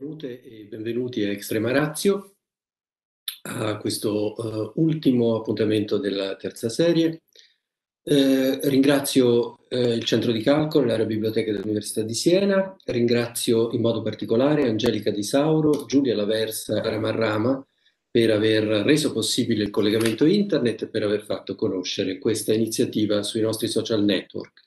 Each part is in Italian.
Benvenute e benvenuti a Extrema Razio, a questo uh, ultimo appuntamento della terza serie. Eh, ringrazio eh, il Centro di Calcolo, l'area biblioteca dell'Università di Siena, ringrazio in modo particolare Angelica Di Sauro, Giulia Laversa Ramarrama per aver reso possibile il collegamento internet e per aver fatto conoscere questa iniziativa sui nostri social network.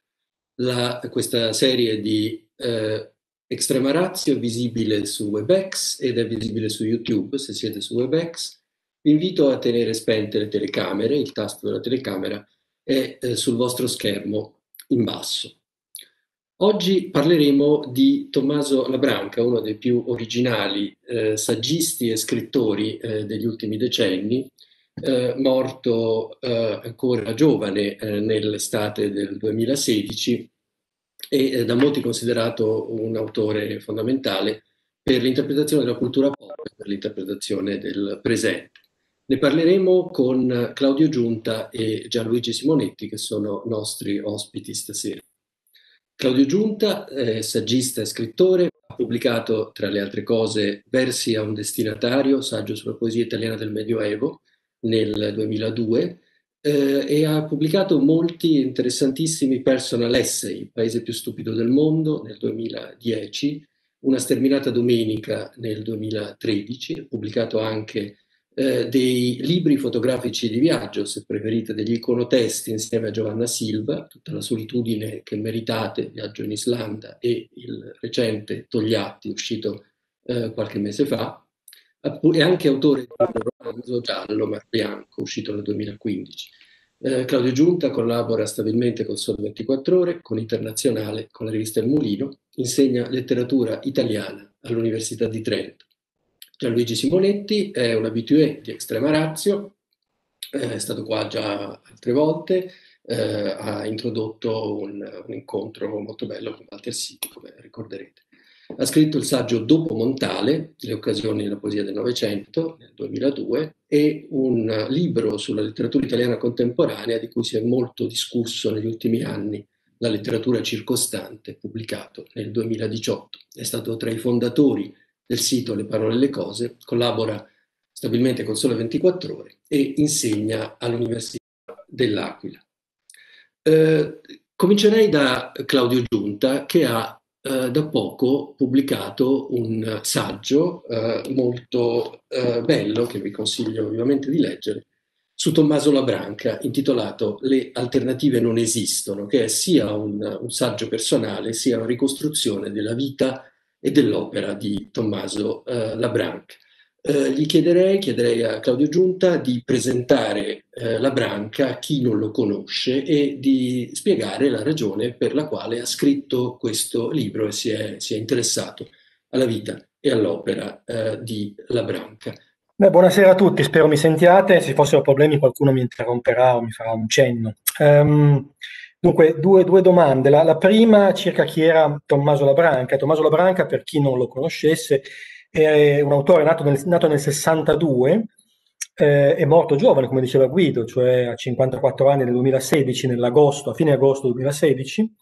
La, questa serie di eh, Extrema Razio è visibile su WebEx ed è visibile su YouTube se siete su WebEx. Vi invito a tenere spente le telecamere, il tasto della telecamera è eh, sul vostro schermo in basso. Oggi parleremo di Tommaso Labranca, uno dei più originali eh, saggisti e scrittori eh, degli ultimi decenni, eh, morto eh, ancora giovane eh, nell'estate del 2016 e eh, da molti considerato un autore fondamentale per l'interpretazione della cultura pop e per l'interpretazione del presente. Ne parleremo con Claudio Giunta e Gianluigi Simonetti, che sono nostri ospiti stasera. Claudio Giunta, eh, saggista e scrittore, ha pubblicato, tra le altre cose, Versi a un destinatario, saggio sulla poesia italiana del Medioevo, nel 2002, eh, e ha pubblicato molti interessantissimi personal essay, Il paese più stupido del mondo nel 2010, Una sterminata domenica nel 2013, ha pubblicato anche eh, dei libri fotografici di viaggio, se preferite degli iconotesti insieme a Giovanna Silva, tutta la solitudine che meritate, Viaggio in Islanda e il recente Togliatti, uscito eh, qualche mese fa, è anche autore di un romanzo giallo ma bianco, uscito nel 2015. Eh, Claudio Giunta collabora stabilmente con Sole 24 Ore, con Internazionale, con la rivista Il Mulino, insegna letteratura italiana all'Università di Trento. Gianluigi Simonetti è un abitué di Extrema Razio, eh, è stato qua già altre volte, eh, ha introdotto un, un, incontro molto bello con Walter Siti, come ricorderete. Ha scritto il saggio Dopo Montale, Le occasioni della poesia del Novecento, nel 2002, e un libro sulla letteratura italiana contemporanea di cui si è molto discusso negli ultimi anni, La letteratura circostante, pubblicato nel 2018. È stato tra i fondatori del sito Le Parole e le Cose, collabora stabilmente con Sole 24 Ore e insegna all'Università dell'Aquila. Eh, comincerei da Claudio Giunta che ha eh, da poco pubblicato un saggio eh, molto eh, bello che vi consiglio vivamente di leggere su Tommaso Labranca intitolato Le alternative non esistono, che è sia un, un saggio personale sia una ricostruzione della vita e dell'opera di Tommaso eh, Labranca. Eh, gli chiederei, chiederei a Claudio Giunta di presentare eh, la Branca a chi non lo conosce e di spiegare la ragione per la quale ha scritto questo libro e si è, si è interessato alla vita e all'opera eh, di La Branca. Beh, buonasera a tutti, spero mi sentiate, se fossero problemi qualcuno mi interromperà o mi farà un cenno. Um, dunque, due, due domande. La, la, prima circa chi era Tommaso Labranca. Tommaso Labranca, per chi non lo conoscesse, è un autore nato nel, nato nel 62, eh, è morto giovane, come diceva Guido, cioè a 54 anni nel 2016, nell'agosto, a fine agosto 2016.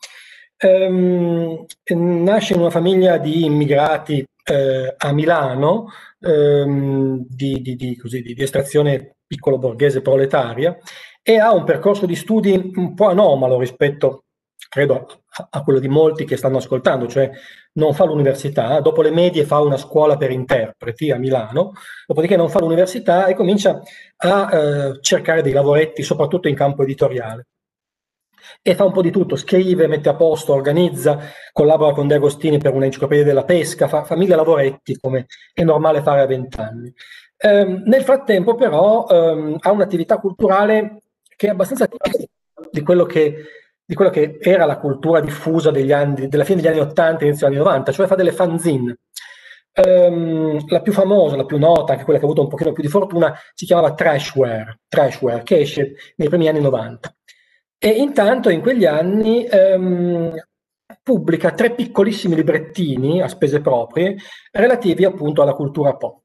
Ehm, nasce in una famiglia di immigrati eh, a Milano, ehm, di, di, di, così, di, estrazione piccolo borghese proletaria, e ha un percorso di studi un po' anomalo rispetto credo a, quello di molti che stanno ascoltando, cioè non fa l'università, dopo le medie fa una scuola per interpreti a Milano, dopodiché non fa l'università e comincia a eh, cercare dei lavoretti, soprattutto in campo editoriale. E fa un po' di tutto, scrive, mette a posto, organizza, collabora con De Agostini per un'enciclopedia della pesca, fa, fa mille lavoretti come è normale fare a vent'anni. Ehm, nel frattempo però ehm, ha un'attività culturale che è abbastanza di quello che di quella che era la cultura diffusa anni, della fine degli anni 80 e inizio degli anni 90, cioè fa delle fanzine. Um, la più famosa, la più nota, anche quella che ha avuto un pochino più di fortuna, si chiamava Trashware, Trashware che esce nei primi anni 90. E intanto in quegli anni um, pubblica tre piccolissimi librettini a spese proprie relativi appunto alla cultura pop.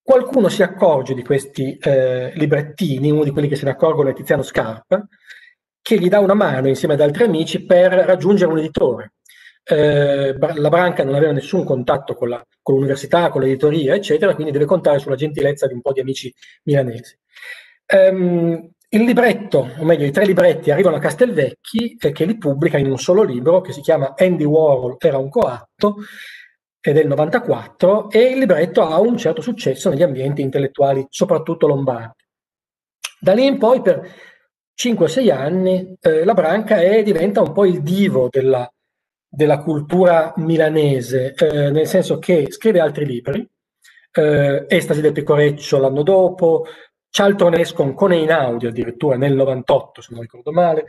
Qualcuno si accorge di questi eh, librettini, uno di quelli che se ne accorgono è Tiziano Scarpa, che gli dà una mano insieme ad altri amici per raggiungere un editore. eh, la Branca non aveva nessun contatto con, la, con l'università, con l'editoria, eccetera, quindi deve contare sulla gentilezza di un po' di amici milanesi. Um, il libretto, o meglio i tre libretti, arrivano a Castelvecchi e che li pubblica in un solo libro che si chiama Andy Warhol era un coatto è del 94 e il libretto ha un certo successo negli ambienti intellettuali, soprattutto lombardi. Da lì in poi per 5-6 anni eh, la Branca è, diventa un po' il divo della, della cultura milanese, eh, nel senso che scrive altri libri, eh, Estasi del Pecoreccio l'anno dopo, Cialtronesco con audio addirittura nel 98, se non ricordo male,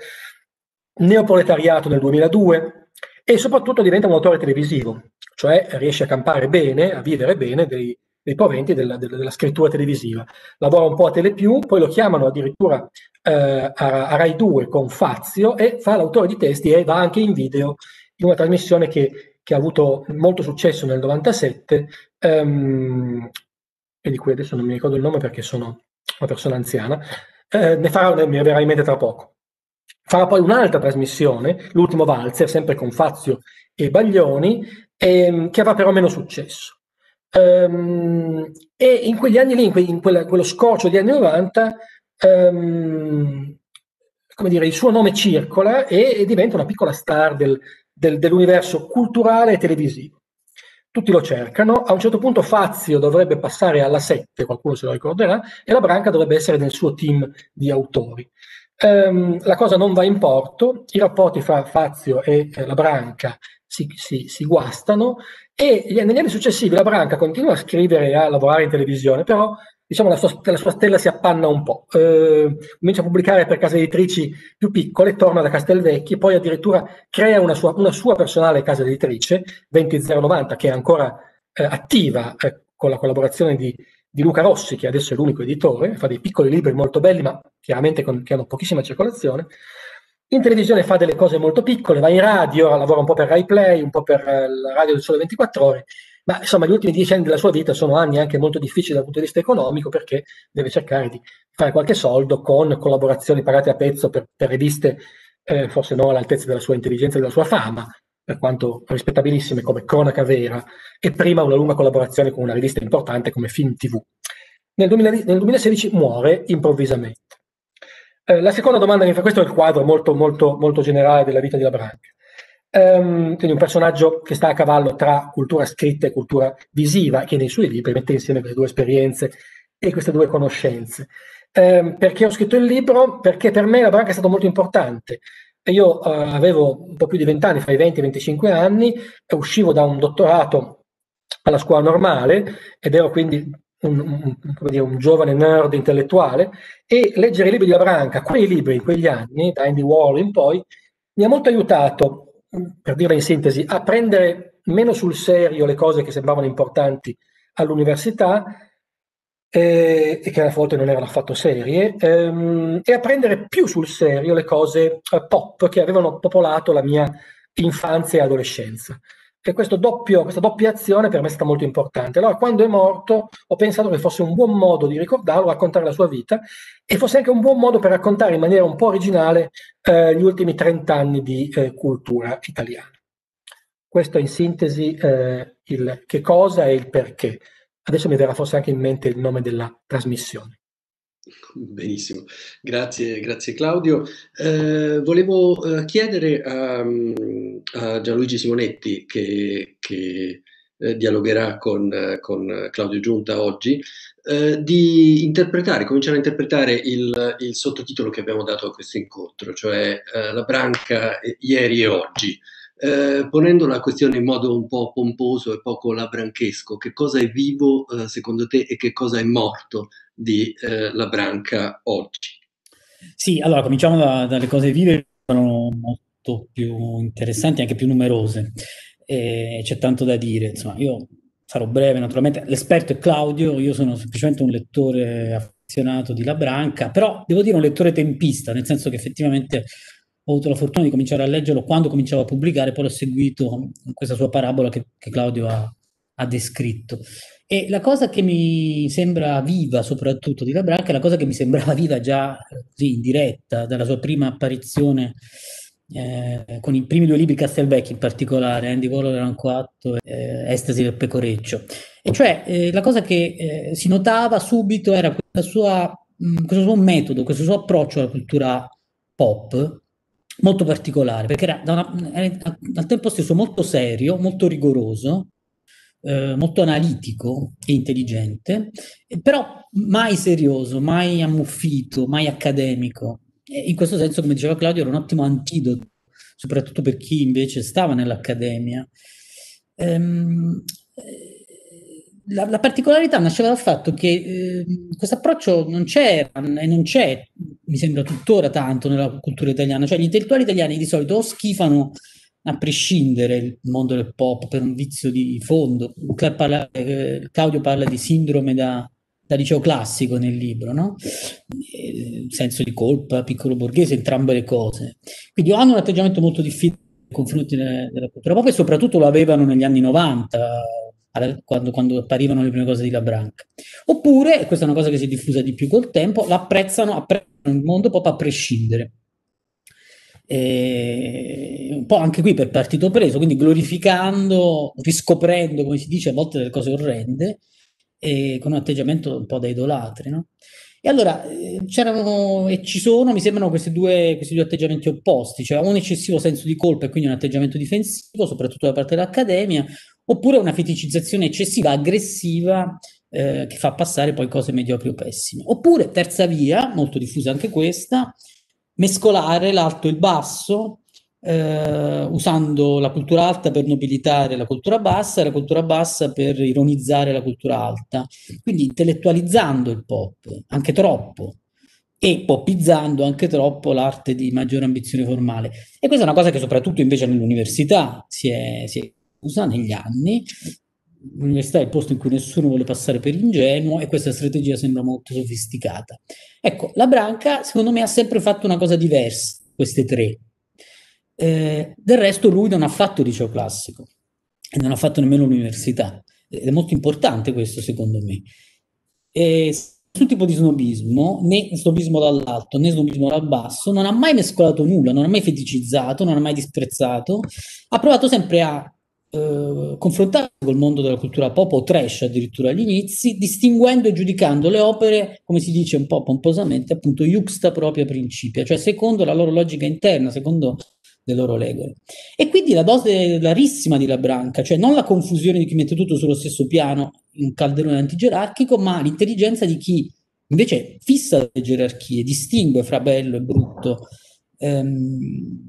Neoproletariato nel 2002 e soprattutto diventa un autore televisivo, cioè riesce a campare bene, a vivere bene dei, dei proventi della, della, della, scrittura televisiva. Lavora un po' a Telepiù, poi lo chiamano addirittura eh, a, a, Rai 2 con Fazio e fa l'autore di testi e va anche in video in una trasmissione che, che ha avuto molto successo nel 97 ehm, e di cui adesso non mi ricordo il nome perché sono una persona anziana, eh, ne farà, mi verrà in mente tra poco. Farà poi un'altra trasmissione, l'ultimo valzer, sempre con Fazio e Baglioni, ehm, che avrà però meno successo. Um, e in quegli anni lì, in, que, in quella, quello scorcio degli anni 90, um, come dire, il suo nome circola e, e diventa una piccola star del, del, dell'universo culturale e televisivo tutti lo cercano, a un certo punto Fazio dovrebbe passare alla 7, qualcuno se lo ricorderà, e la Branca dovrebbe essere nel suo team di autori. Um, la cosa non va in porto, i rapporti fra Fazio e eh, la Branca si, si, si guastano e negli anni successivi la Branca continua a scrivere e a lavorare in televisione, però diciamo, la, sua, la sua stella si appanna un po'. Eh, comincia a pubblicare per case editrici più piccole, torna da Castelvecchi, poi addirittura crea una sua, una sua personale casa editrice, 20090, che è ancora eh, attiva eh, con la collaborazione di, di, Luca Rossi, che adesso è l'unico editore, fa dei piccoli libri molto belli, ma chiaramente con, che hanno pochissima circolazione. In televisione fa delle cose molto piccole, va in radio, lavora un po' per Rai Play, un po' per eh, la radio del Sole 24 Ore, ma insomma gli ultimi dieci anni della sua vita sono anni anche molto difficili dal punto di vista economico perché deve cercare di fare qualche soldo con collaborazioni pagate a pezzo per, per riviste eh, forse non all'altezza della sua intelligenza e della sua fama, per quanto rispettabilissime come Cronaca Vera, e prima una lunga collaborazione con una rivista importante come Film TV. Nel, 2000, nel 2016 muore improvvisamente. Eh, la seconda domanda che mi fa, questo è il quadro molto, molto, molto generale della vita di Labranca. Um, quindi un personaggio che sta a cavallo tra cultura scritta e cultura visiva, che nei suoi libri mette insieme queste due esperienze e queste due conoscenze. Um, perché ho scritto il libro? Perché per me la branca è stato molto importante. Io uh, avevo un po' più di 20 anni, fra i 20 e i 25 anni, uscivo da un dottorato alla scuola normale ed ero quindi un, un, dire, un, giovane nerd intellettuale e leggere i libri di La Branca, quei libri in quegli anni, da Andy Warhol in poi, mi ha molto aiutato per dirla in sintesi, a prendere meno sul serio le cose che sembravano importanti all'università eh, e che a volte non erano affatto serie, ehm, e a prendere più sul serio le cose eh, pop che avevano popolato la mia infanzia e adolescenza. E doppio, questa doppia azione per me è stata molto importante. Allora, quando è morto, ho pensato che fosse un buon modo di ricordarlo, raccontare la sua vita, e fosse anche un buon modo per raccontare in maniera un po' originale eh, gli ultimi 30 anni di eh, cultura italiana. Questo è in sintesi eh, il che cosa e il perché. Adesso mi verrà forse anche in mente il nome della trasmissione. Benissimo, grazie, grazie Claudio. Eh, volevo eh, chiedere a, a, Gianluigi Simonetti, che, che eh, dialogherà con, con, Claudio Giunta oggi, eh, di interpretare, cominciare a interpretare il, il, sottotitolo che abbiamo dato a questo incontro, cioè eh, La branca eh, ieri e oggi. Eh, ponendo la questione in modo un po' pomposo e poco labranchesco, che cosa è vivo eh, secondo te e che cosa è morto di eh, La Branca oggi? Sì, allora cominciamo da, dalle cose vive, sono molto più interessanti, anche più numerose, e c'è tanto da dire, insomma, io sarò breve naturalmente, l'esperto è Claudio, io sono semplicemente un lettore affezionato di La Branca, però devo dire un lettore tempista, nel senso che effettivamente ho avuto la fortuna di cominciare a leggerlo quando cominciavo a pubblicare, poi l'ho seguito in questa sua parabola che, che Claudio ha, ha, descritto. E la cosa che mi sembra viva, soprattutto di Labranca, è la cosa che mi sembrava viva già così in diretta, dalla sua prima apparizione eh, con i primi due libri Castelvecchi in particolare, Andy era un coatto, eh, Estasi del pecoreccio. E cioè eh, la cosa che eh, si notava subito era sua, mh, mm, questo suo metodo, questo suo approccio alla cultura pop molto particolare, perché era, una, era al tempo stesso molto serio, molto rigoroso, eh, molto analitico e intelligente, però mai serioso, mai ammuffito, mai accademico. E in questo senso, come diceva Claudio, era un ottimo antidoto, soprattutto per chi invece stava nell'accademia. Ehm, la, la, particolarità nasceva dal fatto che eh, questo approccio non c'era e non c'è, mi sembra tuttora tanto nella cultura italiana, cioè gli intellettuali italiani di solito o schifano a prescindere il mondo del pop per un vizio di fondo. Parla, eh, Claudio parla di sindrome da, da, liceo classico nel libro, no? Eh, senso di colpa, piccolo borghese, entrambe le cose. Quindi hanno un atteggiamento molto difficile nei confronti della, cultura pop e soprattutto lo avevano negli anni 90, quando, quando, apparivano le prime cose di La Branca. Oppure, e questa è una cosa che si è diffusa di più col tempo, l'apprezzano, apprezzano il mondo pop a prescindere. E un po' anche qui per partito preso, quindi glorificando, riscoprendo, come si dice, a volte delle cose orrende, e con un atteggiamento un po' da idolatri, no? E allora eh, c'erano e ci sono, mi sembrano questi due, questi due atteggiamenti opposti, cioè un eccessivo senso di colpa e quindi un atteggiamento difensivo, soprattutto da parte dell'accademia, oppure una feticizzazione eccessiva, aggressiva, eh, che fa passare poi cose mediocri o pessime. Oppure, terza via, molto diffusa anche questa, mescolare l'alto e il basso, eh, usando la cultura alta per nobilitare la cultura bassa e la cultura bassa per ironizzare la cultura alta. Quindi intellettualizzando il pop, anche troppo, e popizzando anche troppo l'arte di maggiore ambizione formale. E questa è una cosa che soprattutto invece nell'università si è, si è usa negli anni. L'università è il posto in cui nessuno vuole passare per ingenuo e questa strategia sembra molto sofisticata. Ecco, la Branca secondo me ha sempre fatto una cosa diversa, queste tre. Eh, del resto lui non ha fatto liceo classico e non ha fatto nemmeno l'università. Ed è molto importante questo secondo me. E nessun tipo di snobismo, né snobismo dall'alto né snobismo dal basso, non ha mai mescolato nulla, non ha mai feticizzato, non ha mai disprezzato, ha provato sempre a eh, confrontarsi col mondo della cultura pop o trash addirittura agli inizi, distinguendo e giudicando le opere, come si dice un po' pomposamente, appunto iuxta propria principia, cioè secondo la loro logica interna, secondo le loro regole. E quindi la dose rarissima di La Branca, cioè non la confusione di chi mette tutto sullo stesso piano, un calderone antigerarchico, ma l'intelligenza di chi invece fissa le gerarchie, distingue fra bello e brutto, ehm,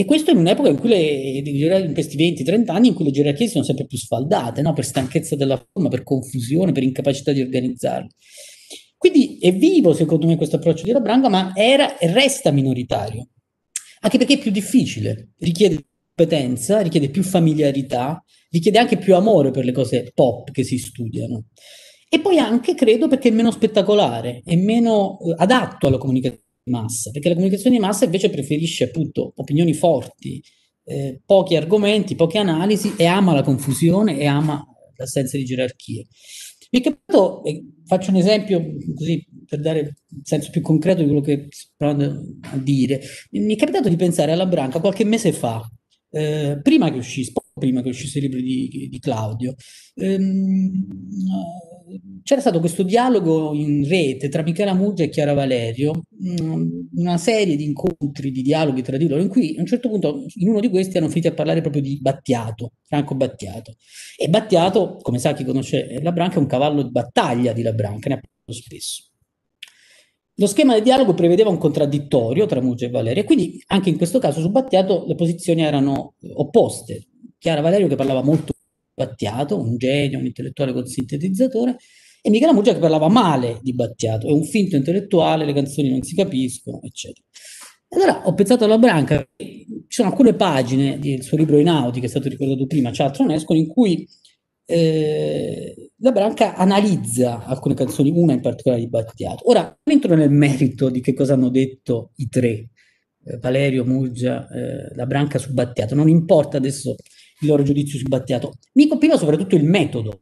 e questo in un'epoca in cui le, in questi 20-30 anni in cui le gerarchie sono sempre più sfaldate, no? per stanchezza della forma, per confusione, per incapacità di organizzarle. Quindi è vivo secondo me questo approccio di Labranga, ma era resta minoritario, anche perché è più difficile, richiede competenza, richiede più familiarità, richiede anche più amore per le cose pop che si studiano. E poi anche, credo, perché è meno spettacolare, è meno eh, adatto alla comunicazione massa, perché la comunicazione di massa invece preferisce appunto opinioni forti, eh, pochi argomenti, poche analisi e ama la confusione e ama l'assenza di gerarchie. Mi è capitato, eh, faccio un esempio così per dare un senso più concreto di quello che sto provando a dire, mi è capitato di pensare alla Branca qualche mese fa, eh, prima che uscisse, prima che uscisse il libro di, di Claudio, ehm, c'era stato questo dialogo in rete tra Michela Muggia e Chiara Valerio, mm, una serie di incontri, di dialoghi tra di loro, in cui a un certo punto in uno di questi hanno finito a parlare proprio di Battiato, Franco Battiato. E Battiato, come sa chi conosce la Branca, è un cavallo di battaglia di La Branca, ne ha parlato spesso. Lo schema del dialogo prevedeva un contraddittorio tra Muggia e Valerio, e quindi anche in questo caso su Battiato le posizioni erano opposte. Chiara Valerio che parlava molto Battiato, un genio, un intellettuale con sintetizzatore, e Michela Muggia che parlava male di Battiato, è un finto intellettuale, le canzoni non si capiscono, eccetera. Allora ho pensato alla Branca, ci sono alcune pagine del suo libro Inauti, che è stato ricordato prima, Cialtro Nesco, in cui eh, la Branca analizza alcune canzoni, una in particolare di Battiato. Ora, entro nel merito di che cosa hanno detto i tre, eh, Valerio, Muggia, eh, la Branca su Battiato, non importa adesso il loro giudizio su Battiato. Mi colpiva soprattutto il metodo,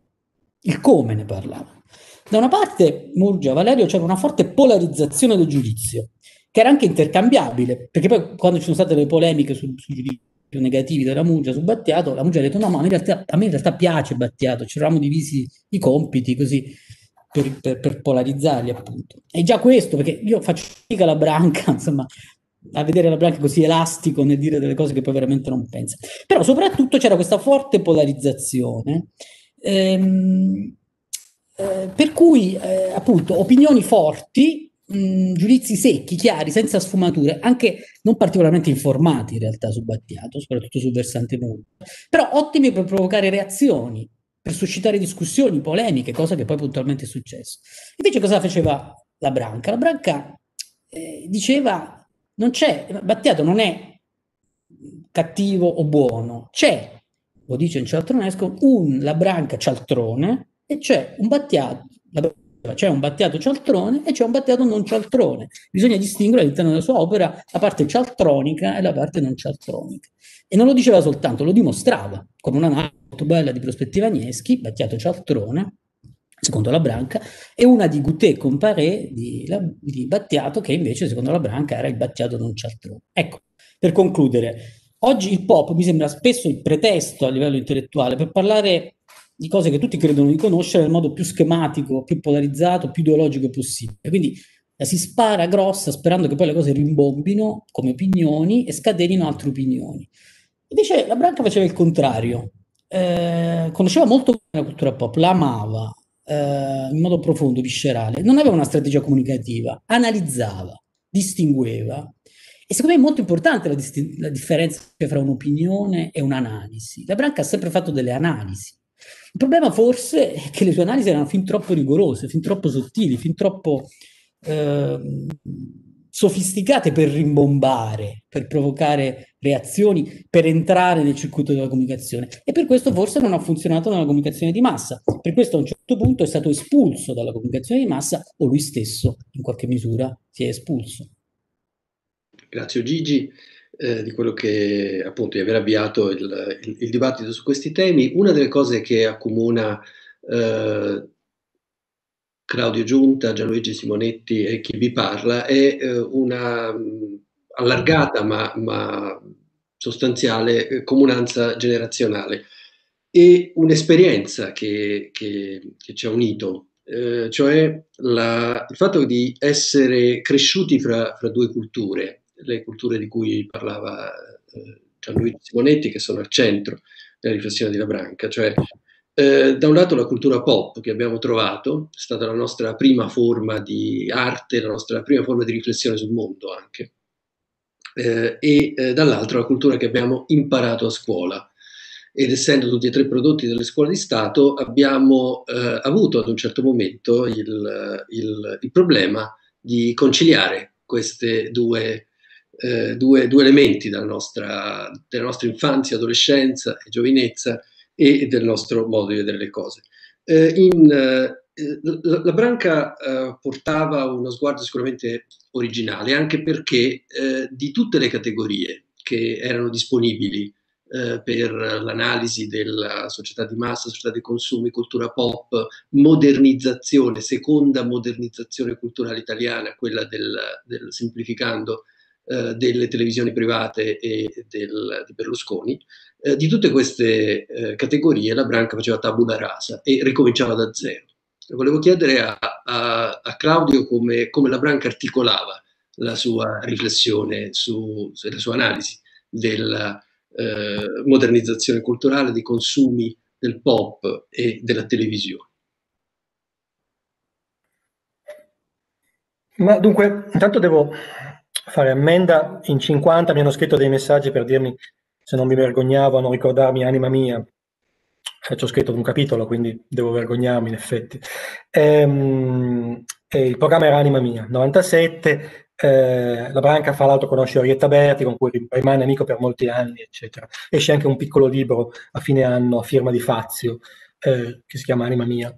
il come ne parlava. Da una parte, Murgia, Valerio, c'era una forte polarizzazione del giudizio, che era anche intercambiabile, perché poi quando ci sono state le polemiche sui su giudizi più negativi della Muggia su Battiato, la Muggia ha detto no, ma in realtà, a me in realtà piace Battiato, ci eravamo divisi i compiti così per, per, per polarizzarli appunto. E già questo, perché io faccio fatica la branca, insomma, a vedere la Branca così elastico nel dire delle cose che poi veramente non pensa. Però soprattutto c'era questa forte polarizzazione, ehm, eh, per cui eh, appunto opinioni forti, mh, giudizi secchi, chiari, senza sfumature, anche non particolarmente informati in realtà su Battiato, soprattutto sul versante mondo, però ottimi per provocare reazioni, per suscitare discussioni, polemiche, cosa che poi puntualmente è successo. Invece cosa faceva la Branca? La Branca eh, diceva non c'è, Battiato non è cattivo o buono, c'è, lo dice in cialtronesco, un la branca cialtrone e c'è un Battiato, c'è un Battiato cialtrone e c'è un Battiato non cialtrone. Bisogna distinguere all'interno della sua opera la parte cialtronica e la parte non cialtronica. E non lo diceva soltanto, lo dimostrava con una molto bella di prospettiva Agneschi, Battiato cialtrone, secondo la Branca, e una di Goutet Comparé di, di Battiato, che invece, secondo la Branca, era il Battiato non cialtrone. Ecco, per concludere, oggi il pop mi sembra spesso il pretesto a livello intellettuale per parlare di cose che tutti credono di conoscere nel modo più schematico, più polarizzato, più ideologico possibile. Quindi la si spara grossa sperando che poi le cose rimbombino come opinioni e scatenino altre opinioni. Invece la Branca faceva il contrario. Eh, conosceva molto bene la cultura pop, la amava, eh, in modo profondo, viscerale, non aveva una strategia comunicativa, analizzava, distingueva. E secondo me è molto importante la, disti- la differenza fra un'opinione e un'analisi. La Branca ha sempre fatto delle analisi. Il problema forse è che le sue analisi erano fin troppo rigorose, fin troppo sottili, fin troppo eh, sofisticate per rimbombare, per provocare reazioni, per entrare nel circuito della comunicazione. E per questo forse non ha funzionato nella comunicazione di massa. Per questo a un certo punto è stato espulso dalla comunicazione di massa o lui stesso in qualche misura si è espulso. Grazie Gigi eh, di quello che appunto di aver avviato il, il, il, dibattito su questi temi. Una delle cose che accomuna eh, Claudio Giunta, Gianluigi Simonetti e chi vi parla è eh, una allargata ma, ma sostanziale eh, comunanza generazionale. E un'esperienza che, che, che ci ha unito, eh, cioè la, il fatto di essere cresciuti fra, fra, due culture, le culture di cui parlava eh, Gianluigi Simonetti, che sono al centro della riflessione di La Branca, cioè eh, da un lato la cultura pop che abbiamo trovato, è stata la nostra prima forma di arte, la nostra prima forma di riflessione sul mondo anche, eh, e eh, dall'altro la cultura che abbiamo imparato a scuola. Ed essendo tutti e tre prodotti delle scuole di Stato, abbiamo eh, avuto ad un certo momento il, il, il problema di conciliare questi due, eh, due, due, elementi della nostra, della nostra infanzia, adolescenza e giovinezza, e del nostro modo di vedere le cose. Eh, in, eh, la, la, Branca portava uno sguardo sicuramente originale, anche perché eh, di tutte le categorie che erano disponibili eh, per l'analisi della società di massa, società dei consumi, cultura pop, modernizzazione, seconda modernizzazione culturale italiana, quella del, del semplificando eh, delle televisioni private e del, di Berlusconi, eh, di tutte queste eh, categorie la Branca faceva tabula rasa e ricominciava da zero. Volevo chiedere a, a, a Claudio come, come, la Branca articolava la sua riflessione, su, la sua analisi della eh, modernizzazione culturale, dei consumi del pop e della televisione. Ma dunque, intanto devo fare ammenda, in 50 mi hanno scritto dei messaggi per dirmi se non mi vergognavo a non ricordarmi Anima Mia. Eh, ci ho scritto un capitolo, quindi devo vergognarmi in effetti. Ehm, il programma era Anima Mia, 97, eh, la Branca fra l'altro conosce Orietta Berti, con cui rimane amico per molti anni, eccetera. Esce anche un piccolo libro a fine anno a firma di Fazio, eh, che si chiama Anima Mia.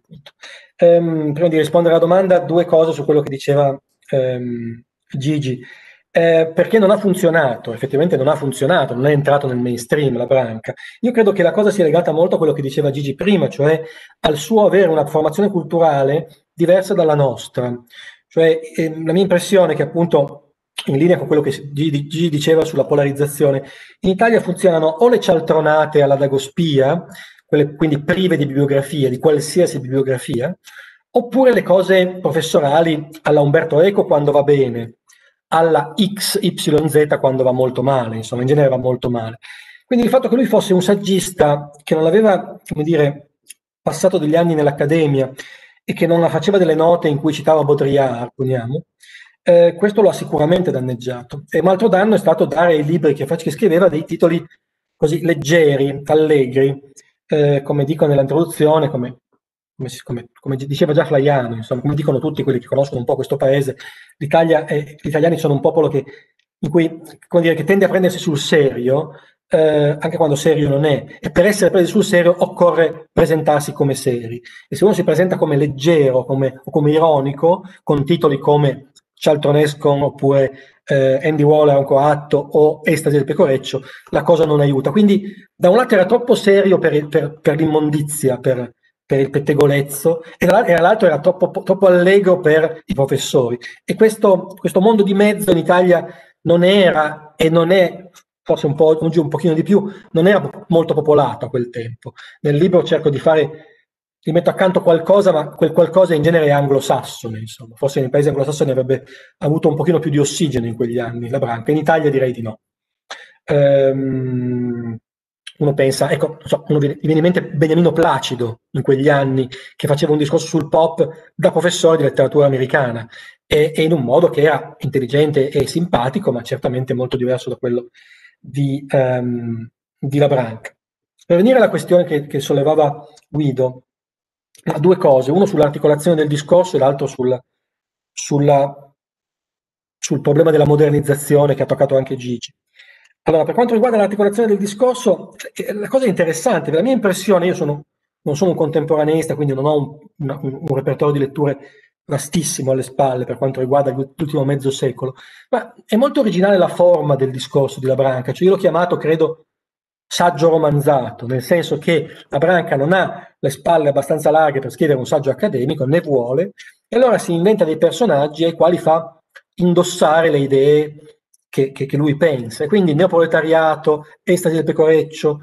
Ehm, prima di rispondere alla domanda, due cose su quello che diceva ehm, Gigi. Eh, perché non ha funzionato, effettivamente non ha funzionato, non è entrato nel mainstream la branca. Io credo che la cosa sia legata molto a quello che diceva Gigi prima, cioè al suo avere una formazione culturale diversa dalla nostra. Cioè, eh, la mia impressione è che appunto in linea con quello che Gigi diceva sulla polarizzazione, in Italia funzionano o le cialtronate alla Dagospia, quelle quindi prive di bibliografia, di qualsiasi bibliografia, oppure le cose professorali alla Umberto Eco quando va bene, alla XYZ quando va molto male, insomma, in genere va molto male. Quindi il fatto che lui fosse un saggista che non aveva, come dire, passato degli anni nell'accademia e che non faceva delle note in cui citava Baudrillard, poniamo, eh, questo lo ha sicuramente danneggiato. E un altro danno è stato dare ai libri che, che scriveva dei titoli così leggeri, allegri, eh, come dico nell'introduzione, come, come, come, come, diceva già Flaiano, insomma, come dicono tutti quelli che conoscono un po' questo paese, l'Italia è, gli italiani sono un popolo che, in cui, dire, che tende a prendersi sul serio, eh, anche quando serio non è, e per essere presi sul serio occorre presentarsi come seri. E se uno si presenta come leggero come, o come ironico, con titoli come Charlton Escon oppure eh, Andy Waller un coatto o Estasi del pecoreccio, la cosa non aiuta. Quindi da un lato era troppo serio per, per, per l'immondizia, per, per, il pettegolezzo, e dall'altro era troppo, troppo, allegro per i professori. E questo, questo, mondo di mezzo in Italia non era e non è, forse un po' oggi un pochino di più, non era molto popolato a quel tempo. Nel libro cerco di fare ti metto accanto qualcosa, ma quel qualcosa in genere è anglosassone, insomma. Forse nei paesi anglosassoni avrebbe avuto un pochino più di ossigeno in quegli anni, la branca. In Italia direi di no. Um, uno pensa, ecco, so, uno viene, viene in mente Beniamino Placido in quegli anni, che faceva un discorso sul pop da professore di letteratura americana, e, e in un modo che era intelligente e simpatico, ma certamente molto diverso da quello di, um, di La Branca. Per venire alla questione che, che sollevava Guido, due cose, uno sull'articolazione del discorso e l'altro sul, sulla, sul problema della modernizzazione che ha toccato anche Gigi. Allora, per quanto riguarda l'articolazione del discorso, eh, la cosa interessante, la mia impressione, io sono, non sono un contemporaneista, quindi non ho un, un, un repertorio di letture vastissimo alle spalle per quanto riguarda l'ultimo mezzo secolo, ma è molto originale la forma del discorso di Labranca, cioè io l'ho chiamato, credo, saggio romanzato, nel senso che la branca non ha le spalle abbastanza larghe per scrivere un saggio accademico, ne vuole, e allora si inventa dei personaggi ai quali fa indossare le idee che, che, che lui pensa. E quindi Neoproletariato, Estasi del Pecoreccio,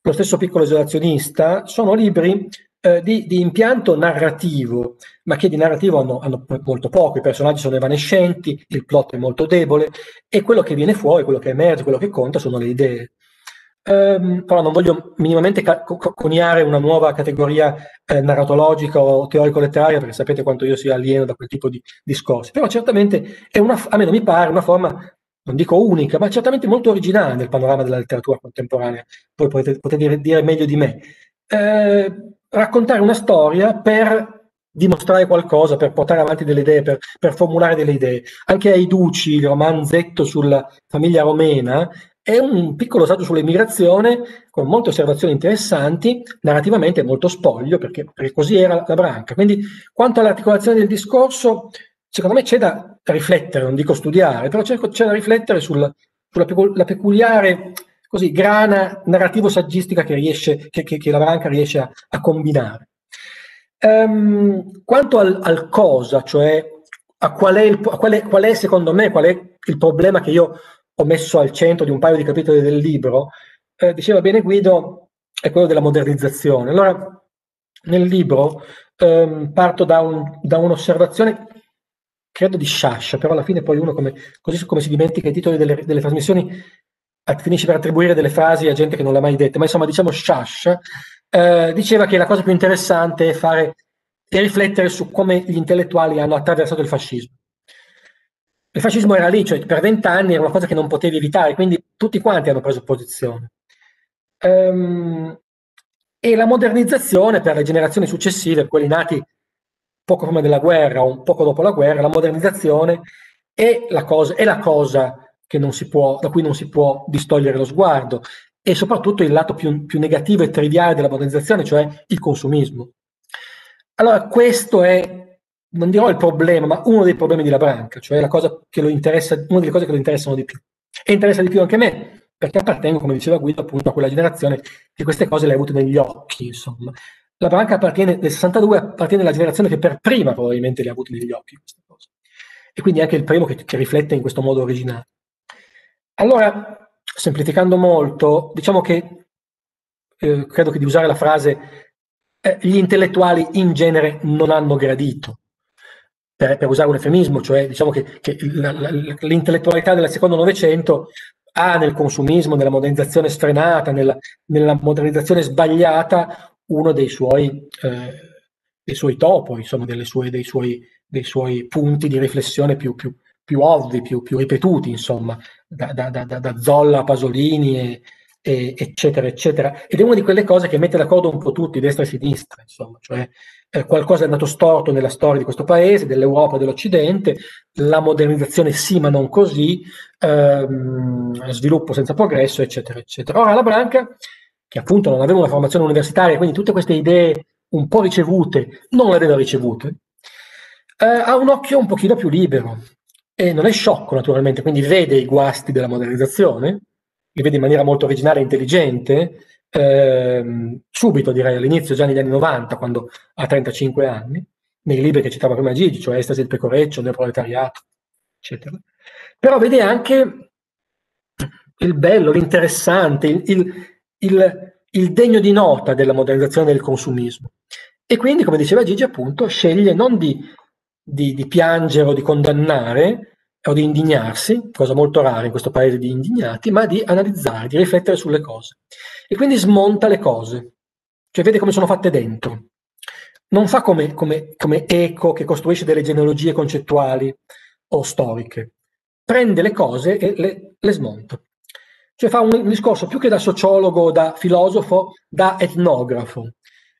lo stesso piccolo isolazionista, sono libri eh, di, di, impianto narrativo, ma che di narrativo hanno, hanno, molto poco, i personaggi sono evanescenti, il plot è molto debole e quello che viene fuori, quello che emerge, quello che conta sono le idee. Um, però non voglio minimamente ca- coniare una nuova categoria eh, narratologica o teorico-letteraria, perché sapete quanto io sia alieno da quel tipo di discorsi. Però certamente è una, a me non mi pare una forma, non dico unica, ma certamente molto originale nel panorama della letteratura contemporanea. Poi potete, potete dire, dire, meglio di me. Eh, raccontare una storia per dimostrare qualcosa, per portare avanti delle idee, per, per formulare delle idee. Anche ai Duci, il romanzetto sulla famiglia romena, è un piccolo saggio sull'immigrazione con molte osservazioni interessanti, narrativamente molto spoglio, perché, perché così era la branca. Quindi, quanto all'articolazione del discorso, secondo me c'è da riflettere, non dico studiare, però c'è, c'è da riflettere sul, sulla peculiare così, grana narrativo-saggistica che, riesce, che, che, che, la branca riesce a, a combinare. Um, quanto al, al, cosa, cioè a qual è, il, a qual, è, qual è secondo me qual è il problema che io ho messo al centro di un paio di capitoli del libro, eh, diceva bene Guido, è quello della modernizzazione. Allora, nel libro ehm, parto da, un, da, un'osservazione, credo di Sciascia, però alla fine poi uno, come, così come si dimentica i titoli delle, delle trasmissioni, finisce per attribuire delle frasi a gente che non l'ha mai dette, ma insomma diciamo Sciascia, eh, diceva che la cosa più interessante è fare e riflettere su come gli intellettuali hanno attraversato il fascismo il fascismo era lì, cioè per vent'anni era una cosa che non potevi evitare, quindi tutti quanti hanno preso posizione. Um, e la modernizzazione per le generazioni successive, quelli nati poco prima della guerra o un poco dopo la guerra, la modernizzazione è la cosa, è la cosa può, da cui non si può distogliere lo sguardo e soprattutto il lato più, più negativo e triviale della modernizzazione, cioè il consumismo. Allora, questo è non dirò il problema, ma uno dei problemi di La Branca, cioè la cosa che lo interessa, una delle cose che lo interessano di più. E interessa di più anche me, perché appartengo, come diceva Guido, appunto a quella generazione che queste cose le ha avute negli occhi, insomma. La Branca appartiene, nel 62 appartiene alla generazione che per prima probabilmente le ha avute negli occhi queste cose. e quindi anche il primo che, che riflette in questo modo originale. Allora, semplificando molto, diciamo che eh, credo che di usare la frase eh, gli intellettuali in genere non hanno gradito, per, per usare un eufemismo, cioè diciamo che, che la, la, l'intellettualità del secondo Novecento ha nel consumismo, nella modernizzazione sfrenata, nella, nella modernizzazione sbagliata, uno dei suoi, eh, dei suoi topo, insomma, sue, dei, suoi, dei, suoi, punti di riflessione più, più, più ovvi, più, più, ripetuti, insomma, da, da, da, da Zolla a Pasolini, e, e, eccetera, eccetera. Ed è una di quelle cose che mette d'accordo un po' tutti, destra e sinistra, insomma, cioè eh, qualcosa è andato storto nella storia di questo paese, dell'Europa e dell'Occidente, la modernizzazione sì ma non così, ehm, sviluppo senza progresso, eccetera, eccetera. Ora la Branca, che appunto non aveva una formazione universitaria, quindi tutte queste idee un po' ricevute, non le aveva ricevute, eh, ha un occhio un pochino più libero e non è sciocco naturalmente, quindi vede i guasti della modernizzazione, li vede in maniera molto originale e intelligente, ehm, subito direi, all'inizio già negli anni 90, quando ha 35 anni, nei libri che citava prima Gigi, cioè Estasi del pecoreccio, Nel proletariato, eccetera. Però vede anche il bello, l'interessante, il, il, il, il degno di nota della modernizzazione del consumismo. E quindi, come diceva Gigi, appunto, sceglie non di, di, di piangere o di condannare, o di indignarsi, cosa molto rara in questo paese di indignati, ma di analizzare, di riflettere sulle cose. E quindi smonta le cose, cioè vede come sono fatte dentro. Non fa come, come, come Eco che costruisce delle genealogie concettuali o storiche, prende le cose e le, le smonta. Cioè fa un, discorso più che da sociologo, da filosofo, da etnografo.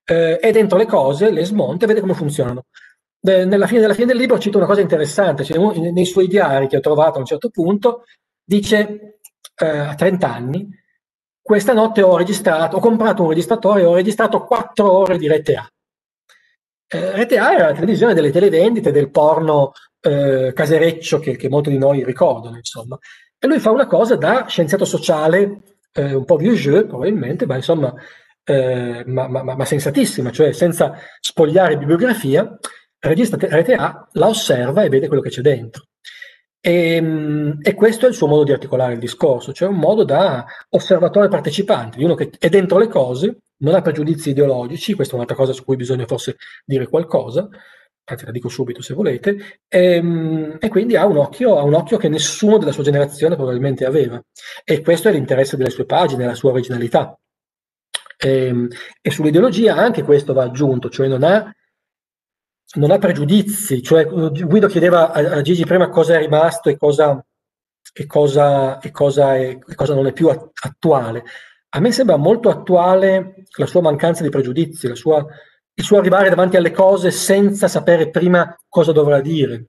Eh, è dentro le cose, le smonta e vede come funzionano nella fine, nella fine, del libro cito una cosa interessante, cioè, nei suoi diari che ho trovato a un certo punto, dice eh, a 30 anni, questa notte ho registrato, ho comprato un registratore e ho registrato 4 ore di Rete A. Eh, Rete A era la televisione delle televendite, del porno eh, casereccio che, che, molti di noi ricordano, insomma. E lui fa una cosa da scienziato sociale, eh, un po' vieux probabilmente, ma insomma, eh, ma, ma, ma, sensatissima, cioè senza spogliare bibliografia, il regista rete A la osserva e vede quello che c'è dentro. E, ehm, e, questo è il suo modo di articolare il discorso, cioè un modo da osservatore partecipante, di uno che è dentro le cose, non ha pregiudizi ideologici, questa è un'altra cosa su cui bisogna forse dire qualcosa, anzi la dico subito se volete, e, ehm, e quindi ha un, occhio, ha un, occhio, che nessuno della sua generazione probabilmente aveva. E questo è l'interesse delle sue pagine, la sua originalità. E, ehm, e sull'ideologia anche questo va aggiunto, cioè non ha non ha pregiudizi, cioè Guido chiedeva a, a Gigi prima cosa è rimasto e cosa, e cosa, cosa, è, cosa non è più attuale. A me sembra molto attuale la sua mancanza di pregiudizi, sua, il suo arrivare davanti alle cose senza sapere prima cosa dovrà dire.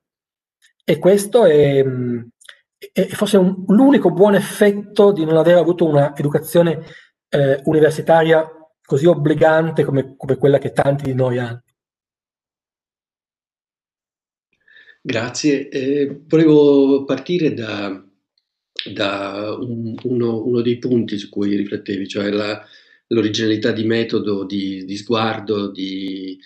E questo è, è forse un, l'unico buon effetto di non aver avuto un'educazione eh, universitaria così obbligante come, come quella che tanti di noi hanno. Grazie. Eh, volevo partire da, da un, uno, uno, dei punti su cui riflettevi, cioè la, l'originalità di metodo, di, di sguardo, di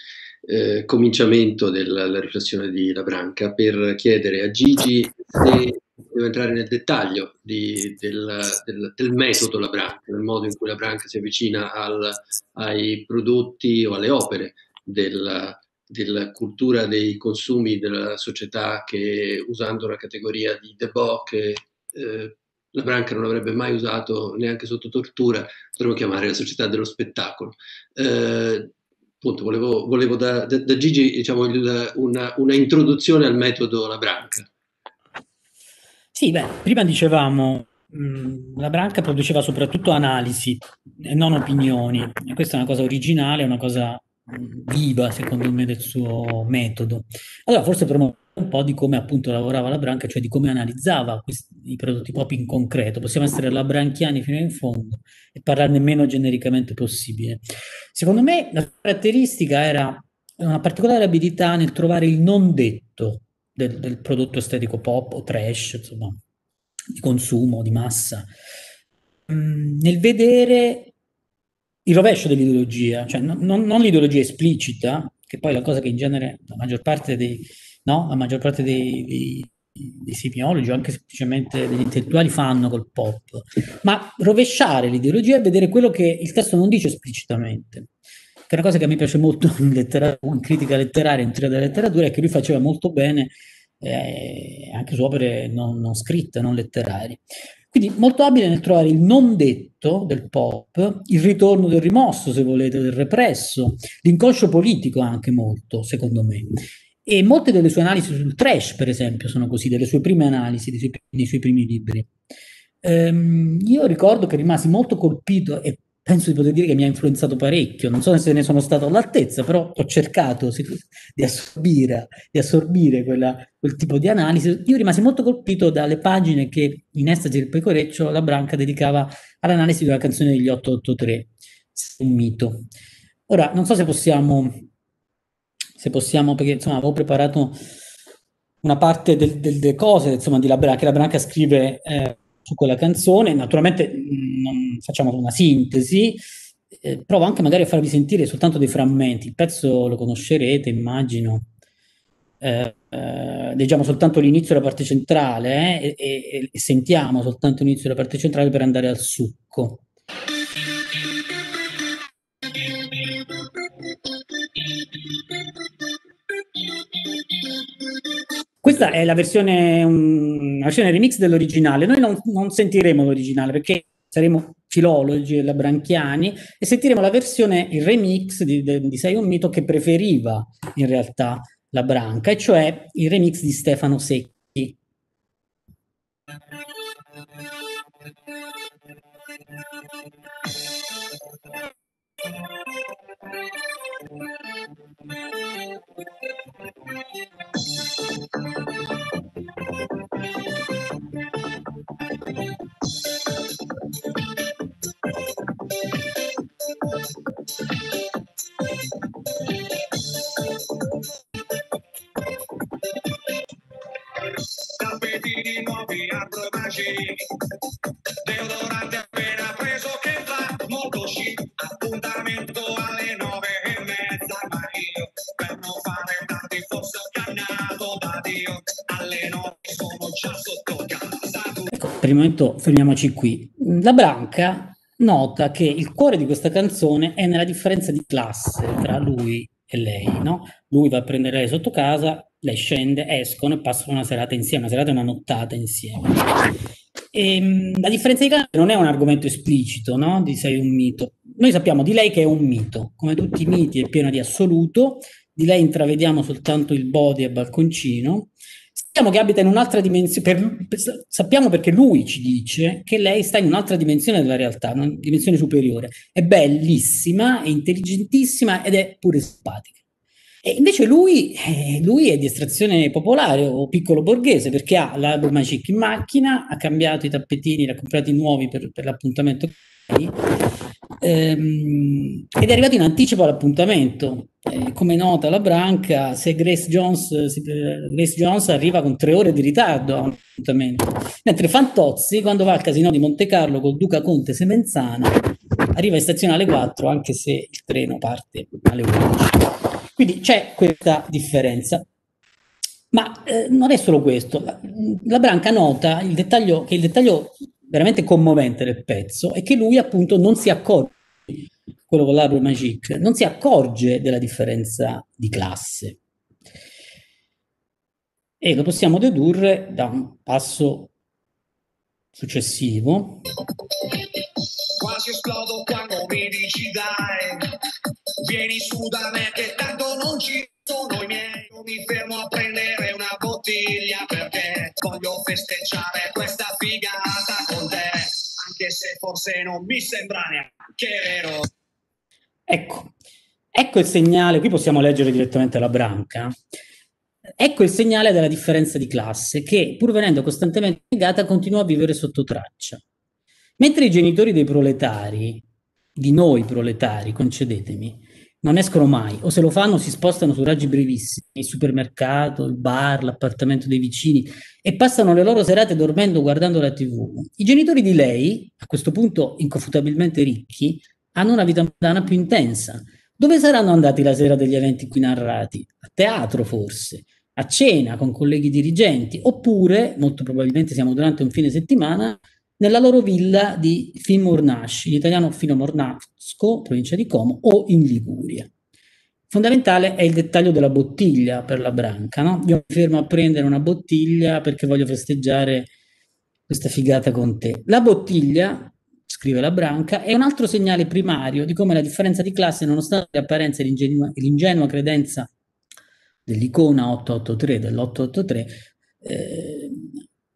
eh, cominciamento della riflessione di La Branca, per chiedere a Gigi se devo entrare nel dettaglio di, del, del, del, metodo La Branca, del modo in cui La Branca si avvicina al, ai prodotti o alle opere del, della cultura dei consumi della società che usando la categoria di debò che eh, la Branca non avrebbe mai usato neanche sotto tortura, potremmo chiamare la società dello spettacolo. Eh, appunto, volevo, volevo da, da, da, Gigi diciamo, il, una, una, introduzione al metodo La Branca. Sì, beh, prima dicevamo mh, la Branca produceva soprattutto analisi e non opinioni. E questa è una cosa originale, una cosa viva, secondo me, del suo metodo. Allora, forse parliamo un po' di come appunto lavorava la Branca, cioè di come analizzava questi, i prodotti pop in concreto. Possiamo essere labranchiani fino in fondo e parlarne meno genericamente possibile. Secondo me la caratteristica era una particolare abilità nel trovare il non detto del, del prodotto estetico pop o trash, insomma, di consumo, di massa, mm, nel vedere il rovescio dell'ideologia, cioè non, non, l'ideologia esplicita, che poi è la cosa che in genere la maggior parte dei, no? la maggior parte dei, dei, dei semiologi o anche semplicemente degli intellettuali fanno col pop, ma rovesciare l'ideologia e vedere quello che il testo non dice esplicitamente. Che è una cosa che a me piace molto in, in critica letteraria, in teoria della letteratura, è che lui faceva molto bene eh, anche su opere non, non scritte, non letterarie. Quindi molto abile nel trovare il non detto del pop, il ritorno del rimosso, se volete, del represso, l'inconscio politico anche molto, secondo me. E molte delle sue analisi sul trash, per esempio, sono così, delle sue prime analisi, dei suoi, dei suoi primi libri. Ehm, io ricordo che rimasi molto colpito e penso di poter dire che mi ha influenzato parecchio. Non so se ne sono stato all'altezza, però ho cercato di assorbire, di assorbire quella, quel tipo di analisi. Io rimasi molto colpito dalle pagine che in Estasi del Pecoreccio la Branca dedicava all'analisi una canzone degli 883, un mito. Ora, non so se possiamo, se possiamo perché insomma avevo preparato una parte delle del cose insomma, di la, che la Branca scrive eh, su quella canzone. Naturalmente mh, mm, facciamo una sintesi, eh, provo anche magari a farvi sentire soltanto dei frammenti. Il pezzo lo conoscerete, immagino. Eh, eh, leggiamo soltanto l'inizio della parte centrale eh, e, e sentiamo soltanto l'inizio della parte centrale per andare al succo. Questa è la versione, una versione remix dell'originale. Noi non, non sentiremo l'originale perché saremo filologi della Branchiani e sentiremo la versione, il remix di, di Sei un mito che preferiva in realtà la Branca, e cioè il remix di Stefano Secchi. Deodorante appena preso che va molto chic Appuntamento alle Ecco, per il momento fermiamoci qui La Branca nota che il cuore di questa canzone è nella differenza di classe tra lui e lei, no? Lui va a prendere lei sotto casa, lei scende, escono e passano una serata insieme, una serata e una nottata insieme. E, ehm, la differenza di classe non è un argomento esplicito, no? Di sei un mito. Noi sappiamo di lei che è un mito, come tutti i miti è pieno di assoluto, di lei intravediamo soltanto il body e balconcino, Sappiamo che abita in un'altra dimensione, per, sappiamo perché lui ci dice che lei sta in un'altra dimensione della realtà, una dimensione superiore. È bellissima, è intelligentissima ed è pure simpatica. E invece lui, eh, lui è di estrazione popolare o piccolo borghese perché ha la Magic in macchina, ha cambiato i tappetini, li ha comprati nuovi per, per l'appuntamento ehm, ed è arrivato in anticipo all'appuntamento. Eh, come nota la Branca, se Grace Jones, se Grace Jones arriva con tre ore di ritardo a un appuntamento, mentre Fantozzi, quando va al casino di Monte Carlo col Duca Conte Semenzana, arriva in stazione alle 4, anche se il treno parte alle 11. Quindi c'è questa differenza. Ma eh, non è solo questo, la, la Branca nota il dettaglio, che il dettaglio veramente commovente del pezzo è che lui appunto non si accorge, quello con l'arbre magique, non si accorge della differenza di classe. E lo possiamo dedurre da un passo successivo. Quasi esplodo quando mi dici dai, vieni su da me che tanto non ci sono i miei, io mi fermo a prendere una bottiglia perché voglio festeggiare questa figata anche se forse non mi sembra neanche vero. Ecco, ecco il segnale, qui possiamo leggere direttamente la branca. Ecco il segnale della differenza di classe che, pur venendo costantemente negata, continua a vivere sotto traccia. Mentre i genitori dei proletari, di noi proletari, concedetemi, non escono mai, o se lo fanno si spostano su raggi brevissimi, il supermercato, il bar, l'appartamento dei vicini e passano le loro serate dormendo guardando la tv. I genitori di lei, a questo punto inconfutabilmente ricchi, hanno una vita mondana più intensa. Dove saranno andati la sera degli eventi qui narrati? A teatro forse, a cena con colleghi dirigenti, oppure, molto probabilmente siamo durante un fine settimana, nella loro villa di Fimurnash, in italiano Fino Mornasco, provincia di Como, o in Liguria. Fondamentale è il dettaglio della bottiglia per la branca, no? Io mi fermo a prendere una bottiglia perché voglio festeggiare questa figata con te. La bottiglia, scrive la branca, è un altro segnale primario di come la differenza di classe, nonostante le e l'ingenua, l'ingenua credenza dell'icona 883, dell'883, eh,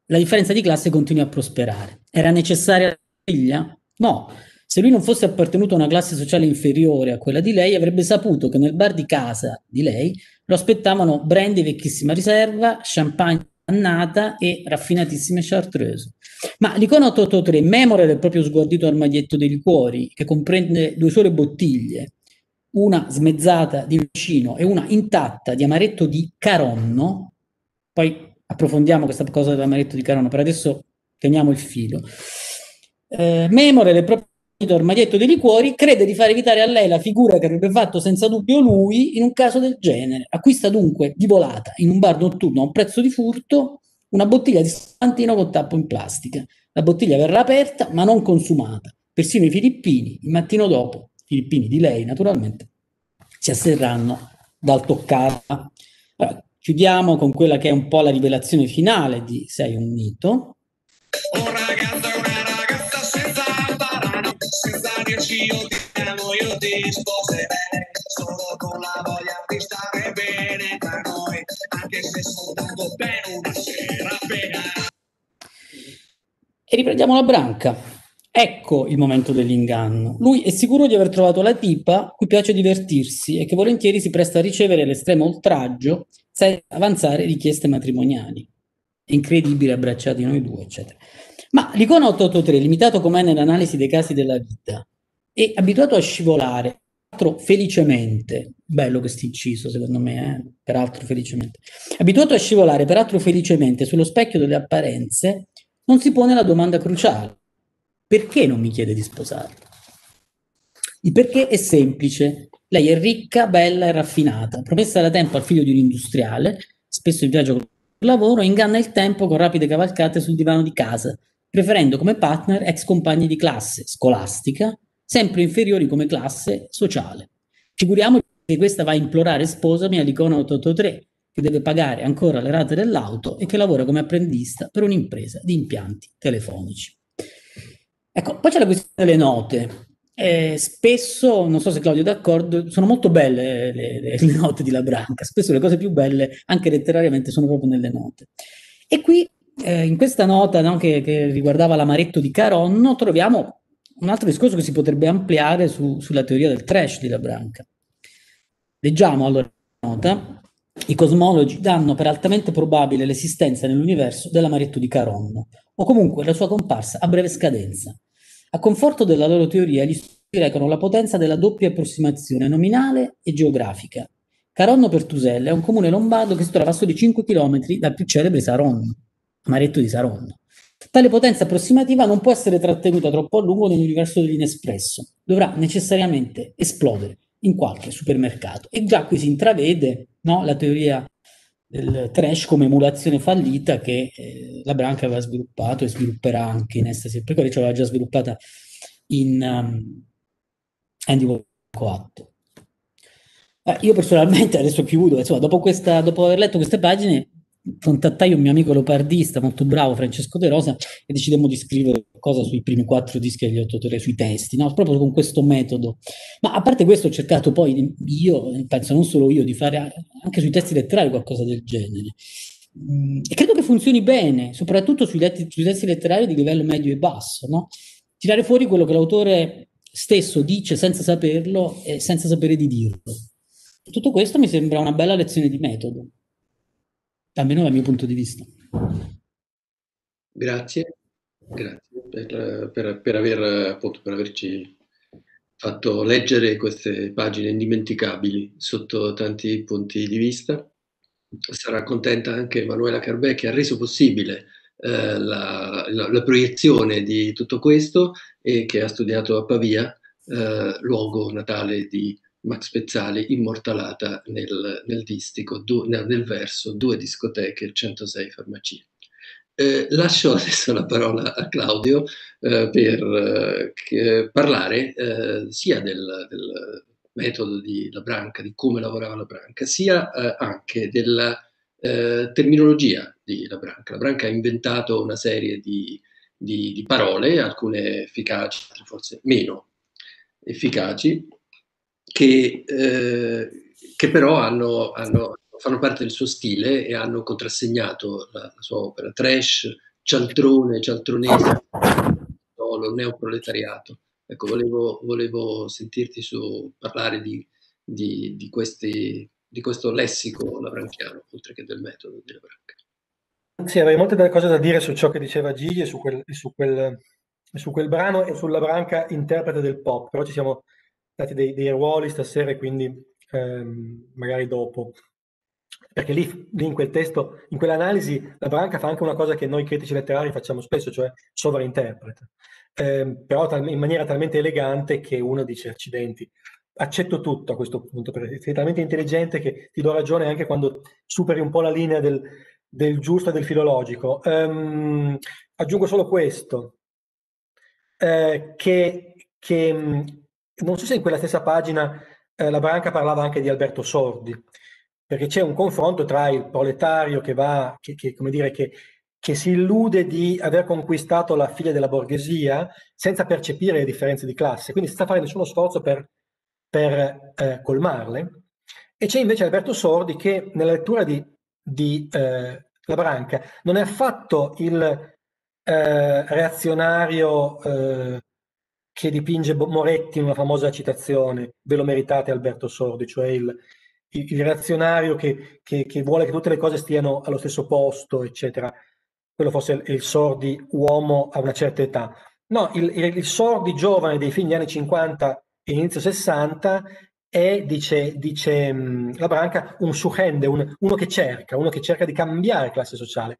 la differenza di classe continua a prosperare. Era necessaria la figlia? No. Se lui non fosse appartenuto a una classe sociale inferiore a quella di lei, avrebbe saputo che nel bar di casa di lei lo aspettavano brandy vecchissima riserva, champagne annata e raffinatissime chartreuse. Ma l'icona 883, memore del proprio sguardito armadietto dei liquori, che comprende due sole bottiglie, una smezzata di vicino e una intatta di amaretto di Caronno, poi approfondiamo questa cosa dell'amaretto di Caronno, per adesso teniamo il filo. Eh, memore del proprio armadietto dei liquori, crede di far evitare a lei la figura che avrebbe fatto senza dubbio lui in un caso del genere. Acquista dunque di volata in un bar notturno a un prezzo di furto una bottiglia di Santino con tappo in plastica. La bottiglia verrà aperta ma non consumata. Persino i filippini, il mattino dopo, filippini di lei naturalmente, si asserranno dal toccarla. Allora, chiudiamo con quella che è un po' la rivelazione finale di Sei un mito. Un ragazzo una ragazza senza parano, senza dirci io ti amo, io ti sposerei, solo con la voglia di stare bene tra noi, anche se soltanto per una sera appena. E riprendiamo la branca. Ecco il momento dell'inganno. Lui è sicuro di aver trovato la tipa cui piace divertirsi e che volentieri si presta a ricevere l'estremo oltraggio senza avanzare richieste matrimoniali. Incredibile abbracciati noi due, eccetera. Ma l'icona 883, limitato com'è nell'analisi dei casi della vita, è abituato a scivolare, peraltro felicemente, bello questo inciso secondo me, eh? peraltro felicemente, abituato a scivolare peraltro felicemente sullo specchio delle apparenze, non si pone la domanda cruciale perché non mi chiede di sposarla? Il perché è semplice. Lei è ricca, bella e raffinata, promessa da tempo al figlio di un industriale, spesso in viaggio con il lavoro, inganna il tempo con rapide cavalcate sul divano di casa, preferendo come partner ex compagni di classe scolastica, sempre inferiori come classe sociale. Figuriamoci che questa va a implorare sposami all'icona 883, che deve pagare ancora le rate dell'auto e che lavora come apprendista per un'impresa di impianti telefonici. Ecco, poi c'è la questione delle note. Eh, spesso, non so se Claudio è d'accordo, sono molto belle le, le, le, note di La Branca, spesso le cose più belle, anche letterariamente, sono proprio nelle note. E qui, eh, in questa nota no, che, che, riguardava l'amaretto di Caronno, troviamo un altro discorso che si potrebbe ampliare su, sulla teoria del trash di La Branca. Leggiamo allora la nota. I cosmologi danno per altamente probabile l'esistenza nell'universo dell'amaretto di Caronno, o comunque la sua comparsa a breve scadenza, a conforto della loro teoria, gli studi recano la potenza della doppia approssimazione nominale e geografica. Caronno Pertuselle è un comune lombardo che si trova a soli 5 km dal più celebre Saronno, Maretto di Saronno. Tale potenza approssimativa non può essere trattenuta troppo a lungo nell'universo dell'inespresso, dovrà necessariamente esplodere in qualche supermercato. E già qui si intravede no, la teoria del trash come emulazione fallita che eh, la Branca aveva sviluppato e svilupperà anche in Ecstasy e Pecore, cioè già sviluppata in um, Andy Walk 8. Eh, io personalmente adesso chiudo, insomma, dopo, questa, dopo aver letto queste pagine contattai un mio amico leopardista molto bravo, Francesco De Rosa, e decidemmo di scrivere qualcosa sui primi quattro dischi degli 883, sui testi, no? proprio con questo metodo. Ma a parte questo ho cercato poi, io, penso non solo io, di fare anche sui testi letterari qualcosa del genere. Mm, e credo che funzioni bene, soprattutto sui, letti, sui testi letterari di livello medio e basso, no? tirare fuori quello che l'autore stesso dice senza saperlo e senza sapere di dirlo. Tutto questo mi sembra una bella lezione di metodo almeno dal mio punto di vista. Grazie, grazie per, per, per, aver, appunto, per averci fatto leggere queste pagine indimenticabili sotto tanti punti di vista. Sarà contenta anche Emanuela Carbè che ha reso possibile eh, la, la, la, proiezione di tutto questo e che ha studiato a Pavia, eh, luogo natale di Max Pezzali, immortalata nel, nel distico, du, nel, nel, verso Due discoteche, 106 farmacie. Eh, lascio adesso la parola a Claudio eh, per eh, parlare eh, sia del, del, metodo di La Branca, di come lavorava La Branca, sia eh, anche della eh, terminologia di La Branca. La Branca ha inventato una serie di, di, di parole, alcune efficaci, altre forse meno efficaci, che, che però hanno, hanno fanno parte del suo stile e hanno contrassegnato la, la sua opera. Trash, cialtrone, cialtronese, solo, neoproletariato. Ecco, volevo, volevo sentirti su, parlare di, di, di, questi, di questo lessico lavranchiano, oltre che del metodo di Lavranca. Sì, avrei molte cose da dire su ciò che diceva Gigi e su quel, su quel, su quel brano e sulla branca interprete del pop, però ci siamo dati dei, dei ruoli stasera e quindi ehm, magari dopo perché lì, lì, in quel testo, in quell'analisi, la Branca fa anche una cosa che noi critici letterari facciamo spesso, cioè sovrainterpreta, eh, però tal- in maniera talmente elegante che uno dice accidenti. Accetto tutto a questo punto, perché sei talmente intelligente che ti do ragione anche quando superi un po' la linea del, del giusto e del filologico. Um, aggiungo solo questo, eh, che, che, non so se in quella stessa pagina eh, la Branca parlava anche di Alberto Sordi, perché c'è un confronto tra il proletario che va, che, che, come dire, che, che si illude di aver conquistato la figlia della borghesia senza percepire le differenze di classe, quindi senza fare nessuno sforzo per, per eh, colmarle. E c'è invece Alberto Sordi che nella lettura di, di eh, La Branca non è affatto il eh, reazionario eh, che dipinge Moretti in una famosa citazione, ve lo meritate Alberto Sordi, cioè il, il reazionario che, che, che, vuole che tutte le cose stiano allo stesso posto, eccetera. Quello fosse il, il sordi uomo a una certa età. No, il, il, il sordi giovane dei degli anni 50 e inizio 60 è, dice, dice mh, la Branca, un suhende, un, uno che cerca, uno che cerca di cambiare classe sociale.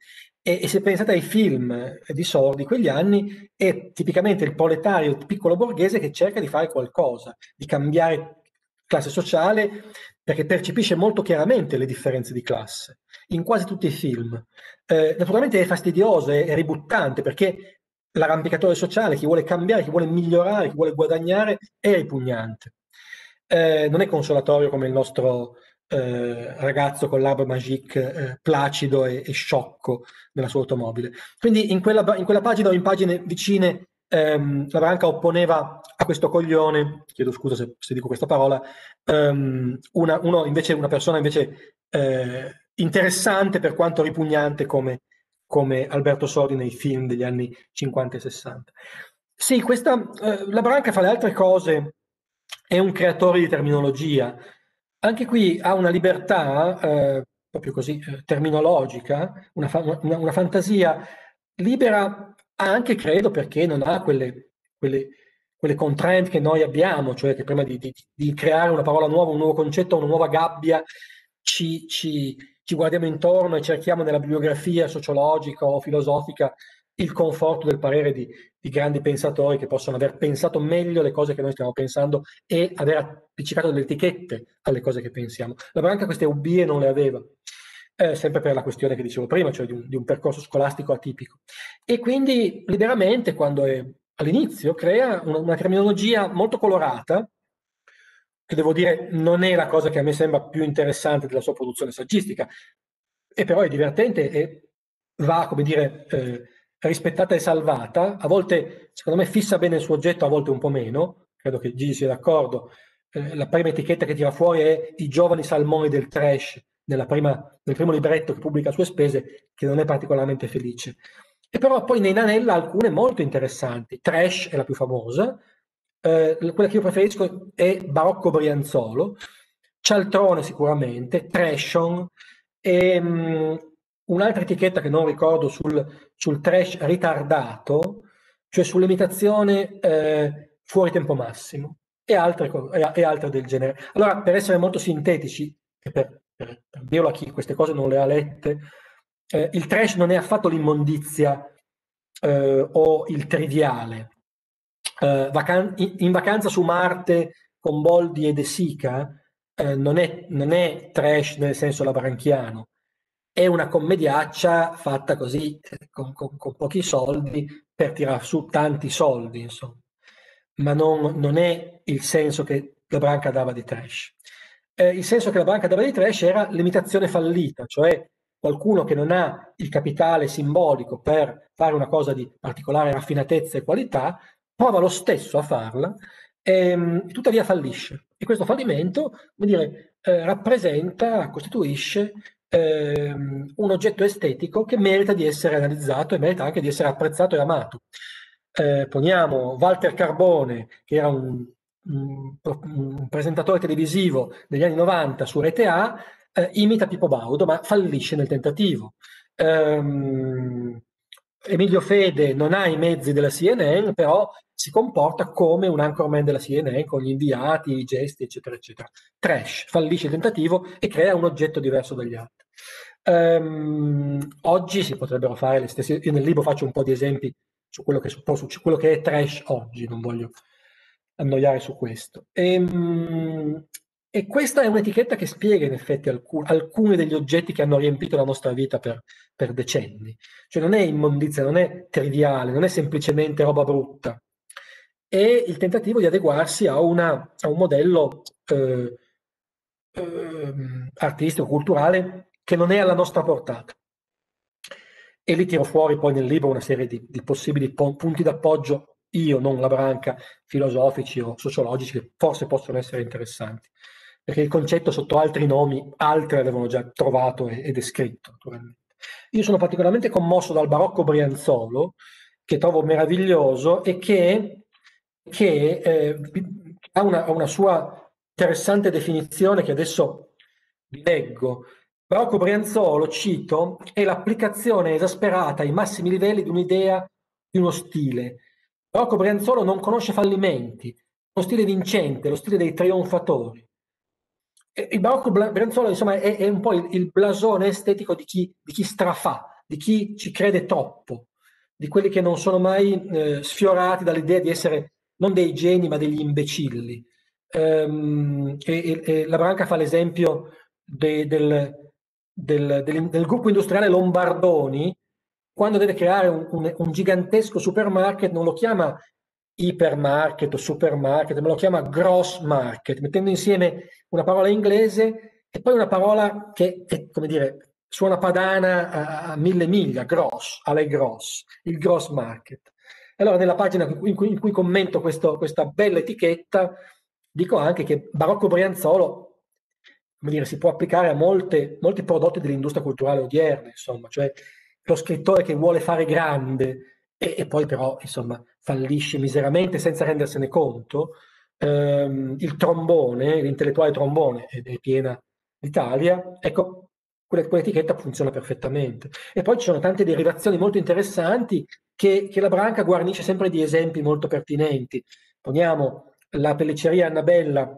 E, e se pensate ai film di Sordi, quegli anni è tipicamente il proletario, il piccolo borghese che cerca di fare qualcosa, di cambiare classe sociale, perché percepisce molto chiaramente le differenze di classe in quasi tutti i film. Eh, naturalmente è fastidioso, è, è ributtante, perché l'arrampicatore sociale, chi vuole cambiare, chi vuole migliorare, chi vuole guadagnare, è ripugnante. Eh, non è consolatorio come il nostro eh, ragazzo con l'arbre magique eh, placido e, e, sciocco nella sua automobile. Quindi in quella, in quella pagina o in pagine vicine ehm, la Branca opponeva a questo coglione, chiedo scusa se, se dico questa parola, ehm, una, uno invece, una persona invece eh, interessante per quanto ripugnante come, come, Alberto Sordi nei film degli anni 50 e 60. Sì, questa, eh, la Branca fa le altre cose, è un creatore di terminologia, anche qui ha una libertà eh, proprio così eh, terminologica, una, fa- una, una fantasia libera anche credo perché non ha quelle, quelle, quelle contraint che noi abbiamo, cioè che prima di, di, di, creare una parola nuova, un nuovo concetto, una nuova gabbia, ci, ci, ci guardiamo intorno e cerchiamo nella bibliografia sociologica o filosofica il conforto del parere di, di, grandi pensatori che possono aver pensato meglio le cose che noi stiamo pensando e aver appiccicato delle etichette alle cose che pensiamo. La Branca queste ubbie non le aveva eh, sempre per la questione che dicevo prima, cioè di un, di un, percorso scolastico atipico. E quindi liberamente, quando è all'inizio, crea una, una terminologia molto colorata, che devo dire non è la cosa che a me sembra più interessante della sua produzione saggistica, e però è divertente e va, come dire, eh, rispettata e salvata. A volte, secondo me, fissa bene il suo oggetto, a volte un po' meno. Credo che Gigi sia d'accordo. Eh, la prima etichetta che tira fuori è i giovani salmoni del trash, prima, nel primo libretto che pubblica a sue spese, che non è particolarmente felice. E però poi nei Nanella alcune molto interessanti. Trash è la più famosa, eh, quella che io preferisco è Barocco Brianzolo, Cialtrone sicuramente, Trashon e um, un'altra etichetta che non ricordo sul, sul trash ritardato, cioè sull'imitazione eh, fuori tempo massimo e altre, e, e altre del genere. Allora, per essere molto sintetici per per, per dirlo a chi queste cose non le ha lette, eh, il trash non è affatto l'immondizia eh, o il triviale. Eh, vacan- in vacanza su Marte con Boldi e De Sica eh, non, è, non, è, trash nel senso labranchiano, è una commediaccia fatta così con, con, con pochi soldi per tirar su tanti soldi, insomma. Ma non, non è il senso che la branca dava di trash. Eh, il senso che la branca dava di trash era l'imitazione fallita, cioè qualcuno che non ha il capitale simbolico per fare una cosa di particolare raffinatezza e qualità, prova lo stesso a farla e ehm, tuttavia fallisce. E questo fallimento, come dire, eh, rappresenta, costituisce eh, un oggetto estetico che merita di essere analizzato e merita anche di essere apprezzato e amato. Eh, poniamo Walter Carbone, che era un, un, un, presentatore televisivo degli anni 90 su Rete A, eh, imita Pippo Baudo, ma fallisce nel tentativo. Um, Emilio Fede non ha i mezzi della CNN, però si comporta come un anchorman della CNN con gli inviati, i gesti, eccetera, eccetera. Trash, fallisce il tentativo e crea un oggetto diverso dagli altri. Um, oggi si potrebbero fare le stesse. Io nel libro faccio un po' di esempi su quello che, su quello che è trash oggi, non voglio annoiare su questo. E, um, e questa è un'etichetta che spiega in effetti alcun, alcuni degli oggetti che hanno riempito la nostra vita per, per, decenni. Cioè non è immondizia, non è triviale, non è semplicemente roba brutta. È il tentativo di adeguarsi a, una, a un modello eh, eh, artistico, culturale che non è alla nostra portata. E lì tiro fuori poi nel libro una serie di, di possibili punti d'appoggio, io, non la branca, filosofici o sociologici, che forse possono essere interessanti perché il concetto sotto altri nomi, altri l'avevano già trovato e, e descritto, naturalmente. Io sono particolarmente commosso dal barocco Brianzolo, che trovo meraviglioso e che, che eh, ha una, una, sua interessante definizione che adesso vi leggo. Barocco Brianzolo, cito, è l'applicazione esasperata ai massimi livelli di un'idea, di uno stile. Barocco Brianzolo non conosce fallimenti, uno stile vincente, lo stile dei trionfatori il barocco Brianzola insomma è, è un po' il, il, blasone estetico di chi, di chi strafà, di chi ci crede troppo, di quelli che non sono mai eh, sfiorati dall'idea di essere non dei geni ma degli imbecilli. Um, e, e, la Branca fa l'esempio de, del, del, del, del, gruppo industriale Lombardoni, quando deve creare un, un, un gigantesco supermarket non lo chiama ipermarket o supermarket, ma lo chiama gross market, mettendo insieme una parola inglese e poi una parola che è, come dire, suona padana a, a mille miglia, gross, alle gross, il gross market. Allora, nella pagina in cui, in cui commento questo, questa bella etichetta, dico anche che Barocco Brianzolo come dire, si può applicare a molte, molti prodotti dell'industria culturale odierna, insomma, cioè lo scrittore che vuole fare grande e, e poi però, insomma, fallisce miseramente senza rendersene conto, ehm, il trombone, l'intellettuale trombone, ed è piena l'Italia, ecco, quell'etichetta funziona perfettamente. E poi ci sono tante derivazioni molto interessanti che, che la Branca guarnisce sempre di esempi molto pertinenti. Poniamo la pellicceria Annabella,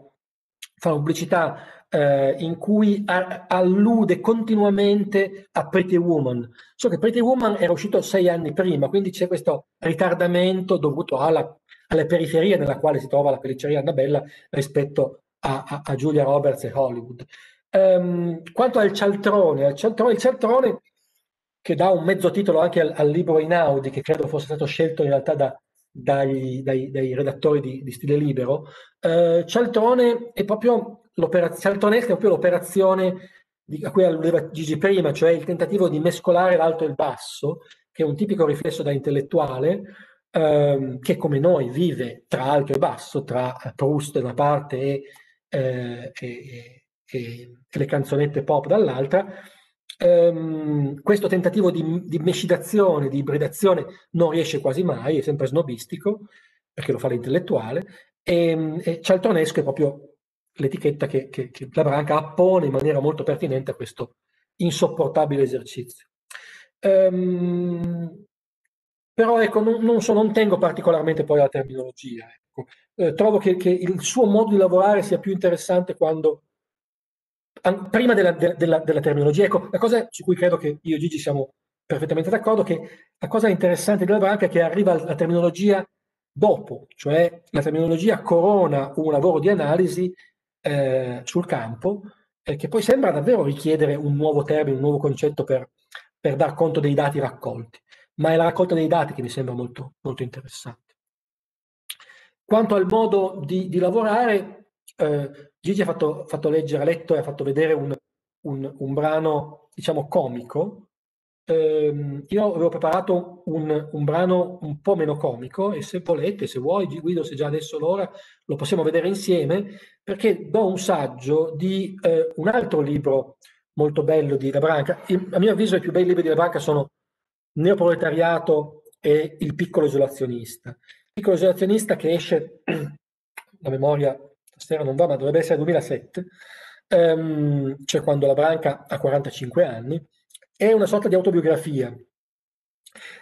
fa pubblicità eh, in cui a- allude continuamente a Pretty Woman. So che Pretty Woman era uscito sei anni prima, quindi c'è questo ritardamento dovuto alla, alle periferie nella quale si trova la pellicceria Annabella rispetto a, a, a Julia Roberts e Hollywood. Um, quanto al cialtrone, al cialtrone, il cialtrone che dà un mezzo titolo anche al, al libro Inaudi, che credo fosse stato scelto in realtà da, dai, dai, dai, redattori di, di stile libero, eh, Cialtrone è proprio l'operazione, Cialtronesca è proprio l'operazione di, a cui alludeva Gigi prima, cioè il tentativo di mescolare l'alto e il basso, che è un tipico riflesso da intellettuale, ehm, che come noi vive tra alto e basso, tra Proust da una parte e, eh, e, e, le canzonette pop dall'altra, Um, questo tentativo di, di mescidazione, di ibridazione non riesce quasi mai, è sempre snobistico, perché lo fa l'intellettuale, e, e Cialtronesco è proprio l'etichetta che, che, che, la Branca appone in maniera molto pertinente a questo insopportabile esercizio. Um, però ecco, non, non, so, non, tengo particolarmente poi alla terminologia. Ecco. Eh, trovo che, che, il suo modo di lavorare sia più interessante quando prima della, della, della, terminologia, ecco, la cosa su cui credo che io e Gigi siamo perfettamente d'accordo, che la cosa interessante della branca è che arriva la terminologia dopo, cioè la terminologia corona un lavoro di analisi eh, sul campo eh, che poi sembra davvero richiedere un nuovo termine, un nuovo concetto per, per dar conto dei dati raccolti, ma è la raccolta dei dati che mi sembra molto, molto interessante. Quanto al modo di, di lavorare, eh, Gigi ha fatto, fatto, leggere, ha letto e ha fatto vedere un, un, un brano, diciamo, comico, ehm, io avevo preparato un, un, brano un po' meno comico e se volete, se vuoi, Guido, se già adesso l'ora, lo possiamo vedere insieme, perché do un saggio di eh, un altro libro molto bello di La Branca. Il, a mio avviso i più bei libri di La Branca sono Neoproletariato e Il piccolo isolazionista. Il piccolo isolazionista che esce, la memoria stasera non va, ma dovrebbe essere 2007, ehm, cioè quando La Branca ha 45 anni, è una sorta di autobiografia,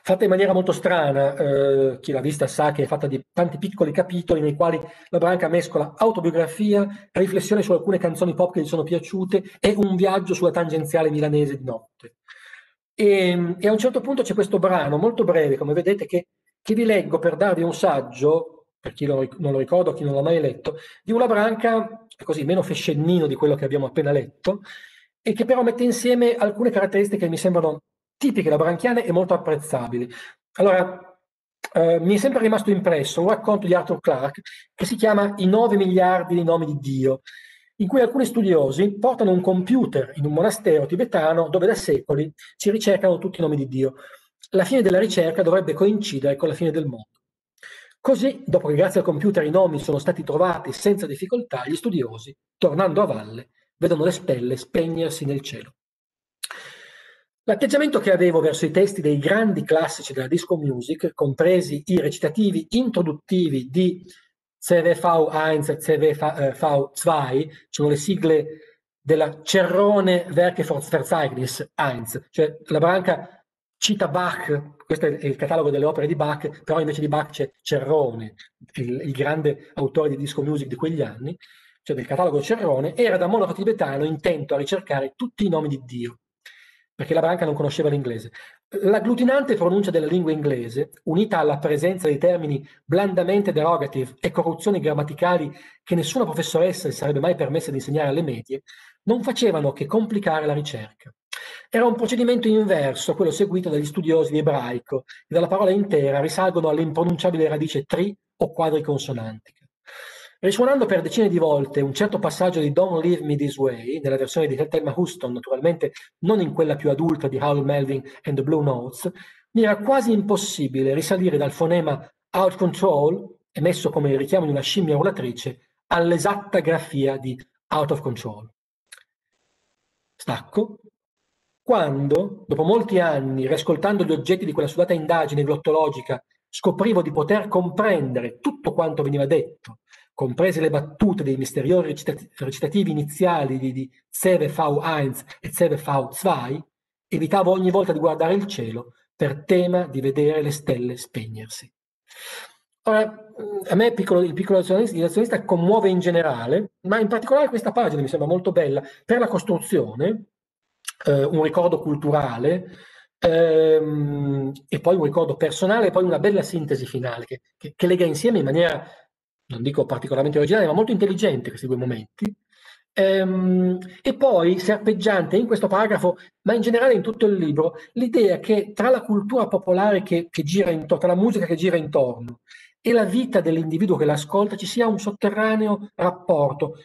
fatta in maniera molto strana, eh, chi l'ha vista sa che è fatta di tanti piccoli capitoli nei quali la branca mescola autobiografia, riflessione su alcune canzoni pop che gli sono piaciute e un viaggio sulla tangenziale milanese di notte. E, e a un certo punto c'è questo brano molto breve, come vedete, che, che vi leggo per darvi un saggio, per chi lo, non lo ricorda, chi non l'ha mai letto, di una branca così meno fescennino di quello che abbiamo appena letto, e che però mette insieme alcune caratteristiche che mi sembrano tipiche da branchiane e molto apprezzabili. Allora, eh, mi è sempre rimasto impresso un racconto di Arthur Clarke che si chiama I 9 miliardi di nomi di Dio, in cui alcuni studiosi portano un computer in un monastero tibetano dove da secoli si ricercano tutti i nomi di Dio. La fine della ricerca dovrebbe coincidere con la fine del mondo. Così, dopo che grazie al computer i nomi sono stati trovati senza difficoltà, gli studiosi, tornando a valle, vedono le stelle spegnersi nel cielo. L'atteggiamento che avevo verso i testi dei grandi classici della disco music, compresi i recitativi introduttivi di CVV1 e CVV2, sono le sigle della Cerrone Werke Verzeichnis 1, cioè la branca cita Bach, questo è il catalogo delle opere di Bach, però invece di Bach c'è Cerrone, il, il grande autore di disco music di quegli anni, cioè del catalogo Cerrone, era da monaco tibetano intento a ricercare tutti i nomi di Dio, perché la branca non conosceva l'inglese. L'agglutinante pronuncia della lingua inglese, unita alla presenza dei termini blandamente derogative e corruzioni grammaticali che nessuna professoressa si sarebbe mai permessa di insegnare alle medie, non facevano che complicare la ricerca. Era un procedimento inverso a quello seguito dagli studiosi di ebraico, che dalla parola intera risalgono all'impronunciabile radice tri o quadriconsonantica. Risuonando per decine di volte un certo passaggio di Don't Leave Me This Way, nella versione di Thelma Houston, naturalmente non in quella più adulta di Howell Melvin and the Blue Notes, mi era quasi impossibile risalire dal fonema Out Control, emesso come il richiamo di una scimmia urlatrice, all'esatta grafia di Out of Control. Stacco. Quando, dopo molti anni, riascoltando gli oggetti di quella sudata indagine glottologica, scoprivo di poter comprendere tutto quanto veniva detto, comprese le battute dei misteriosi recitativi iniziali di, di Zeve V1 e Zeve V2, evitavo ogni volta di guardare il cielo per tema di vedere le stelle spegnersi. Ora, a me piccolo, il piccolo azionista commuove in generale, ma in particolare questa pagina mi sembra molto bella per la costruzione, eh, un ricordo culturale, ehm, e poi un ricordo personale e poi una bella sintesi finale che, che, che lega insieme in maniera non dico particolarmente originale, ma molto intelligente questi due momenti. Ehm, e poi serpeggiante in questo paragrafo, ma in generale in tutto il libro, l'idea che tra la cultura popolare che, che gira intorno, tra la musica che gira intorno e la vita dell'individuo che l'ascolta ci sia un sotterraneo rapporto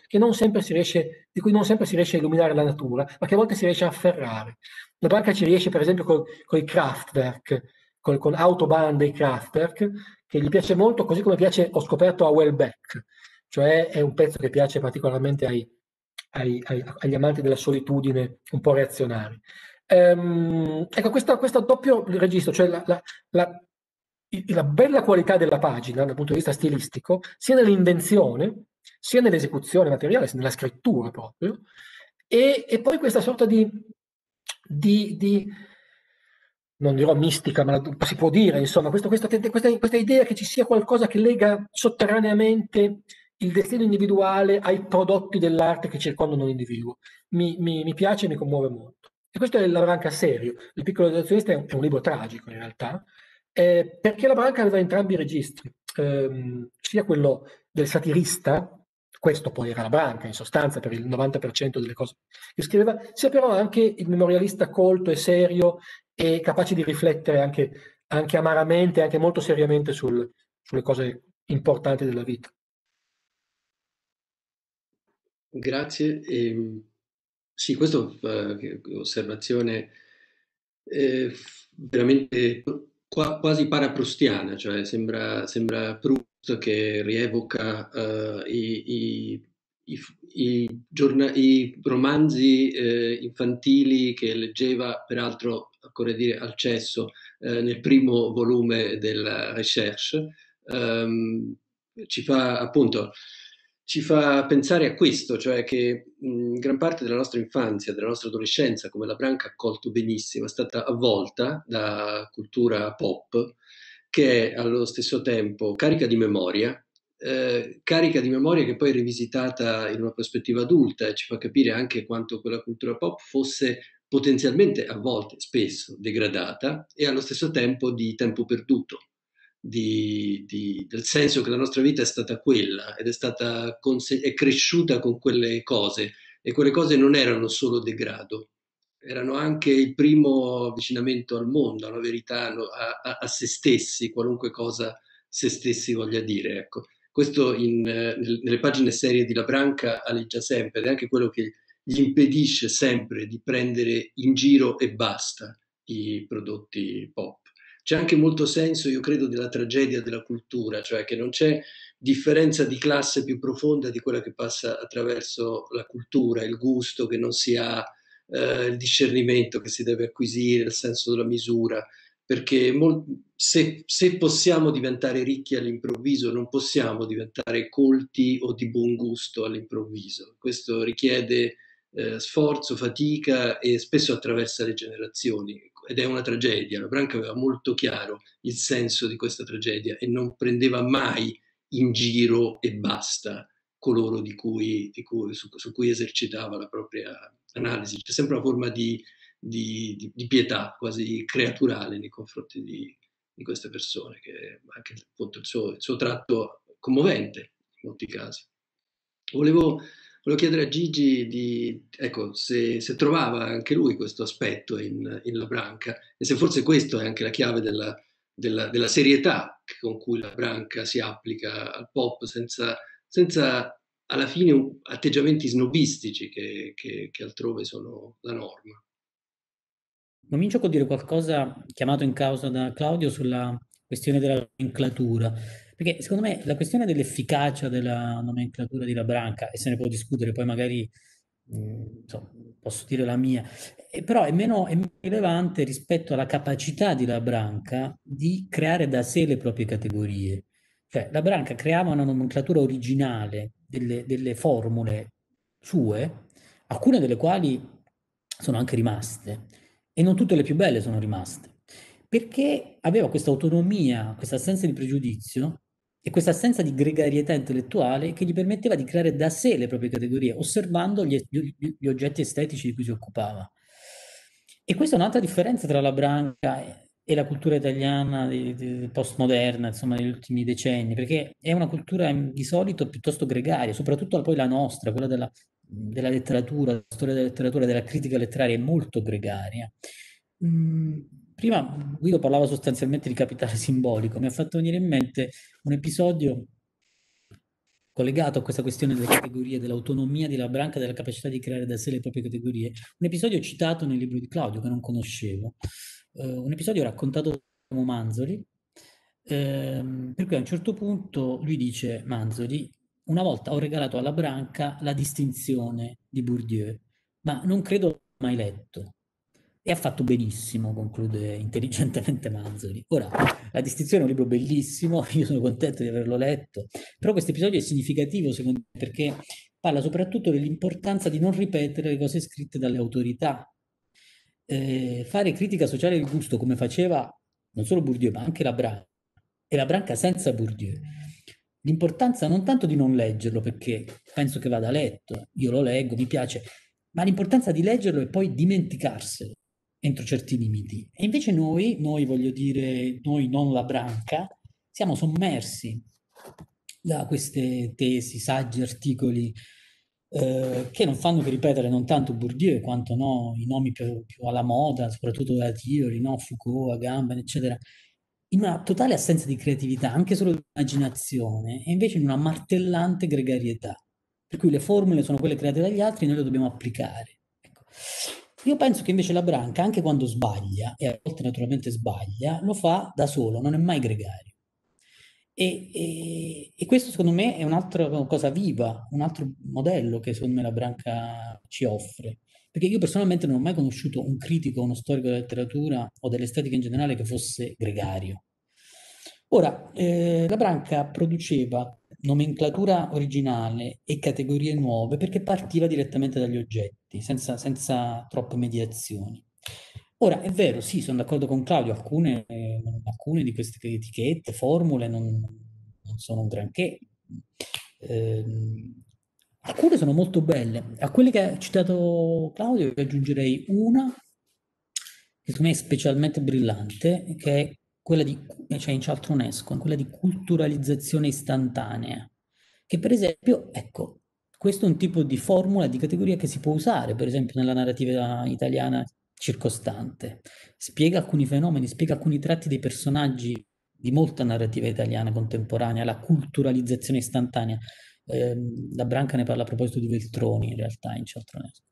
riesce, di cui non sempre si riesce a illuminare la natura, ma che a volte si riesce a afferrare. La banca ci riesce per esempio con i Kraftwerk, con, con Autobahn dei Kraftwerk, che gli piace molto, così come piace, ho scoperto a Wellbeck, cioè è un pezzo che piace particolarmente ai, ai, ai, agli amanti della solitudine un po' reazionari. Ehm, ecco, questo, questo doppio registro, cioè la, la, la, la, bella qualità della pagina dal punto di vista stilistico, sia nell'invenzione, sia nell'esecuzione materiale, sia nella scrittura proprio, e, e poi questa sorta di, di, di non dirò mistica, ma si può dire, insomma, questo, questa, questa, questa, idea che ci sia qualcosa che lega sotterraneamente il destino individuale ai prodotti dell'arte che circondano l'individuo. Mi, mi, mi piace e mi commuove molto. E questo è la branca serio. Il piccolo azionista è un, è un libro tragico in realtà, eh, perché la branca aveva entrambi i registri. ehm, sia quello del satirista, questo poi era la branca in sostanza per il 90% delle cose che scriveva, sia però anche il memorialista colto e serio e capace di riflettere anche, anche amaramente, anche molto seriamente sul, sulle cose importanti della vita. Grazie. Eh, sì, questa uh, osservazione eh, veramente qua, quasi paraprustiana, cioè sembra, sembra Proust che rievoca uh, i, i, i, i, giorna- i romanzi eh, infantili che leggeva, peraltro, occorre dire, al cesso eh, nel primo volume della Recherche. Um, ci fa appunto ci fa pensare a questo, cioè che mh, gran parte della nostra infanzia, della nostra adolescenza, come la Branca ha colto benissimo, è stata avvolta da cultura pop che è allo stesso tempo carica di memoria, eh, carica di memoria che poi è rivisitata in una prospettiva adulta e ci fa capire anche quanto quella cultura pop fosse potenzialmente a volte, spesso, degradata e allo stesso tempo di tempo perduto di, di, del senso che la nostra vita è stata quella ed è, stata conse- è cresciuta con quelle cose e quelle cose non erano solo degrado, erano anche il primo avvicinamento al mondo, alla verità, a, a, a se stessi, qualunque cosa se stessi voglia dire. Ecco. Questo in, nelle pagine serie di La Branca aleggia sempre ed è anche quello che gli impedisce sempre di prendere in giro e basta i prodotti pop. C'è anche molto senso, io credo, della tragedia della cultura, cioè che non c'è differenza di classe più profonda di quella che passa attraverso la cultura, il gusto che non si ha, eh, il discernimento che si deve acquisire, il senso della misura, perché mol- se, se, possiamo diventare ricchi all'improvviso, non possiamo diventare colti o di buon gusto all'improvviso. Questo richiede eh, sforzo, fatica e spesso attraversa le generazioni ed è una tragedia. La Branca aveva molto chiaro il senso di questa tragedia e non prendeva mai in giro e basta coloro di cui, di cui, su, su, cui esercitava la propria analisi. C'è sempre una forma di, di, di, pietà quasi creaturale nei confronti di, queste persone, che anche appunto il suo, il suo tratto commovente in molti casi. Volevo Volevo chiedere a Gigi di, ecco, se, se, trovava anche lui questo aspetto in, in, La Branca e se forse questo è anche la chiave della, della, della serietà con cui La Branca si applica al pop senza, senza alla fine atteggiamenti snobistici che, che, che altrove sono la norma. Comincio con dire qualcosa chiamato in causa da Claudio sulla questione della nomenclatura. Perché secondo me la questione dell'efficacia della nomenclatura di La Branca, e se ne può discutere, poi magari mm, insomma, posso dire la mia, eh, però è meno, è meno rilevante rispetto alla capacità di La Branca di creare da sé le proprie categorie. Cioè, La Branca creava una nomenclatura originale delle, delle formule sue, alcune delle quali sono anche rimaste, e non tutte le più belle sono rimaste perché aveva questa autonomia, questa assenza di pregiudizio e questa assenza di gregarietà intellettuale che gli permetteva di creare da sé le proprie categorie, osservando gli, gli, gli oggetti estetici di cui si occupava. E questa è un'altra differenza tra la branca e la cultura italiana di, di, postmoderna, insomma, negli ultimi decenni, perché è una cultura di solito piuttosto gregaria, soprattutto poi la nostra, quella della, della letteratura, della storia della letteratura, della critica letteraria, è molto gregaria. Mm, prima Guido parlava sostanzialmente di capitale simbolico, mi ha fatto venire in mente un episodio collegato a questa questione delle categorie, dell'autonomia di La Branca, della capacità di creare da sé le proprie categorie, un episodio citato nel libro di Claudio che non conoscevo, uh, un episodio raccontato da Manzoli, uh, per cui a un certo punto lui dice, Manzoli, una volta ho regalato alla Branca la distinzione di Bourdieu, ma non credo mai letto. E ha fatto benissimo, conclude intelligentemente Manzoli. Ora, La distinzione è un libro bellissimo, io sono contento di averlo letto, però questo episodio è significativo secondo me perché parla soprattutto dell'importanza di non ripetere le cose scritte dalle autorità. Eh, fare critica sociale del gusto come faceva non solo Bourdieu ma anche la Branca, e la Branca senza Bourdieu. L'importanza non tanto di non leggerlo perché penso che vada letto, io lo leggo, mi piace, ma l'importanza di leggerlo e poi dimenticarselo entro certi limiti. E invece noi, noi voglio dire, noi non la branca, siamo sommersi da queste tesi, saggi, articoli eh, che non fanno che ripetere non tanto Bourdieu quanto no, i nomi più, più, alla moda, soprattutto da Theory, no? Foucault, Agamben, eccetera, in una totale assenza di creatività, anche solo di immaginazione, e invece in una martellante gregarietà. Per cui le formule sono quelle create dagli altri e noi le dobbiamo applicare. Ecco. Io penso che invece la branca, anche quando sbaglia, e a volte naturalmente sbaglia, lo fa da solo, non è mai gregario. E, e, e, questo secondo me è un'altra cosa viva, un altro modello che secondo me la branca ci offre. Perché io personalmente non ho mai conosciuto un critico, uno storico della letteratura o dell'estetica in generale che fosse gregario. Ora, eh, la branca produceva nomenclatura originale e categorie nuove perché partiva direttamente dagli oggetti, senza, senza troppe mediazioni. Ora, è vero, sì, sono d'accordo con Claudio, alcune, eh, alcune di queste etichette, formule non, non sono un granché. Eh, alcune sono molto belle. A quelle che ha citato Claudio aggiungerei una che secondo me è specialmente brillante, che è quella di, cioè in Cialtronesco, quella di culturalizzazione istantanea, che per esempio, ecco, questo è un tipo di formula, di categoria che si può usare, per esempio, nella narrativa italiana circostante, spiega alcuni fenomeni, spiega alcuni tratti dei personaggi di molta narrativa italiana contemporanea, la culturalizzazione istantanea. Eh, la Branca ne parla a proposito di Veltroni, in realtà, in Cialtronesco.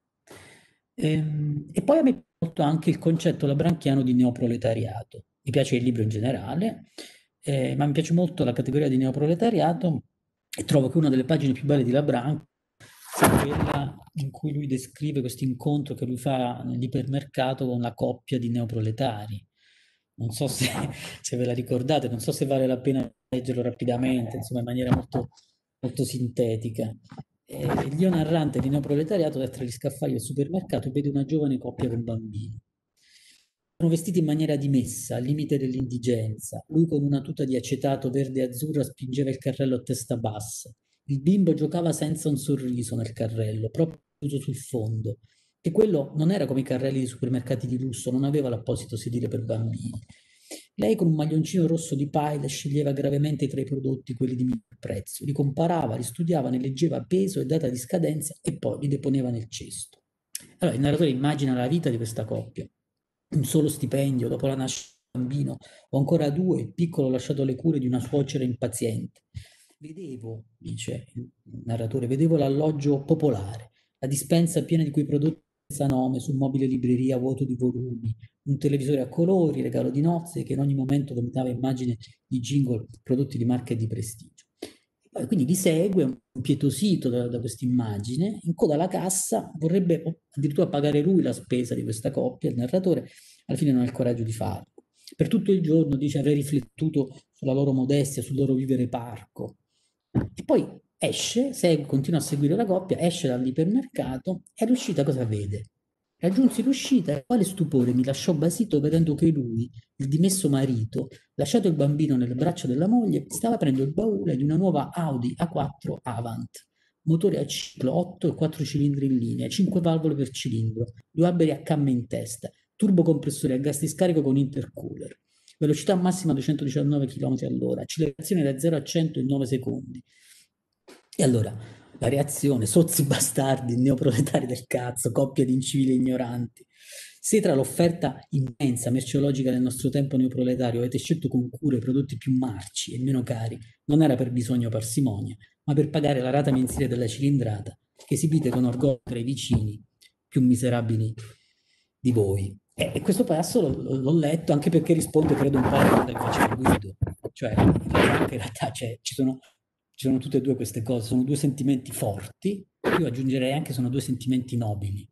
Eh, e poi a me molto anche il concetto labranchiano di neoproletariato. Mi piace il libro in generale, eh, ma mi piace molto la categoria di neoproletariato e trovo che una delle pagine più belle di Labranca sia quella in cui lui descrive questo incontro che lui fa nell'ipermercato con la coppia di neoproletari. Non so se, se, ve la ricordate, non so se vale la pena leggerlo rapidamente, insomma, in maniera molto, molto sintetica. Eh, il io narrante di neoproletariato è tra gli scaffali del supermercato e vede una giovane coppia con bambino. Sono vestiti in maniera dimessa, al limite dell'indigenza. Lui con una tuta di acetato verde e azzurra spingeva il carrello a testa bassa. Il bimbo giocava senza un sorriso nel carrello, proprio sul fondo. E quello non era come i carrelli di supermercati di lusso, non aveva l'apposito sedile per bambini. Lei con un maglioncino rosso di pile sceglieva gravemente tra i prodotti quelli di miglior prezzo, li comparava, li studiava, ne leggeva peso e data di scadenza e poi li deponeva nel cesto. Allora il narratore immagina la vita di questa coppia. Un solo stipendio dopo la nascita del bambino, o ancora due, il piccolo lasciato alle cure di una suocera impaziente. Vedevo, dice il narratore, vedevo l'alloggio popolare, la dispensa piena di quei prodotti senza nome su un mobile libreria vuoto di volumi, un televisore a colori, regalo di nozze che in ogni momento vomitava immagini di jingle prodotti di marca e di prestigio. Quindi li segue, impietosito da, da questa immagine, in coda alla cassa vorrebbe addirittura pagare lui la spesa di questa coppia, il narratore, alla fine non ha il coraggio di farlo. Per tutto il giorno dice avrei riflettuto sulla loro modestia, sul loro vivere parco, e poi esce, segue, continua a seguire la coppia, esce dall'ipermercato e all'uscita cosa vede? Raggiunsi l'uscita e quale stupore mi lasciò basito vedendo che lui, il dimesso marito, lasciato il bambino nelle braccia della moglie, stava aprendo il baule di una nuova Audi A4 Avant. Motore a ciclo, 8 e 4 cilindri in linea, 5 valvole per cilindro, due alberi a camme in testa, turbocompressore a gas di scarico con intercooler velocità massima 219 km all'ora, accelerazione da 0 a 100 in 9 secondi. E allora, la reazione, sozzi bastardi, neoproletari del cazzo, coppia di incivili ignoranti. Se tra l'offerta immensa merceologica del nostro tempo neoproletario avete scelto con cura i prodotti più marci e meno cari, non era per bisogno parsimonia, ma per pagare la rata mensile della cilindrata, che esibite con orgoglio tra i vicini più miserabili di voi. E, questo passo l'ho, l'ho, letto anche perché risponde, credo, un po' alla domanda che faceva Guido. Cioè, in realtà cioè, ci, sono, ci sono tutte e due queste cose, sono due sentimenti forti, io aggiungerei anche sono due sentimenti nobili.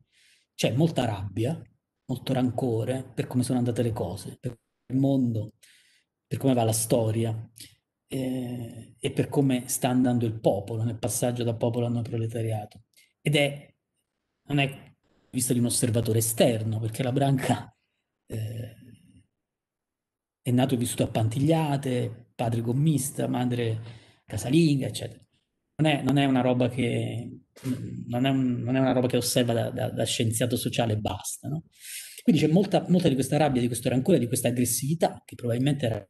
C'è molta rabbia, molto rancore per come sono andate le cose, per il mondo, per come va la storia eh, e per come sta andando il popolo nel passaggio da popolo a proletariato. Ed è, non è vista di un osservatore esterno, perché la branca eh, è nato e vissuto a Pantigliate, padre gommista, madre casalinga, eccetera. Non è, non è una roba che non è, un, non è, una roba che osserva da, da, da scienziato sociale e basta. No? Quindi c'è molta, molta, di questa rabbia, di questo rancore, di questa aggressività, che probabilmente era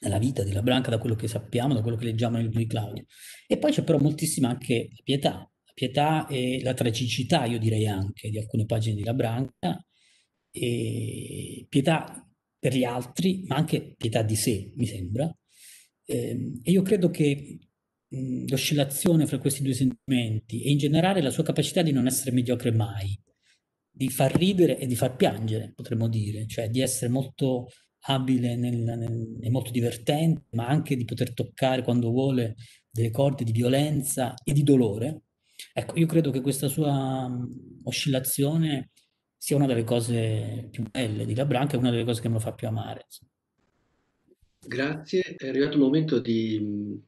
nella vita di La Branca, da quello che sappiamo, da quello che leggiamo nel libro di Claudio. E poi c'è però moltissima anche la pietà, la pietà e la tragicità, io direi anche, di alcune pagine di La Branca, pietà per gli altri, ma anche pietà di sé, mi sembra. Ehm, e io credo che l'oscillazione fra questi due sentimenti e in generale la sua capacità di non essere mediocre mai, di far ridere e di far piangere, potremmo dire, cioè di essere molto abile e molto divertente, ma anche di poter toccare quando vuole delle corde di violenza e di dolore. Ecco, io credo che questa sua um, oscillazione sia una delle cose più belle di La Branca e una delle cose che me lo fa più amare. Grazie, è arrivato il momento di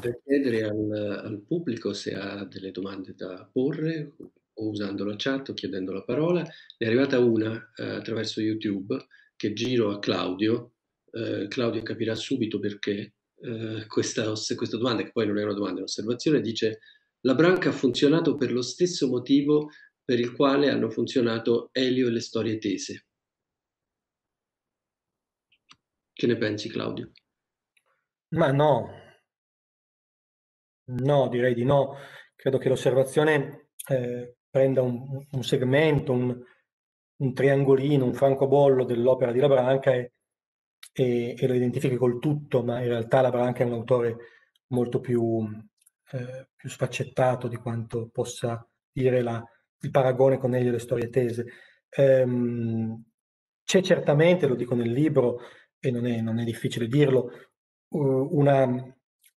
per chiedere al, al, pubblico se ha delle domande da porre o usando la chat o chiedendo la parola. Ne è arrivata una eh, attraverso YouTube che giro a Claudio. Eh, Claudio capirà subito perché eh, questa, questa domanda, che poi non è una domanda, è un'osservazione, dice la branca ha funzionato per lo stesso motivo per il quale hanno funzionato Elio e le storie tese. Che ne pensi Claudio? Ma no, no, direi di no. Credo che l'osservazione eh, prenda un, un segmento, un, un, triangolino, un francobollo dell'opera di La Branca e, e, e, lo identifichi col tutto, ma in realtà La Branca è un autore molto più, eh, più sfaccettato di quanto possa dire la, il paragone con Elio e le storie tese. Ehm, c'è certamente, lo dico nel libro, e non è, non è difficile dirlo, una,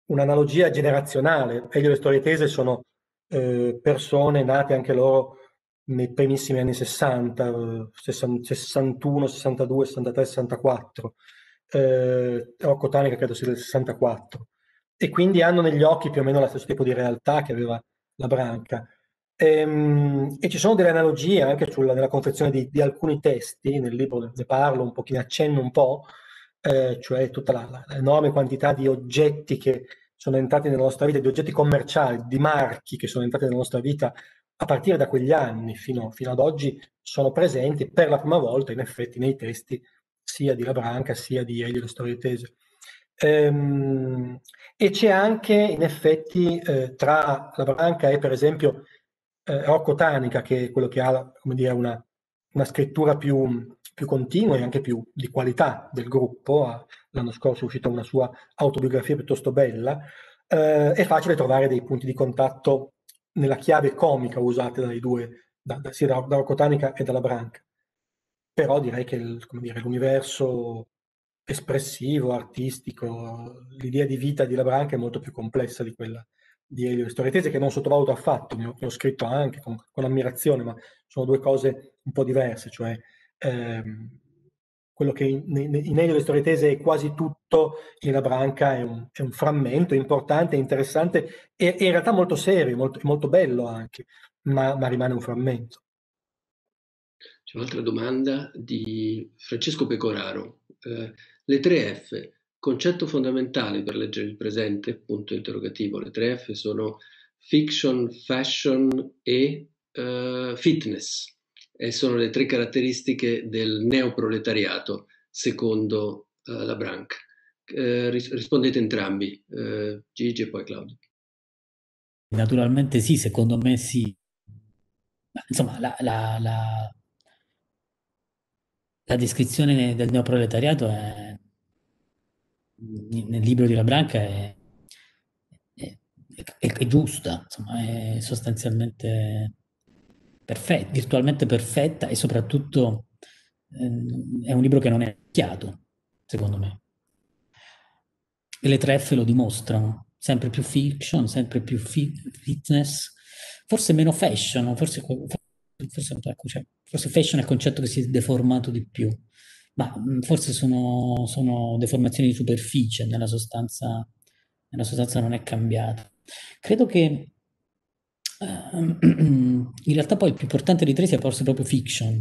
un'analogia generazionale. Elio e storie tese sono eh, persone nate anche loro nei primissimi anni 60, 61, 62, 63, 64. Eh, Rocco Tanica credo sia del 64. E quindi hanno negli occhi più o meno lo stesso tipo di realtà che aveva la Branca. E, ehm, e ci sono delle analogie anche sulla, nella confezione di, di, alcuni testi, nel libro ne parlo un pochino, accenno un po', eh, cioè tutta l'enorme quantità di oggetti che sono entrati nella nostra vita, di oggetti commerciali, di marchi che sono entrati nella nostra vita a partire da quegli anni fino, fino ad oggi, sono presenti per la prima volta in effetti nei testi sia di La Branca sia di Elio Storie Tese. Ehm, e c'è anche in effetti eh, tra La Branca e per esempio eh, Rocco Tanica, che è quello che ha dire, una, una scrittura più, più continua e anche più di qualità del gruppo. L'anno scorso è uscita una sua autobiografia piuttosto bella. Eh, è facile trovare dei punti di contatto nella chiave comica usate dai due, da, da, sia da, da Roccotanica che dalla Branca. Però direi che il, dire, l'universo espressivo, artistico, l'idea di vita di La Branca è molto più complessa di quella di Elio Storietese, che non sottovaluto affatto, ne ho, ne ho scritto anche con, con, ammirazione, ma sono due cose un po' diverse, cioè ehm, quello che in, in Elio Storietese è quasi tutto, in La Branca è un, è un frammento importante, interessante e, e, in realtà molto serio, molto, molto bello anche, ma, ma rimane un frammento. C'è un'altra domanda di Francesco Pecoraro. Eh, le tre F Concetto fondamentale per leggere il presente, punto interrogativo. Le tre F sono fiction, fashion e uh, fitness e sono le tre caratteristiche del neoproletariato secondo uh, la Branca. Ris- rispondete entrambi, Gigi e poi Claudio. Naturalmente sì, secondo me sì. Ma, insomma, la, la, la, la descrizione del neoproletariato è nel libro di La Branca è, è, è, è giusta, insomma, è sostanzialmente perfetta, virtualmente perfetta e soprattutto eh, è un libro che non è chiato, secondo me. E le tre F lo dimostrano, sempre più fiction, sempre più fi- fitness, forse meno fashion, forse, forse, cioè, forse fashion è il concetto che si è deformato di più ma forse sono, sono deformazioni di superficie, nella sostanza, nella sostanza non è cambiata. Credo che in realtà poi il più importante dei tre sia forse proprio fiction.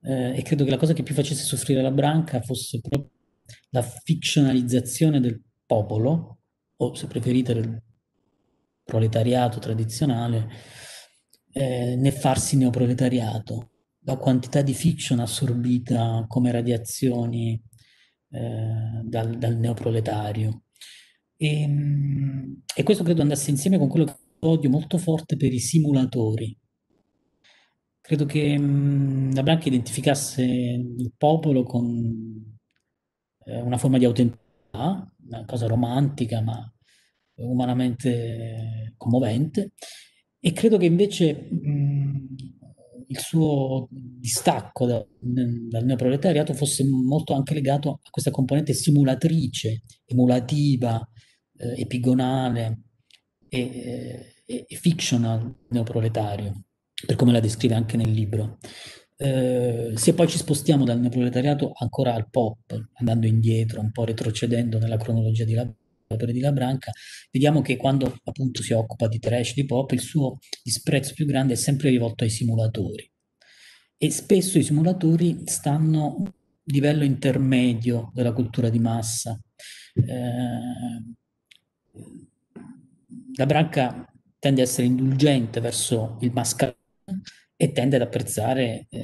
Uh, e credo che la cosa che più facesse soffrire la Branca fosse proprio la fictionalizzazione del popolo, o se preferite del proletariato tradizionale, eh, nel farsi neoproletariato la quantità di fiction assorbita come radiazioni eh, dal, dal, neoproletario. E, ehm, e, questo credo andasse insieme con quello che odio molto forte per i simulatori. Credo che mh, la Branca identificasse il popolo con eh, una forma di autenticità, una cosa romantica ma umanamente commovente, e credo che invece mh, il suo distacco da, dal neoproletariato fosse molto anche legato a questa componente simulatrice, emulativa, eh, epigonale e, e, e fictional neoproletario, per come la descrive anche nel libro. Eh, se poi ci spostiamo dal neoproletariato ancora al pop, andando indietro, un po' retrocedendo nella cronologia di opere di Labranca, vediamo che quando appunto si occupa di trash, di pop, il suo disprezzo più grande è sempre rivolto ai simulatori. E spesso i simulatori stanno a livello intermedio della cultura di massa. Eh, la Branca tende a essere indulgente verso il mascalino e tende ad apprezzare eh,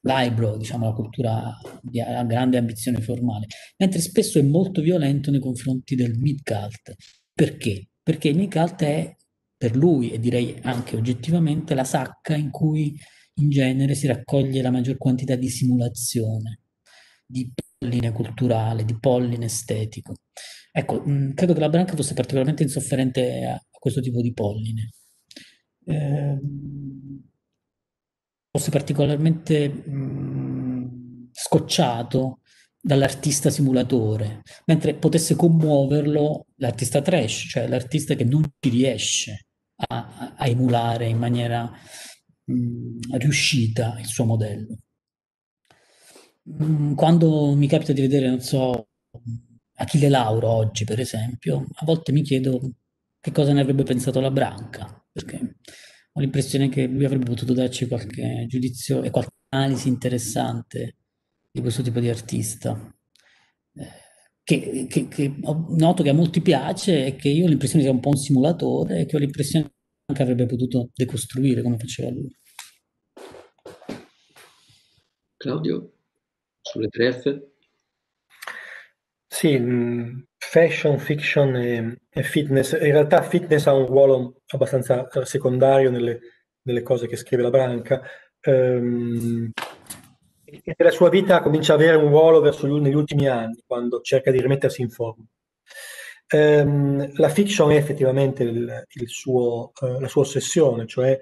l'Aibro, diciamo la cultura di a grande ambizione formale, mentre spesso è molto violento nei confronti del mid-cult. Perché? Perché il mid-cult è per lui e direi anche oggettivamente la sacca in cui in genere si raccoglie la maggior quantità di simulazione, di polline culturale, di polline estetico. Ecco, mh, credo che la Branca fosse particolarmente insofferente a, a questo tipo di polline. Eh, fosse particolarmente mh, scocciato dall'artista simulatore, mentre potesse commuoverlo l'artista trash, cioè l'artista che non ci riesce a, a emulare in maniera mh, riuscita il suo modello. Mh, quando mi capita di vedere, non so, Achille Lauro oggi, per esempio, a volte mi chiedo che cosa ne avrebbe pensato la Branca, perché ho l'impressione che lui avrebbe potuto darci qualche giudizio e qualche analisi interessante di questo tipo di artista. Eh, che, che, che noto che a molti piace e che io ho l'impressione sia un po' un simulatore e che ho l'impressione che avrebbe potuto decostruire come faceva lui. Claudio, sulle tre F? Sì, mm, fashion, fiction e, e, fitness. In realtà fitness ha un ruolo abbastanza eh, secondario nelle, nelle cose che scrive la Branca. Um, e nella sua vita comincia ad avere un ruolo verso gli, negli ultimi anni, quando cerca di rimettersi in forma. Um, la fiction è effettivamente il, il suo, uh, la sua ossessione, cioè,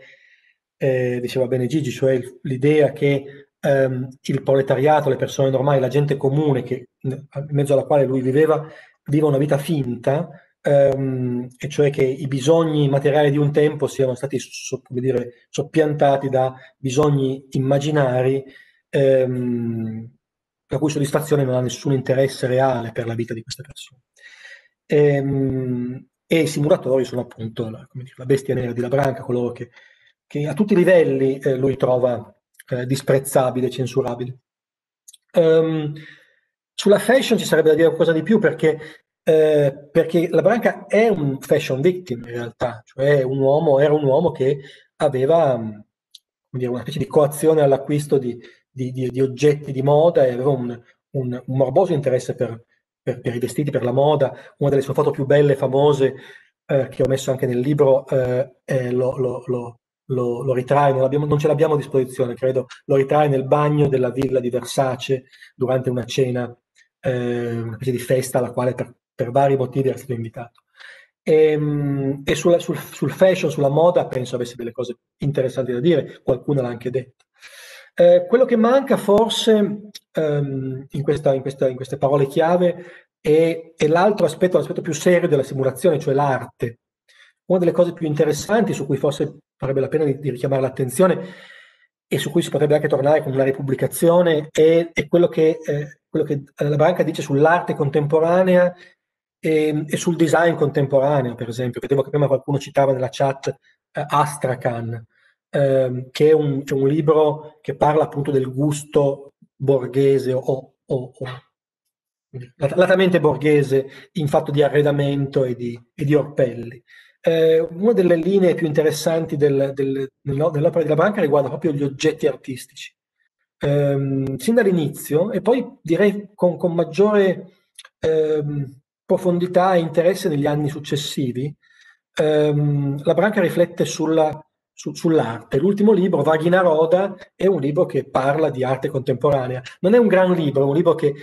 eh, diceva bene Gigi, cioè l'idea che ehm, il proletariato, le persone normali, la gente comune che, in mezzo alla quale lui viveva, viva una vita finta, ehm, e cioè che i bisogni materiali di un tempo siano stati so, dire, soppiantati da bisogni immaginari ehm, la cui soddisfazione non ha nessun interesse reale per la vita di queste persone. Ehm, e i simulatori sono appunto la, dire, la, bestia nera di La Branca, coloro che, che a tutti i livelli eh, lui trova eh, disprezzabile, censurabile. Um, sulla fashion ci sarebbe da dire qualcosa di più perché, eh, perché la Branca è un fashion victim in realtà, cioè un uomo, era un uomo che aveva mm, dire, una specie di coazione all'acquisto di, di, di, di, oggetti di moda e aveva un, un, un morboso interesse per, per, per, i vestiti, per la moda. Una delle sue foto più belle e famose eh, che ho messo anche nel libro eh, lo, lo, lo, lo, lo ritrae, non, non, ce l'abbiamo a disposizione, credo, lo ritrae nel bagno della villa di Versace durante una cena, eh, una specie di festa alla quale per, per vari motivi era stato invitato. E, ehm, e sulla, sul, sul, fashion, sulla moda, penso avesse delle cose interessanti da dire, qualcuno l'ha anche detto. Eh, quello che manca forse ehm, in, questa, in, questa, in, queste parole chiave è, è l'altro aspetto, l'aspetto più serio della simulazione, cioè l'arte. Una delle cose più interessanti su cui forse farebbe la pena di, di, richiamare l'attenzione e su cui si potrebbe anche tornare con una ripubblicazione è, è quello, che, eh, quello, che, la Branca dice sull'arte contemporanea e, e, sul design contemporaneo, per esempio. Vedevo che prima qualcuno citava nella chat eh, Astrakhan, eh, che è un, cioè un, libro che parla appunto del gusto borghese o, o, o latamente borghese in fatto di arredamento e di, e di orpelli. Eh, una delle linee più interessanti del, del, nell'opera della banca riguarda proprio gli oggetti artistici. ehm, sin dall'inizio e poi direi con, con maggiore ehm, profondità e interesse negli anni successivi, ehm, la Branca riflette sulla, su, sull'arte. L'ultimo libro, Vagina Roda, è un libro che parla di arte contemporanea. Non è un gran libro, è un libro che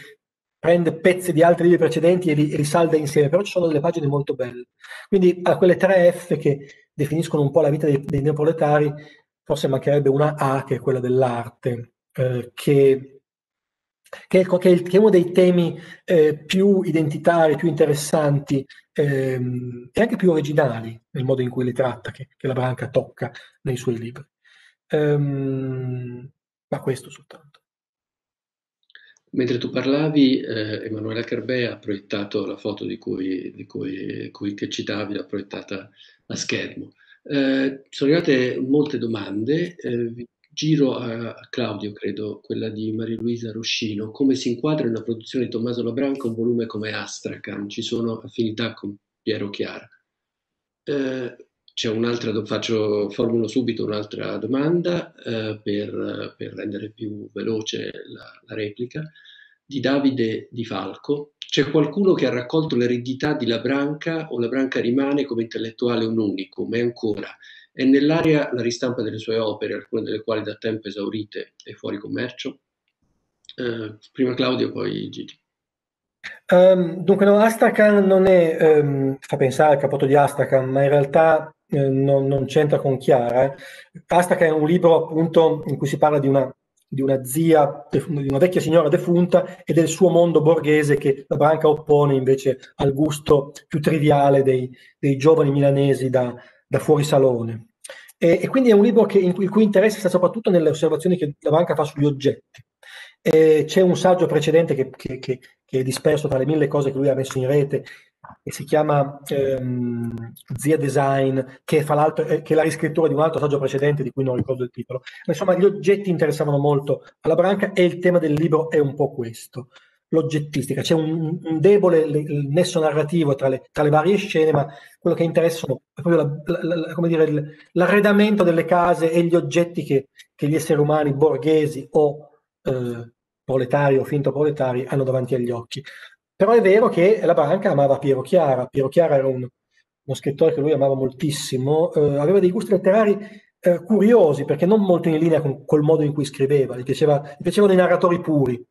prende pezzi di altri libri precedenti e li risalda insieme, però ci sono delle pagine molto belle. Quindi a quelle tre F che definiscono un po' la vita dei, dei neoproletari, forse mancherebbe una A che è quella dell'arte, eh, che, che, è, che, è, uno dei temi eh, più identitari, più interessanti ehm, e anche più originali nel modo in cui li tratta, che, che la Branca tocca nei suoi libri. Um, ma questo soltanto. Mentre tu parlavi, eh, Emanuela Carbè ha proiettato la foto di cui, di cui, cui che citavi, l'ha proiettata a schermo. Eh, sono arrivate molte domande, eh, giro a, Claudio, credo, quella di Maria Luisa Roscino. Come si inquadra in una produzione di Tommaso Labranca un volume come Astrakhan? Ci sono affinità con Piero Chiara? Eh, c'è un'altra, faccio, formulo subito un'altra domanda eh, per, per, rendere più veloce la, la, replica, di Davide Di Falco. C'è qualcuno che ha raccolto l'eredità di Labranca o Labranca rimane come intellettuale un unico, ma è ancora è nell'area la ristampa delle sue opere, alcune delle quali da tempo esaurite e fuori commercio? Eh, prima Claudio, poi Gigi. Um, dunque, no, Astrakhan non è, um, fa pensare al capotto di Astrakhan, ma in realtà eh, non, non, c'entra con Chiara. Astrakhan è un libro appunto in cui si parla di una, di una zia, di una vecchia signora defunta e del suo mondo borghese che la Branca oppone invece al gusto più triviale dei, dei giovani milanesi da, da fuori salone. E, e, quindi è un libro che, in cui, il cui interesse sta soprattutto nelle osservazioni che la banca fa sugli oggetti. E c'è un saggio precedente che, che, che, che, è disperso tra le mille cose che lui ha messo in rete e si chiama ehm, Zia Design, che, fa eh, che, è la riscrittura di un altro saggio precedente di cui non ricordo il titolo. Ma insomma, gli oggetti interessavano molto alla Branca e il tema del libro è un po' questo l'oggettistica, c'è un, un debole nesso narrativo tra le, tra le, varie scene, ma quello che interessa è proprio la, la, la, dire, l'arredamento delle case e gli oggetti che, che gli esseri umani borghesi o eh, proletari o finto proletari hanno davanti agli occhi. Però è vero che la banca amava Piero Chiara, Piero Chiara era un, uno scrittore che lui amava moltissimo, eh, aveva dei gusti letterari eh, curiosi perché non molto in linea con col modo in cui scriveva, gli, piaceva, gli piacevano i narratori puri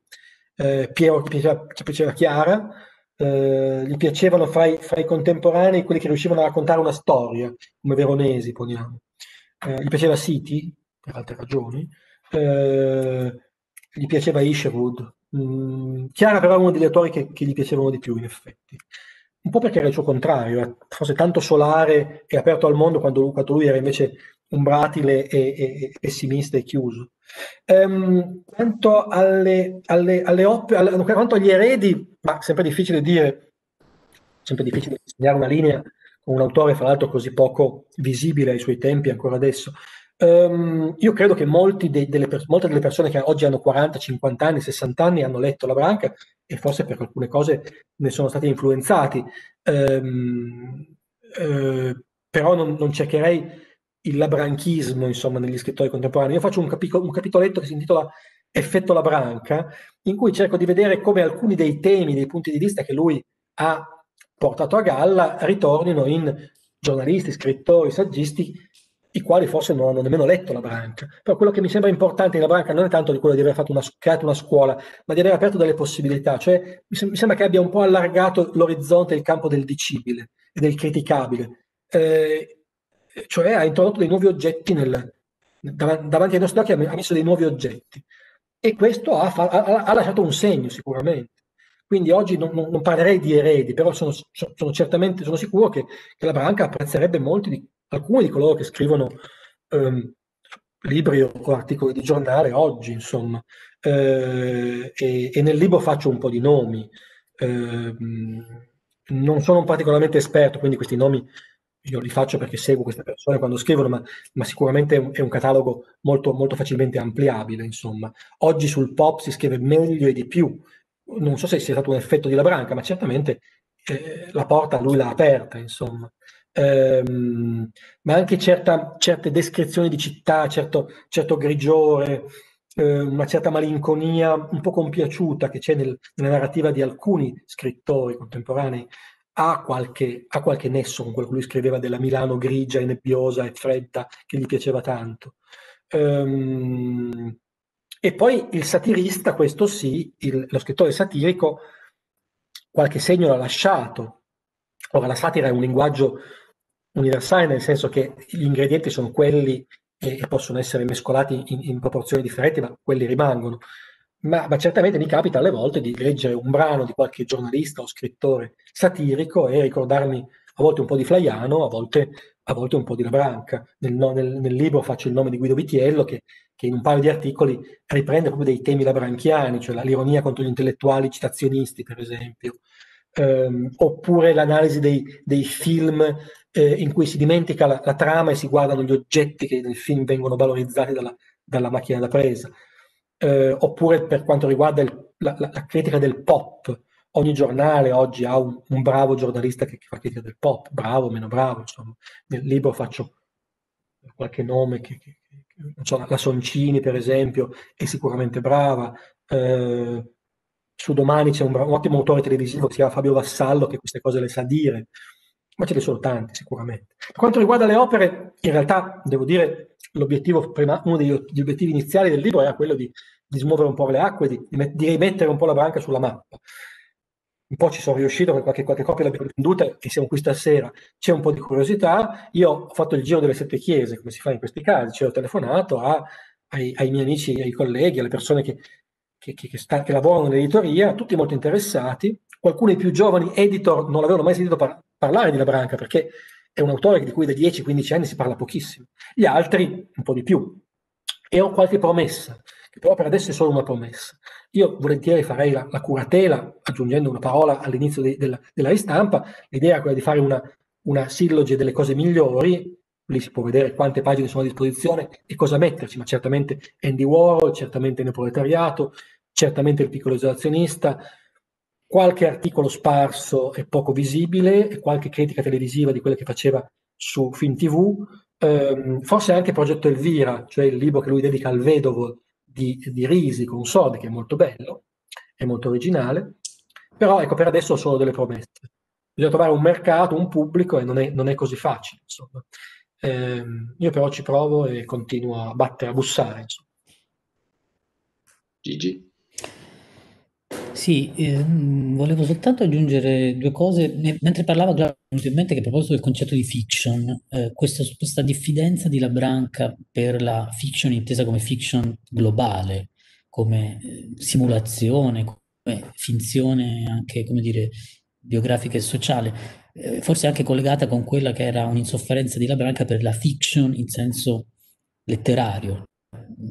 eh, Piero che piaceva, che piaceva Chiara, eh, gli piacevano fra i, fra i, contemporanei quelli che riuscivano a raccontare una storia, come Veronesi, poniamo. Eh, gli piaceva City, per altre ragioni, eh, gli piaceva Isherwood. Mm, Chiara però era uno degli autori che, che, gli piacevano di più, in effetti. Un po' perché era il suo contrario, era forse tanto solare e aperto al mondo quando, quando lui era invece umbratile e, e, e pessimista e chiuso. Um, quanto alle, alle, alle opere, alle, quanto agli eredi, ma sempre difficile dire, sempre difficile disegnare una linea con un autore, fra l'altro, così poco visibile ai suoi tempi, ancora adesso. Um, io credo che dei, delle, molte delle persone che oggi hanno 40, 50 anni, 60 anni hanno letto la Branca e forse per alcune cose ne sono stati influenzati. Um, uh, però non, non cercherei il labranchismo, insomma, negli scrittori contemporanei. Io faccio un, capico, un capitoletto che si intitola Effetto Labranca, in cui cerco di vedere come alcuni dei temi, dei punti di vista che lui ha portato a galla ritornino in giornalisti, scrittori, saggisti, i quali forse non hanno nemmeno letto la branca. Però quello che mi sembra importante in la branca non è tanto di quello di aver una, creato una scuola, ma di aver aperto delle possibilità. Cioè, mi, sembra che abbia un po' allargato l'orizzonte il campo del dicibile e del criticabile. Eh, cioè ha introdotto dei nuovi oggetti nel, davanti ai nostri occhi, ha messo dei nuovi oggetti e questo ha, ha, ha lasciato un segno sicuramente. Quindi oggi non, non, parlerei di eredi, però sono, sono certamente sono sicuro che, che, la Branca apprezzerebbe molti di, alcuni di coloro che scrivono um, libri o articoli di giornale oggi, insomma. Eh, e, e, nel libro faccio un po' di nomi. Eh, non sono particolarmente esperto, quindi questi nomi io li faccio perché seguo queste persone quando scrivono, ma, ma sicuramente è un, è un, catalogo molto, molto facilmente ampliabile. Insomma. Oggi sul pop si scrive meglio e di più. Non so se sia stato un effetto di Labranca, ma certamente eh, la porta lui l'ha aperta, insomma. Ehm, ma anche certa, certe descrizioni di città, certo, certo grigiore, eh, una certa malinconia un po' compiaciuta che c'è nel, nella narrativa di alcuni scrittori contemporanei ha qualche, ha qualche nesso con quello che lui scriveva della Milano grigia e nebbiosa e fredda che gli piaceva tanto. Um, e poi il satirista, questo sì, il, lo scrittore satirico, qualche segno l'ha lasciato. Ora, la satira è un linguaggio universale nel senso che gli ingredienti sono quelli e, e possono essere mescolati in, in, proporzioni differenti, ma quelli rimangono. Ma, ma, certamente mi capita alle volte di leggere un brano di qualche giornalista o scrittore satirico e ricordarmi a volte un po' di Flaiano, a volte, a volte un po' di Labranca. Nel, nel, nel, libro faccio il nome di Guido Vitiello che, che, in un paio di articoli riprende proprio dei temi labranchiani, cioè l'ironia contro gli intellettuali citazionisti, per esempio, ehm, oppure l'analisi dei, dei film eh, in cui si dimentica la, la, trama e si guardano gli oggetti che nel film vengono valorizzati dalla, dalla macchina da presa. Eh, oppure per quanto riguarda il, la, la, la, critica del pop, ogni giornale oggi ha un, un bravo giornalista che, che, fa critica del pop, bravo, meno bravo, insomma. Nel libro faccio qualche nome che, che so, la Soncini per esempio è sicuramente brava, eh, su Domani c'è un, un, ottimo autore televisivo che si chiama Fabio Vassallo che queste cose le sa dire, ma ce ne sono tanti sicuramente. Per quanto riguarda le opere, in realtà devo dire prima, uno degli, obiettivi iniziali del libro era quello di, di smuovere un po' le acque, di, di, rimettere un po' la branca sulla mappa. Un po' ci sono riuscito, qualche, qualche copia l'abbiamo venduta e siamo qui stasera. C'è un po' di curiosità. Io ho fatto il giro delle sette chiese, come si fa in questi casi, ci ho telefonato a, ai, ai, miei amici, ai colleghi, alle persone che, che, che, sta, che lavorano nell'editoria, tutti molto interessati. Qualcuno dei più giovani editor non l'avevano mai sentito par- parlare di La Branca perché è un autore di cui da 10-15 anni si parla pochissimo. Gli altri un po' di più. E ho qualche promessa, che però per adesso è solo una promessa. Io volentieri farei la, la curatela, aggiungendo una parola all'inizio de, de, della ristampa. L'idea è quella di fare una, una silloge delle cose migliori, lì si può vedere quante pagine sono a disposizione e cosa metterci, ma certamente Andy Warhol, certamente Neoproletariato, certamente il piccolo isolazionista, qualche articolo sparso e poco visibile e qualche critica televisiva di quelle che faceva su Film TV, ehm, forse anche Progetto Elvira, cioè il libro che lui dedica al vedovo di, di Risi con Sodi, che è molto bello, è molto originale, però ecco per adesso ho solo delle promesse. Bisogna trovare un mercato, un pubblico e non è, non è così facile. Eh, io però ci provo e continuo a battere, a bussare. Insomma. Gigi? Sì, ehm, volevo soltanto aggiungere due cose. Mentre parlava, già mi è venuto in mente che a proposito del concetto di fiction, eh, questa, questa diffidenza di Labranca per la fiction intesa come fiction globale, come eh, simulazione, come finzione anche, come dire, biografica e sociale, eh, forse anche collegata con quella che era un'insofferenza di Labranca per la fiction in senso letterario,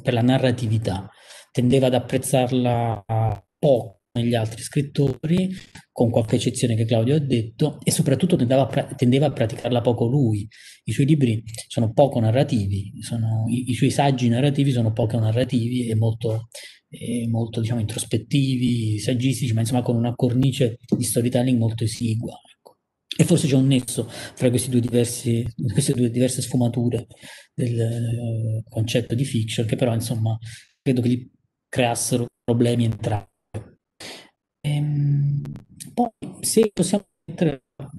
per la narratività. Tendeva ad apprezzarla poco negli altri scrittori, con qualche eccezione che Claudio ha detto, e soprattutto tendeva a, tendeva a praticarla poco lui. I suoi libri sono poco narrativi, sono, i, i, suoi saggi narrativi sono poco narrativi e molto, e molto diciamo, introspettivi, saggistici, ma insomma con una cornice di storytelling molto esigua. Ecco. E forse c'è un nesso tra due diversi, queste due diverse sfumature del uh, concetto di fiction, che però insomma credo che gli creassero problemi entrambi. Ehm, poi, se possiamo mettere la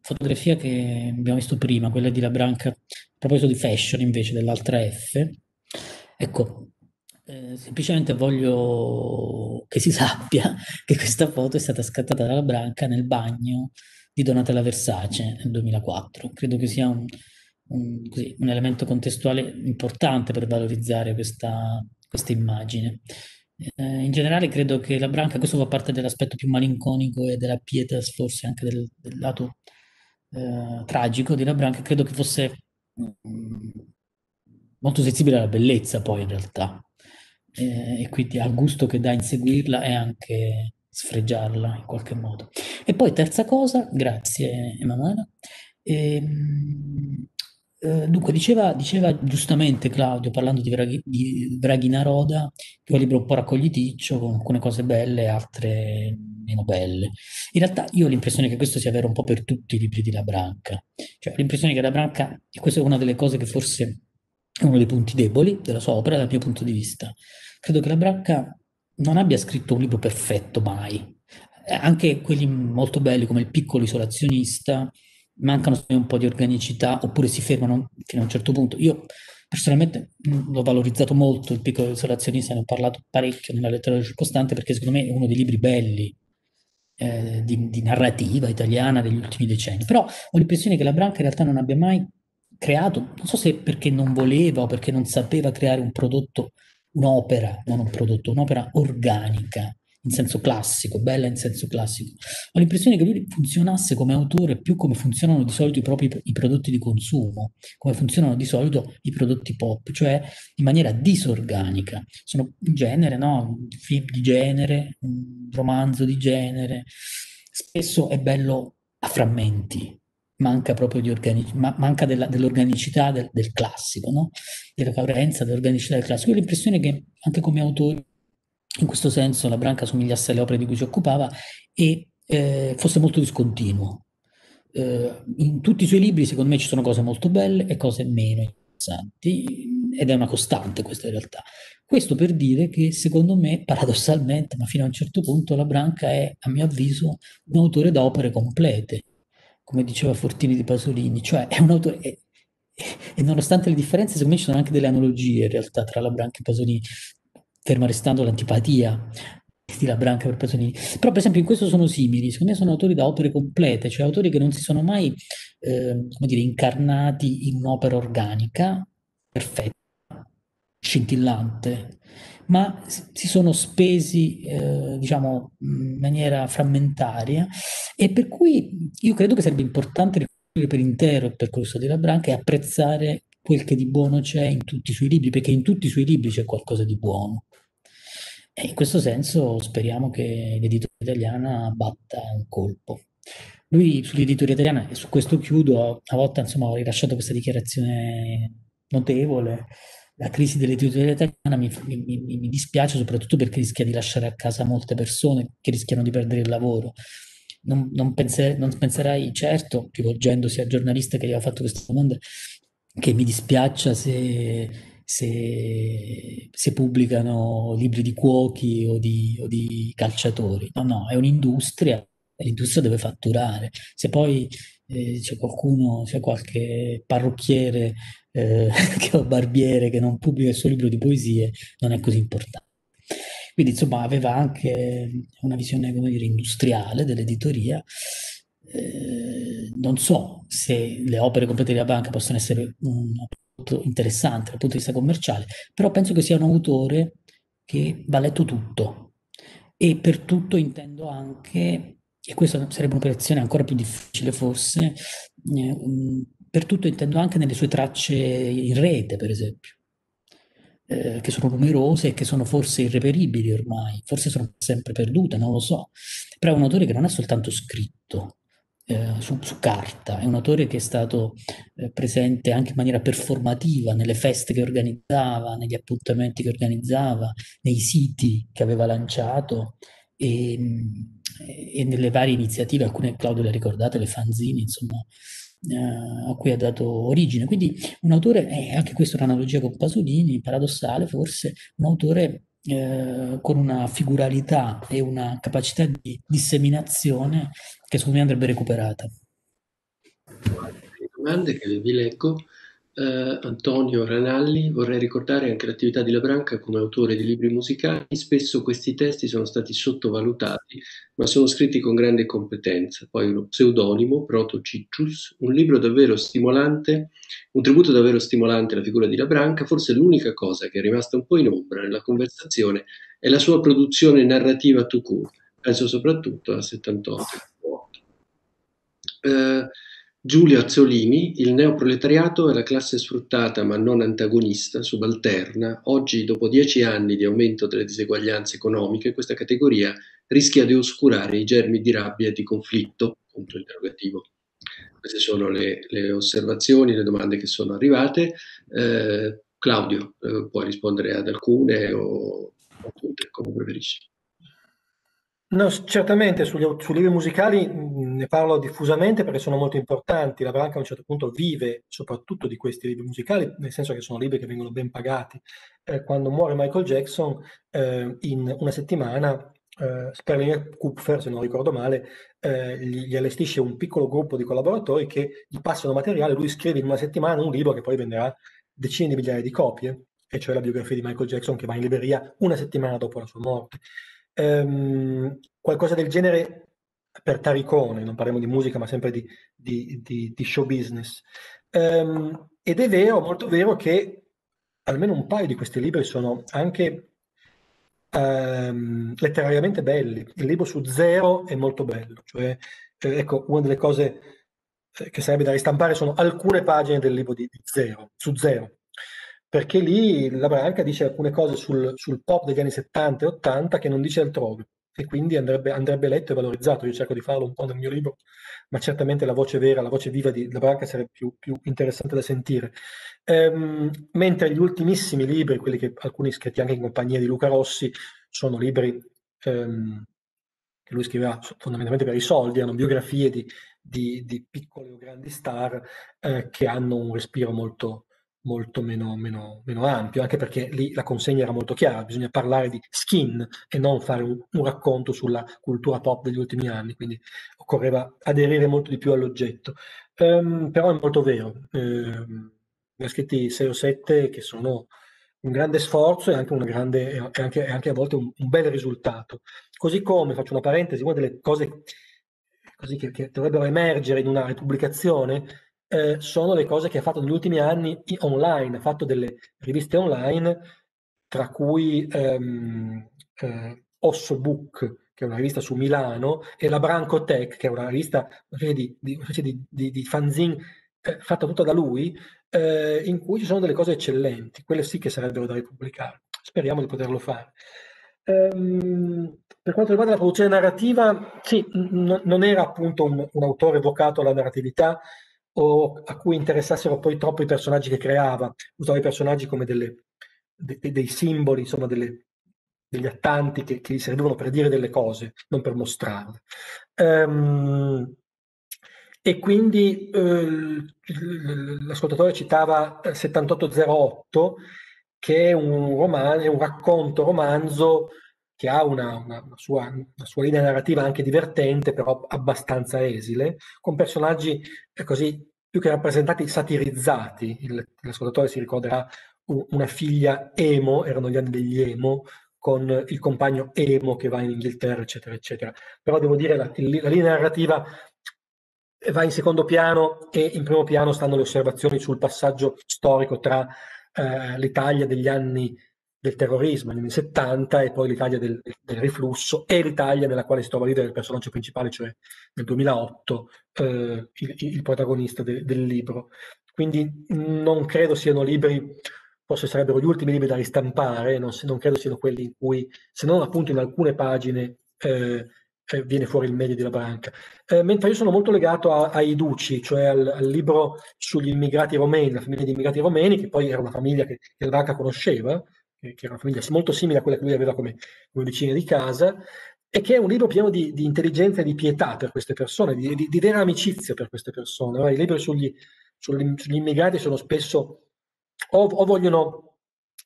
fotografia che abbiamo visto prima, quella di La Branca, a proposito di fashion invece dell'altra F, ecco, eh, semplicemente voglio che si sappia che questa foto è stata scattata dalla Branca nel bagno di Donatella Versace nel 2004. Credo che sia un, un, così, un elemento contestuale importante per valorizzare questa, questa immagine. Eh, in generale credo che la branca, questo fa parte dell'aspetto più malinconico e della pietas, forse anche del, del lato eh, tragico di la branca, credo che fosse mm, molto sensibile alla bellezza poi in realtà, eh, e quindi al gusto che dà inseguirla e anche sfregiarla in qualche modo. E poi terza cosa, grazie Emanuela, ehm, eh, dunque, diceva, diceva, giustamente Claudio, parlando di, Vraghi, di Vraghina Roda, che è un libro un po' raccogliticcio, con alcune cose belle altre meno belle. In realtà io ho l'impressione che questo sia vero un po' per tutti i libri di La Branca. Cioè, ho l'impressione che La Branca, e questa è una delle cose che forse è uno dei punti deboli della sua opera dal mio punto di vista. Credo che la Branca non abbia scritto un libro perfetto mai. Eh, anche quelli molto belli come Il piccolo isolazionista mancano un po' di organicità oppure si fermano fino a un certo punto. Io personalmente mm, l'ho valorizzato molto, Il piccolo isolazionista, ne ho parlato parecchio nella letteratura circostante perché secondo me è uno dei libri belli eh, di, di, narrativa italiana degli ultimi decenni. Però ho l'impressione che la Branca in realtà non abbia mai creato, non so se perché non voleva o perché non sapeva creare un prodotto, un'opera, non un prodotto, un'opera organica, in senso classico, bella in senso classico. Ho l'impressione che lui funzionasse come autore più come funzionano di solito i propri i prodotti di consumo, come funzionano di solito i prodotti pop, cioè in maniera disorganica. Sono in genere, no? Un film di genere, un romanzo di genere. Spesso è bello a frammenti, manca proprio di organic- ma- manca della, dell'organicità del, del classico, no? della coerenza, dell'organicità del classico. Ho l'impressione che anche come autori in questo senso la branca somigliasse alle opere di cui si occupava e eh, fosse molto discontinuo. Eh, in tutti i suoi libri, secondo me, ci sono cose molto belle e cose meno interessanti, ed è una costante questa in realtà. Questo per dire che, secondo me, paradossalmente, ma fino a un certo punto, la branca è, a mio avviso, un autore da opere complete, come diceva Fortini di Pasolini, cioè è un autore... È, e nonostante le differenze, secondo me ci sono anche delle analogie in realtà tra la Branca e Pasolini ferma restando l'antipatia di La Branca per Pasolini. Però, per esempio, in questo sono simili. Secondo me sono autori da opere complete, cioè autori che non si sono mai, eh, come dire, incarnati in un'opera organica, perfetta, scintillante, ma si sono spesi, eh, diciamo, in maniera frammentaria e per cui io credo che sarebbe importante riconoscere per intero il percorso della Branca e apprezzare quel che di buono c'è in tutti i suoi libri, perché in tutti i suoi libri c'è qualcosa di buono. E in questo senso speriamo che l'editoria italiana batta un colpo. Lui sull'editoria italiana, e su questo chiudo, a volte insomma, ho rilasciato questa dichiarazione notevole. La crisi dell'editoria italiana mi, mi, mi, dispiace soprattutto perché rischia di lasciare a casa molte persone che rischiano di perdere il lavoro. Non, non, penser, non penserai certo, rivolgendosi al giornalista che gli aveva fatto questa domanda, che mi dispiaccia se se, se pubblicano libri di cuochi o di, o di calciatori. No, no, è un'industria e l'industria deve fatturare. Se poi eh, c'è qualcuno, c'è qualche parrucchiere eh, o barbiere che non pubblica il suo libro di poesie, non è così importante. Quindi insomma aveva anche una visione come dire, industriale dell'editoria. Eh, non so se le opere complete della banca possono essere un interessante dal punto di vista commerciale, però penso che sia un autore che va letto tutto. E per tutto intendo anche, e questa sarebbe un'operazione ancora più difficile forse, eh, per tutto intendo anche nelle sue tracce in rete, per esempio, eh, che sono numerose e che sono forse irreperibili ormai, forse sono sempre perdute, non lo so, però è un autore che non è soltanto scritto, eh, su, su, carta, è un autore che è stato eh, presente anche in maniera performativa nelle feste che organizzava, negli appuntamenti che organizzava, nei siti che aveva lanciato e, e nelle varie iniziative, alcune Claudio le ha ricordate, le fanzine, insomma, eh, a cui ha dato origine. Quindi un autore, e anche questa è un'analogia con Pasolini, paradossale forse, un autore eh, con una figuralità e una capacità di disseminazione che secondo me andrebbe recuperata. Domande che vi leggo. Uh, Antonio Ranalli, vorrei ricordare anche l'attività di Labranca come autore di libri musicali. Spesso questi testi sono stati sottovalutati, ma sono scritti con grande competenza. Poi uno pseudonimo, Proto Ciccius, un libro davvero stimolante, un tributo davvero stimolante alla figura di Labranca. Forse l'unica cosa che è rimasta un po' in ombra nella conversazione è la sua produzione narrativa tout court. Penso soprattutto a 78. Uh, Giulio Azzolini, il neoproletariato è la classe sfruttata ma non antagonista, subalterna. Oggi, dopo dieci anni di aumento delle diseguaglianze economiche, questa categoria rischia di oscurare i germi di rabbia e di conflitto. Punto interrogativo. Queste sono le, le osservazioni, le domande che sono arrivate. Eh, Claudio, eh, puoi rispondere ad alcune o a come preferisci. No, certamente sugli, sui libri musicali mh, ne parlo diffusamente perché sono molto importanti. La Branca a un certo punto vive soprattutto di questi libri musicali, nel senso che sono libri che vengono ben pagati. Eh, quando muore Michael Jackson, eh, in una settimana, eh, Sperling Kupfer, se non ricordo male, eh, gli, gli allestisce un piccolo gruppo di collaboratori che gli passano materiale, lui scrive in una settimana un libro che poi venderà decine di migliaia di copie, e cioè la biografia di Michael Jackson che va in libreria una settimana dopo la sua morte. Um, qualcosa del genere per Taricone, non parliamo di musica ma sempre di, di, di, di show business. Um, ed è vero, molto vero, che almeno un paio di questi libri sono anche um, letterariamente belli. Il libro su Zero è molto bello, cioè, eh, ecco, una delle cose eh, che sarebbe da ristampare sono alcune pagine del libro di, di Zero, su Zero perché lì la Branca dice alcune cose sul, sul, pop degli anni 70 e 80 che non dice altrove e quindi andrebbe, andrebbe, letto e valorizzato. Io cerco di farlo un po' nel mio libro, ma certamente la voce vera, la voce viva di La Branca sarebbe più, più interessante da sentire. Ehm, mentre gli ultimissimi libri, quelli che alcuni scritti anche in compagnia di Luca Rossi, sono libri ehm, che lui scriveva fondamentalmente per i soldi, erano biografie di, di, di piccole o grandi star eh, che hanno un respiro molto, molto meno, meno, meno, ampio, anche perché lì la consegna era molto chiara, bisogna parlare di skin e non fare un, un, racconto sulla cultura pop degli ultimi anni, quindi occorreva aderire molto di più all'oggetto. Um, però è molto vero, um, ne ha scritti 6 o 7 che sono un grande sforzo e anche, grande, e anche, anche a volte un, un, bel risultato. Così come, faccio una parentesi, una delle cose che, che dovrebbero emergere in una ripubblicazione eh, sono le cose che ha fatto negli ultimi anni online, ha fatto delle riviste online, tra cui ehm, eh, Osso Book, che è una rivista su Milano, e la Branco Tech, che è una rivista, una specie di, di, una specie di, di, di fanzine eh, fatta tutta da lui, eh, in cui ci sono delle cose eccellenti, quelle sì che sarebbero da ripubblicare. Speriamo di poterlo fare. Um, per quanto riguarda la produzione narrativa, sì, n- non era appunto un, un autore vocato alla narratività, o a cui interessassero poi troppo i personaggi che creava, usava i personaggi come delle, de, dei simboli, insomma delle, degli attanti che, che, gli servivano per dire delle cose, non per mostrarle. Um, e quindi eh, l'ascoltatore citava 7808, che è un, romanzo, è un racconto romanzo che ha una, una, sua, una, sua, linea narrativa anche divertente, però abbastanza esile, con personaggi eh, così più che rappresentati, satirizzati. Il, l'ascoltatore si ricorderà una figlia emo, erano gli anni degli emo, con il compagno emo che va in Inghilterra, eccetera, eccetera. Però devo dire la, la linea narrativa va in secondo piano e in primo piano stanno le osservazioni sul passaggio storico tra eh, l'Italia degli anni del terrorismo negli anni 70 e poi l'Italia del, del, riflusso e l'Italia nella quale si trova a vivere il personaggio principale, cioè nel 2008 eh, il, il, protagonista de, del libro. Quindi non credo siano libri, forse sarebbero gli ultimi libri da ristampare, non, non credo siano quelli in cui, se non appunto in alcune pagine, eh, eh, viene fuori il meglio della branca. Eh, mentre io sono molto legato a, ai Duci, cioè al, al, libro sugli immigrati romeni, la famiglia di immigrati romeni, che poi era una famiglia che, che la branca conosceva, che, era una famiglia molto simile a quella che lui aveva come, come vicina di casa, e che è un libro pieno di, di intelligenza e di pietà per queste persone, di, di, di vera amicizia per queste persone. I libri sugli, sugli, sugli immigrati sono spesso o, o, vogliono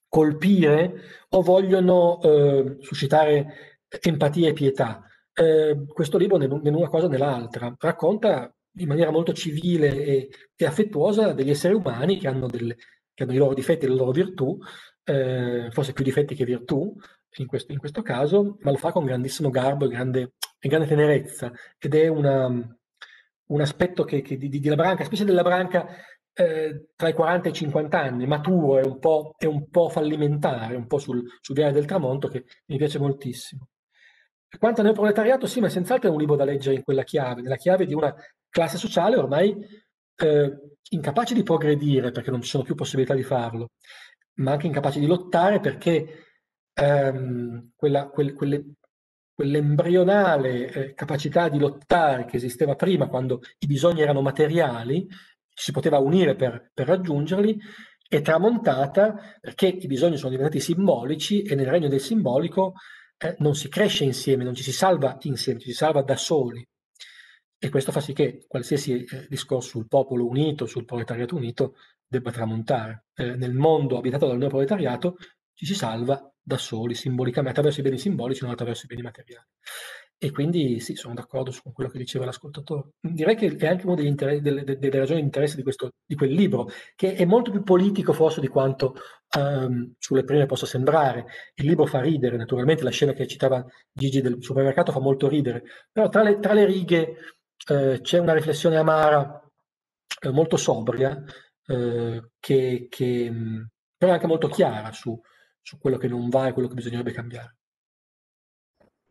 colpire o vogliono eh, suscitare empatia e pietà. Eh, questo libro né, né una cosa né l'altra racconta in maniera molto civile e, e affettuosa degli esseri umani che hanno, delle, che hanno i loro difetti e le loro virtù, eh, forse più difetti che virtù in questo, in questo, caso, ma lo fa con grandissimo garbo e grande, e grande tenerezza ed è una, un aspetto che, che di, di, La Branca, specie della Branca eh, tra i 40 e i 50 anni, maturo e un po', un po fallimentare, un po' sul, sul viale del tramonto che mi piace moltissimo. Quanto al proletariato, sì, ma senz'altro è un libro da leggere in quella chiave, nella chiave di una classe sociale ormai eh, incapace di progredire perché non ci sono più possibilità di farlo, ma anche incapace di lottare perché ehm, quella, quel, quelle, quell'embrionale eh, capacità di lottare che esisteva prima quando i bisogni erano materiali, ci si poteva unire per, per raggiungerli, è tramontata perché i bisogni sono diventati simbolici e nel regno del simbolico eh, non si cresce insieme, non ci si salva insieme, ci si salva da soli. E questo fa sì che qualsiasi eh, discorso sul popolo unito, sul proletariato unito, debba tramontare. Eh, nel mondo abitato dal neoproletariato ci si salva da soli, simbolicamente, attraverso i beni simbolici, non attraverso i beni materiali. E quindi sì, sono d'accordo con quello che diceva l'ascoltatore. Direi che è anche una delle, delle, delle ragioni di interesse di, questo, di, quel libro, che è molto più politico forse di quanto um, sulle prime possa sembrare. Il libro fa ridere, naturalmente la scena che citava Gigi del supermercato fa molto ridere, però tra le, tra le righe eh, c'è una riflessione amara, eh, molto sobria, eh, che, che però è anche molto chiara su, su quello che non va e quello che bisognerebbe cambiare.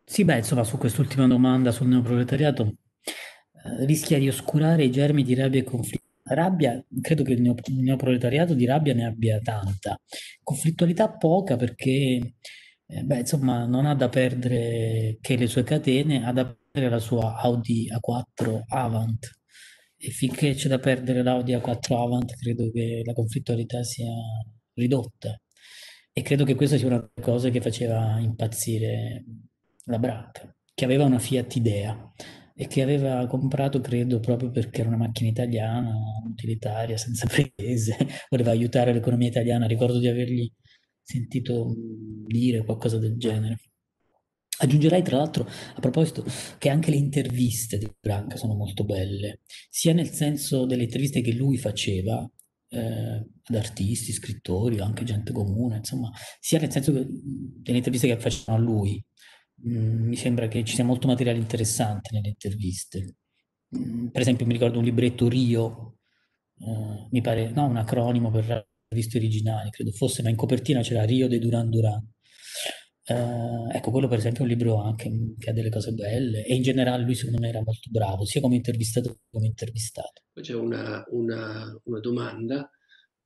Sì, beh, insomma, su quest'ultima domanda sul neoproletariato eh, rischia di oscurare i germi di rabbia e conflitto. Rabbia, credo che il, il neoproletariato di rabbia ne abbia tanta, conflittualità poca perché, eh, beh, insomma, non ha da perdere che le sue catene, ha da perdere la sua Audi A4 Avant. Finché c'è da perdere l'Audi A4 Avant, credo che la conflittualità sia ridotta. E credo che questa sia una cose che faceva impazzire la Branca, che aveva una Fiat Idea e che aveva comprato, credo, proprio perché era una macchina italiana, utilitaria, senza prese, voleva aiutare l'economia italiana. Ricordo di avergli sentito dire qualcosa del genere. Aggiungerei tra l'altro a proposito che anche le interviste di Branca sono molto belle, sia nel senso delle interviste che lui faceva eh, ad artisti, scrittori, anche gente comune, insomma, sia nel senso che, delle interviste che facevano a lui, Mm, mi sembra che ci sia molto materiale interessante nelle interviste. Mm, per esempio, mi ricordo un libretto Rio, eh, mi pare, no, un acronimo per interviste originali, credo fosse, ma in copertina c'era Rio de Duran Duran. Eh, ecco, quello per esempio è un libro anche che ha delle cose belle e in generale lui secondo me era molto bravo, sia come intervistato che come intervistato. Poi c'è una, una, una domanda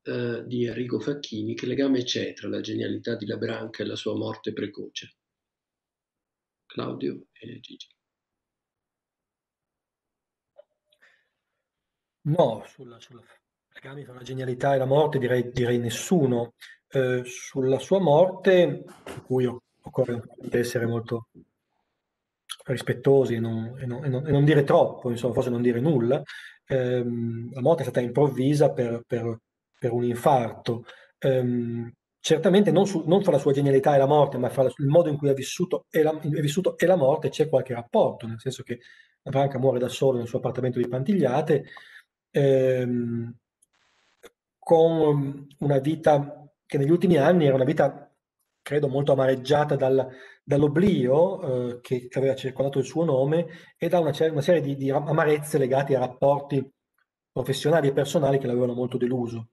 eh, di Enrico Facchini, che legame c'è tra la genialità di Labranca e la sua morte precoce? Claudio e Gigi. No, sulla, sulla legami tra la genialità e la morte direi, direi nessuno. Eh, sulla sua morte, cui occorre essere molto rispettosi e non, e non, e non, e non dire troppo, insomma, forse non dire nulla, ehm, la morte è stata improvvisa per, per, per un infarto. Ehm, certamente non, su, non, fra la sua genialità e la morte, ma fra il modo in cui ha vissuto la, vissuto e la morte c'è qualche rapporto, nel senso che la Branca muore da solo nel suo appartamento di Pantigliate, ehm, con una vita che negli ultimi anni era una vita, credo, molto amareggiata dal, dall'oblio eh, che, aveva circolato il suo nome e da una, una serie di, di amarezze legate a rapporti professionali e personali che l'avevano molto deluso.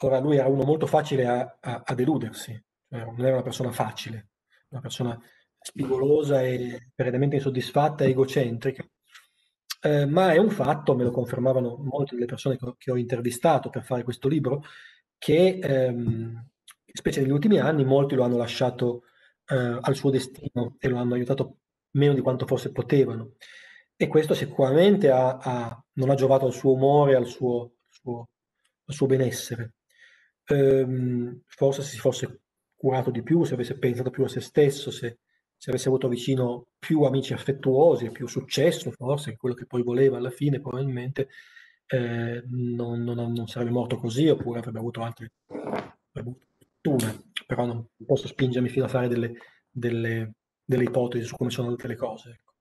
Ora lui era uno molto facile a, a, a deludersi, cioè, non era una persona facile, una persona spigolosa e perennemente insoddisfatta e egocentrica. Eh, ma è un fatto, me lo confermavano molte delle persone che ho, che ho intervistato per fare questo libro, che ehm, specie negli ultimi anni molti lo hanno lasciato eh, al suo destino e lo hanno aiutato meno di quanto forse potevano. E questo sicuramente ha, ha, non ha giovato al suo umore, al suo, suo, al suo benessere ehm, forse se si fosse curato di più, se avesse pensato più a se stesso, se, se avesse avuto vicino più amici affettuosi, più successo, forse quello che poi voleva alla fine, probabilmente eh, non, non, non, sarebbe morto così, oppure avrebbe avuto altre fortune. Però non posso spingermi fino a fare delle, delle, delle ipotesi su come sono andate le cose. Ecco.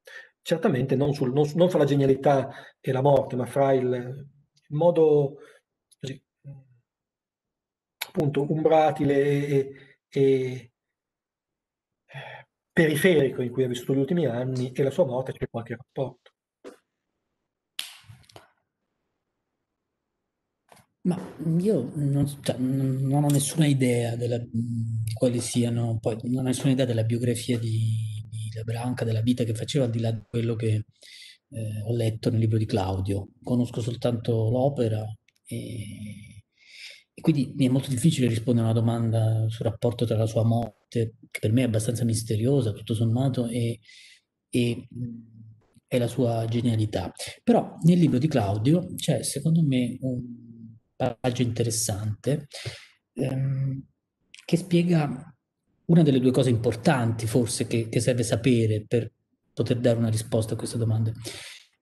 Certamente non, sul, non, non, fra la genialità e la morte, ma fra il, il modo così, appunto umbratile e, e, periferico in cui ha vissuto gli ultimi anni e la sua morte c'è qualche rapporto. Ma io non, cioè, non ho nessuna idea della, di quali siano, poi non ho nessuna idea della biografia di, di Lebranca, della vita che faceva, al di là di quello che eh, ho letto nel libro di Claudio. Conosco soltanto l'opera e e quindi mi è molto difficile rispondere a una domanda sul rapporto tra la sua morte, che per me è abbastanza misteriosa, tutto sommato, e, e, e la sua genialità. Però nel libro di Claudio c'è, secondo me, un passaggio interessante ehm, che spiega una delle due cose importanti forse che, che serve sapere per poter dare una risposta a queste domande.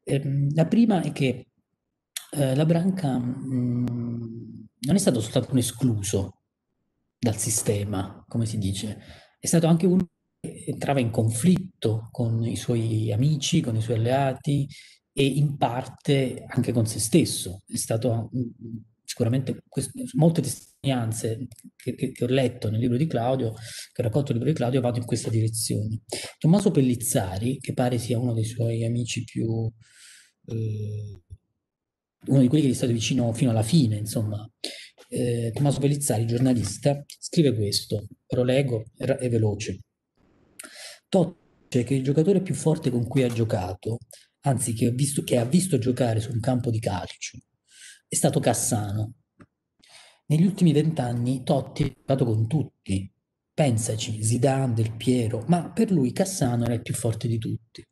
Eh, la prima è che eh, la Branca mh, mm, non è stato soltanto un escluso dal sistema, come si dice, è stato anche uno che entrava in conflitto con i suoi amici, con i suoi alleati e in parte anche con se stesso. È stato sicuramente molte testimonianze che, che, che, ho letto nel libro di Claudio, che ho raccolto nel libro di Claudio, vanno in questa direzione. Tommaso Pellizzari, che pare sia uno dei suoi amici più... Eh, uno di quelli che gli è stato vicino fino alla fine, insomma, eh, Tommaso Pellizzari, giornalista, scrive questo, lo leggo, è, veloce. Dice che il giocatore più forte con cui ha giocato, anzi che, visto, che ha visto giocare su un campo di calcio, è stato Cassano. Negli ultimi vent'anni Totti ha giocato con tutti. Pensaci, Zidane, Del Piero, ma per lui Cassano era il più forte di tutti.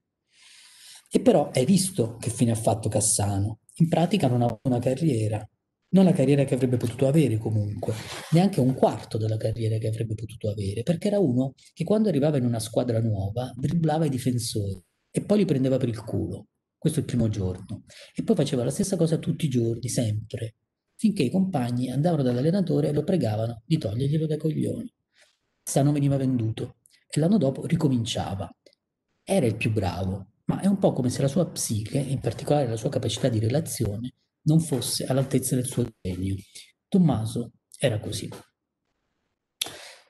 E però hai visto che fine ha fatto Cassano? In pratica non ha avuto una carriera, non la carriera che avrebbe potuto avere comunque, neanche un quarto della carriera che avrebbe potuto avere, perché era uno che quando arrivava in una squadra nuova dribblava i difensori e poi li prendeva per il culo. Questo il primo giorno. E poi faceva la stessa cosa tutti i giorni, sempre, finché i compagni andavano dall'allenatore e lo pregavano di toglierglielo dai coglioni. Sano veniva venduto e l'anno dopo ricominciava. Era il più bravo, ma è un po' come se la sua psiche, in particolare la sua capacità di relazione, non fosse all'altezza del suo genio. Tommaso era così.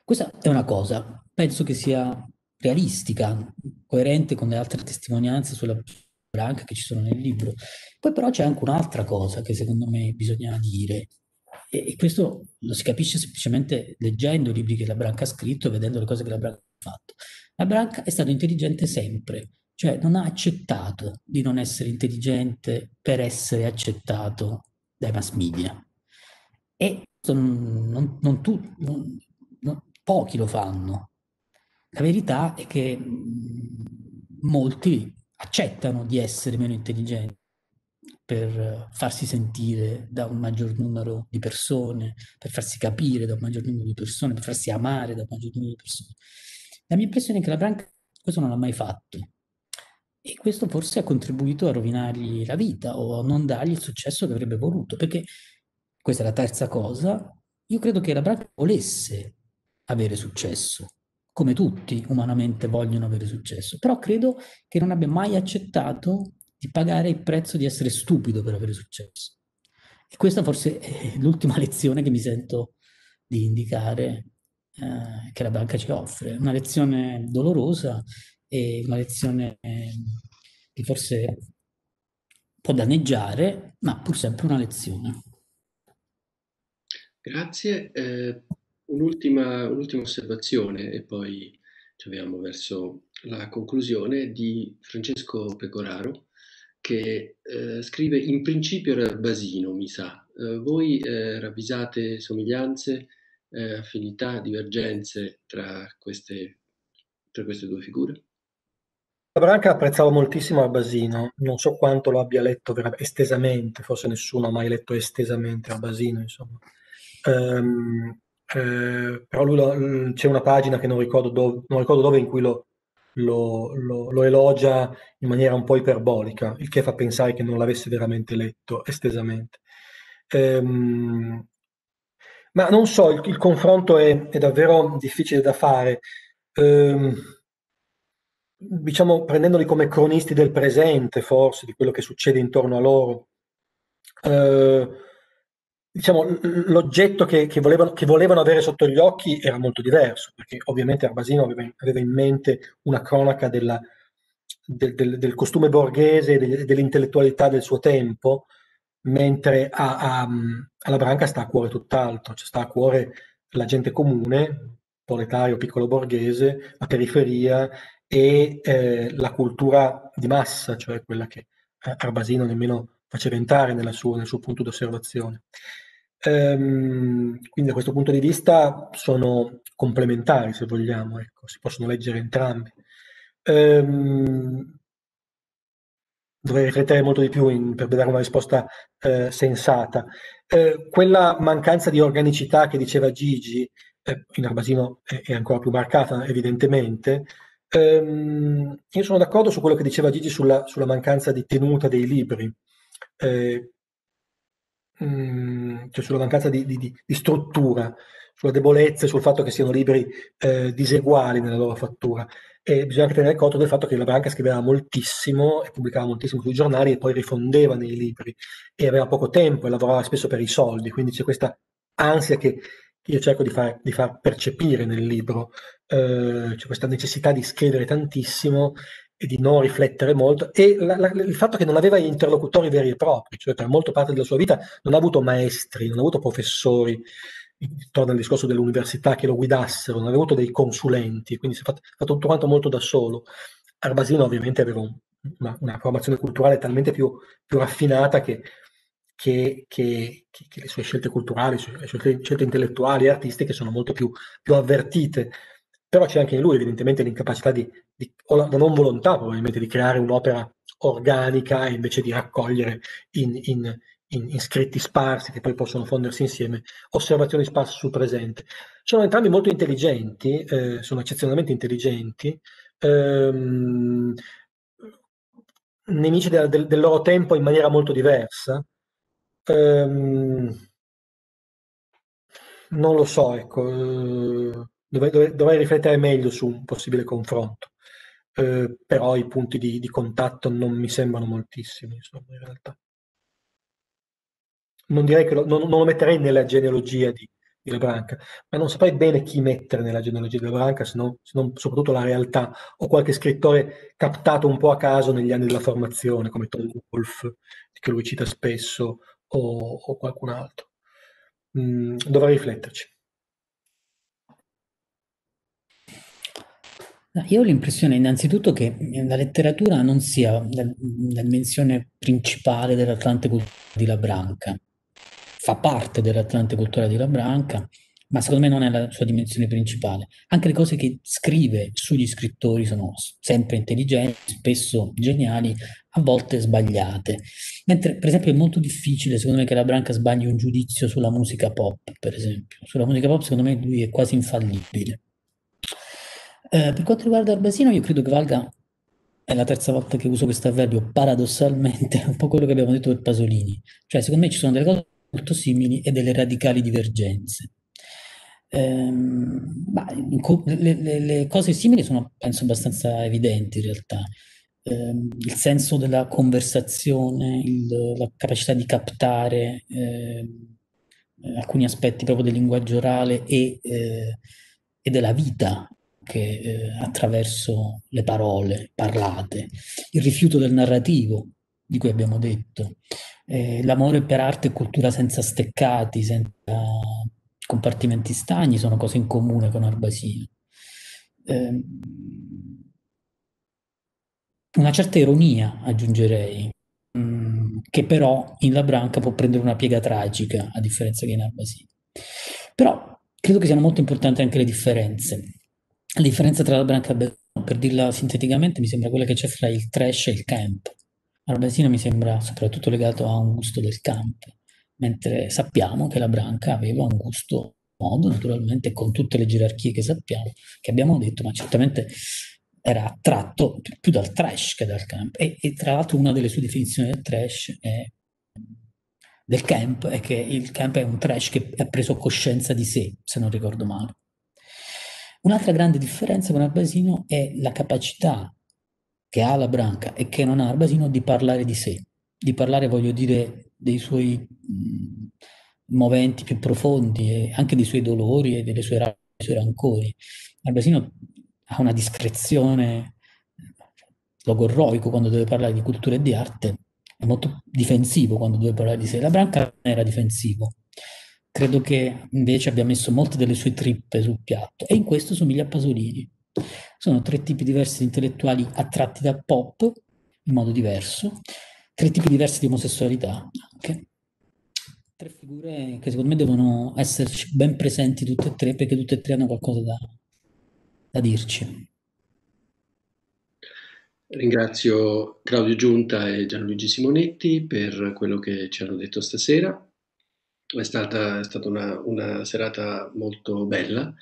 Questa è una cosa, penso che sia realistica, coerente con le altre testimonianze sulla branca che ci sono nel libro. Poi però c'è anche un'altra cosa che secondo me bisogna dire, e, questo lo si capisce semplicemente leggendo i libri che la Branca ha scritto, vedendo le cose che la Branca ha fatto. La Branca è stato intelligente sempre, cioè non ha accettato di non essere intelligente per essere accettato dai mass media. E non, non, non tu, non, pochi lo fanno. La verità è che molti accettano di essere meno intelligenti per farsi sentire da un maggior numero di persone, per farsi capire da un maggior numero di persone, per farsi amare da un maggior numero di persone. La mia impressione è che la Branca questo non l'ha mai fatto. E questo forse ha contribuito a rovinargli la vita o a non dargli il successo che avrebbe voluto, perché questa è la terza cosa, io credo che la Branca volesse avere successo, come tutti umanamente vogliono avere successo, però credo che non abbia mai accettato di pagare il prezzo di essere stupido per avere successo. E questa forse è l'ultima lezione che mi sento di indicare eh, che la banca ci offre, una lezione dolorosa è una lezione che forse può danneggiare, ma pur sempre una lezione. Grazie. Eh, un'ultima, un'ultima, osservazione e poi ci avviamo verso la conclusione di Francesco Pecoraro che eh, scrive in principio era Basino, mi sa. Eh, voi eh, ravvisate somiglianze, eh, affinità, divergenze tra queste, tra queste due figure? Branca apprezzavo moltissimo Arbasino, non so quanto lo abbia letto estesamente, forse nessuno ha mai letto estesamente Arbasino, insomma. Um, eh, però lui lo, c'è una pagina che non ricordo, dove, non ricordo dove in cui lo, lo, lo, lo, elogia in maniera un po' iperbolica, il che fa pensare che non l'avesse veramente letto estesamente. Um, ma non so, il, il confronto è, è, davvero difficile da fare. Um, diciamo, prendendoli come cronisti del presente, forse, di quello che succede intorno a loro. Eh, diciamo, l'oggetto che, che, volevano, che, volevano, avere sotto gli occhi era molto diverso, perché ovviamente Arbasino aveva, aveva in mente una cronaca della, del, del, del, costume borghese e dell'intellettualità del suo tempo, mentre a, a, alla Branca sta a cuore tutt'altro, cioè sta a cuore la gente comune, proletario, piccolo borghese, la periferia e eh, la cultura di massa, cioè quella che eh, Arbasino nemmeno faceva entrare sua, nel suo punto di osservazione. Ehm, quindi da questo punto di vista sono complementari, se vogliamo, ecco, si possono leggere entrambi. Ehm, dovrei riflettere molto di più in, per dare una risposta eh, sensata. Eh, quella mancanza di organicità che diceva Gigi eh, in Arbasino è, è, ancora più marcata evidentemente. Ehm, io sono d'accordo su quello che diceva Gigi sulla, sulla mancanza di tenuta dei libri. Eh, cioè sulla mancanza di, di, di, struttura, sulla debolezza e sul fatto che siano libri eh, diseguali nella loro fattura. E bisogna anche tenere conto del fatto che la Branca scriveva moltissimo e pubblicava moltissimo sui giornali e poi rifondeva nei libri e aveva poco tempo e lavorava spesso per i soldi, quindi c'è questa ansia che io cerco di far, di far percepire nel libro, eh, c'è questa necessità di scrivere tantissimo e di non riflettere molto e la, la, il fatto che non aveva interlocutori veri e propri, cioè per molto parte della sua vita non ha avuto maestri, non ha avuto professori, torna al discorso dell'università che lo guidassero, non aveva avuto dei consulenti, quindi si è fatto, fatto tutto quanto molto da solo. Arbasino ovviamente aveva un, una, una, formazione culturale talmente più, più raffinata che, che, che, che, le sue scelte culturali, le sue scelte intellettuali e artistiche sono molto più, più avvertite. Però c'è anche in lui evidentemente l'incapacità di, di, o la non volontà probabilmente di creare un'opera organica e invece di raccogliere in, in, in, in, scritti sparsi che poi possono fondersi insieme, osservazioni sparse sul presente. Sono entrambi molto intelligenti, eh, sono eccezionalmente intelligenti, ehm, nemici del, del, del, loro tempo in maniera molto diversa. Ehm, non lo so, ecco, eh, dovrei, dovrei, dovrei, riflettere meglio su un possibile confronto, eh, però i punti di, di, contatto non mi sembrano moltissimi, insomma, in realtà non direi che lo, non, non, lo metterei nella genealogia di, di Lebranca, ma non saprei bene chi mettere nella genealogia di Lebranca, se non, se non soprattutto la realtà o qualche scrittore captato un po' a caso negli anni della formazione, come Tom Wolfe, che lui cita spesso, o, o qualcun altro. Mm, dovrei rifletterci. Io ho l'impressione innanzitutto che la letteratura non sia la, dimensione principale dell'Atlante di Labranca fa parte dell'Atlante culturale di La Branca, ma secondo me non è la sua dimensione principale. Anche le cose che scrive sugli scrittori sono sempre intelligenti, spesso geniali, a volte sbagliate. Mentre, per esempio, è molto difficile, secondo me, che La Branca sbagli un giudizio sulla musica pop, per esempio. Sulla musica pop, secondo me, lui è quasi infallibile. Eh, per quanto riguarda Arbasino, io credo che valga, è la terza volta che uso questo avverbio, paradossalmente, un po' quello che abbiamo detto per Pasolini. Cioè, secondo me ci sono delle cose molto simili e delle radicali divergenze. Ehm, le, le, le, cose simili sono, penso, abbastanza evidenti in realtà. Ehm, il senso della conversazione, il, la capacità di captare eh, alcuni aspetti proprio del linguaggio orale e, eh, e della vita che eh, attraverso le parole parlate, il rifiuto del narrativo di cui abbiamo detto, eh, l'amore per arte e cultura senza steccati, senza compartimenti stagni, sono cose in comune con Arbasino. Eh, una certa ironia, aggiungerei, mh, mm, che però in La Branca può prendere una piega tragica, a differenza che in Arbasino. Però credo che siano molto importanti anche le differenze. La differenza tra La Branca e per dirla sinteticamente, mi sembra quella che c'è fra il trash e il camp. Arbasino mi sembra soprattutto legato a un gusto del campo, mentre sappiamo che la Branca aveva un gusto modo, naturalmente, con tutte le gerarchie che sappiamo, che abbiamo detto, ma certamente era attratto più dal trash che dal camp. E, e tra l'altro una delle sue definizioni del trash è, del camp è che il camp è un trash che ha preso coscienza di sé, se non ricordo male. Un'altra grande differenza con Arbasino è la capacità che ha la Branca e che non ha Arbasino di parlare di sé, di parlare, voglio dire, dei suoi mh, moventi più profondi e anche dei suoi dolori e delle sue, dei suoi rancori. Arbasino ha una discrezione logorroico quando deve parlare di cultura e di arte, è molto difensivo quando deve parlare di sé. La Branca era difensivo. Credo che invece abbia messo molte delle sue trippe sul piatto e in questo somiglia a Pasolini. Sono tre tipi diversi di intellettuali attratti dal pop in modo diverso, tre tipi diversi di omosessualità anche. Tre figure che secondo me devono esserci ben presenti tutte e tre perché tutte e tre hanno qualcosa da, da dirci. Ringrazio Claudio Giunta e Gianluigi Simonetti per quello che ci hanno detto stasera. È stata, è stata una, una, serata molto bella.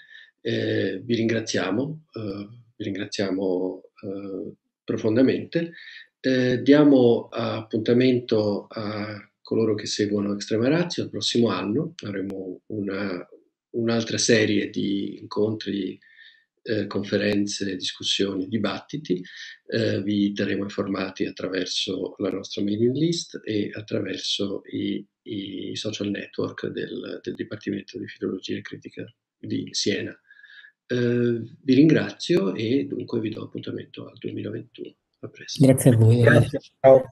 Eh, vi ringraziamo, eh, vi ringraziamo eh, profondamente. Eh, diamo appuntamento a coloro che seguono Extrema Razio il prossimo anno. Avremo una, un'altra serie di incontri eh, conferenze, discussioni, dibattiti. Eh, vi terremo informati attraverso la nostra mailing list e attraverso i, i social network del, del, Dipartimento di Filologia e Critica di Siena. Eh, vi ringrazio e dunque vi do appuntamento al 2021. A presto. Grazie a voi. Grazie. Ciao.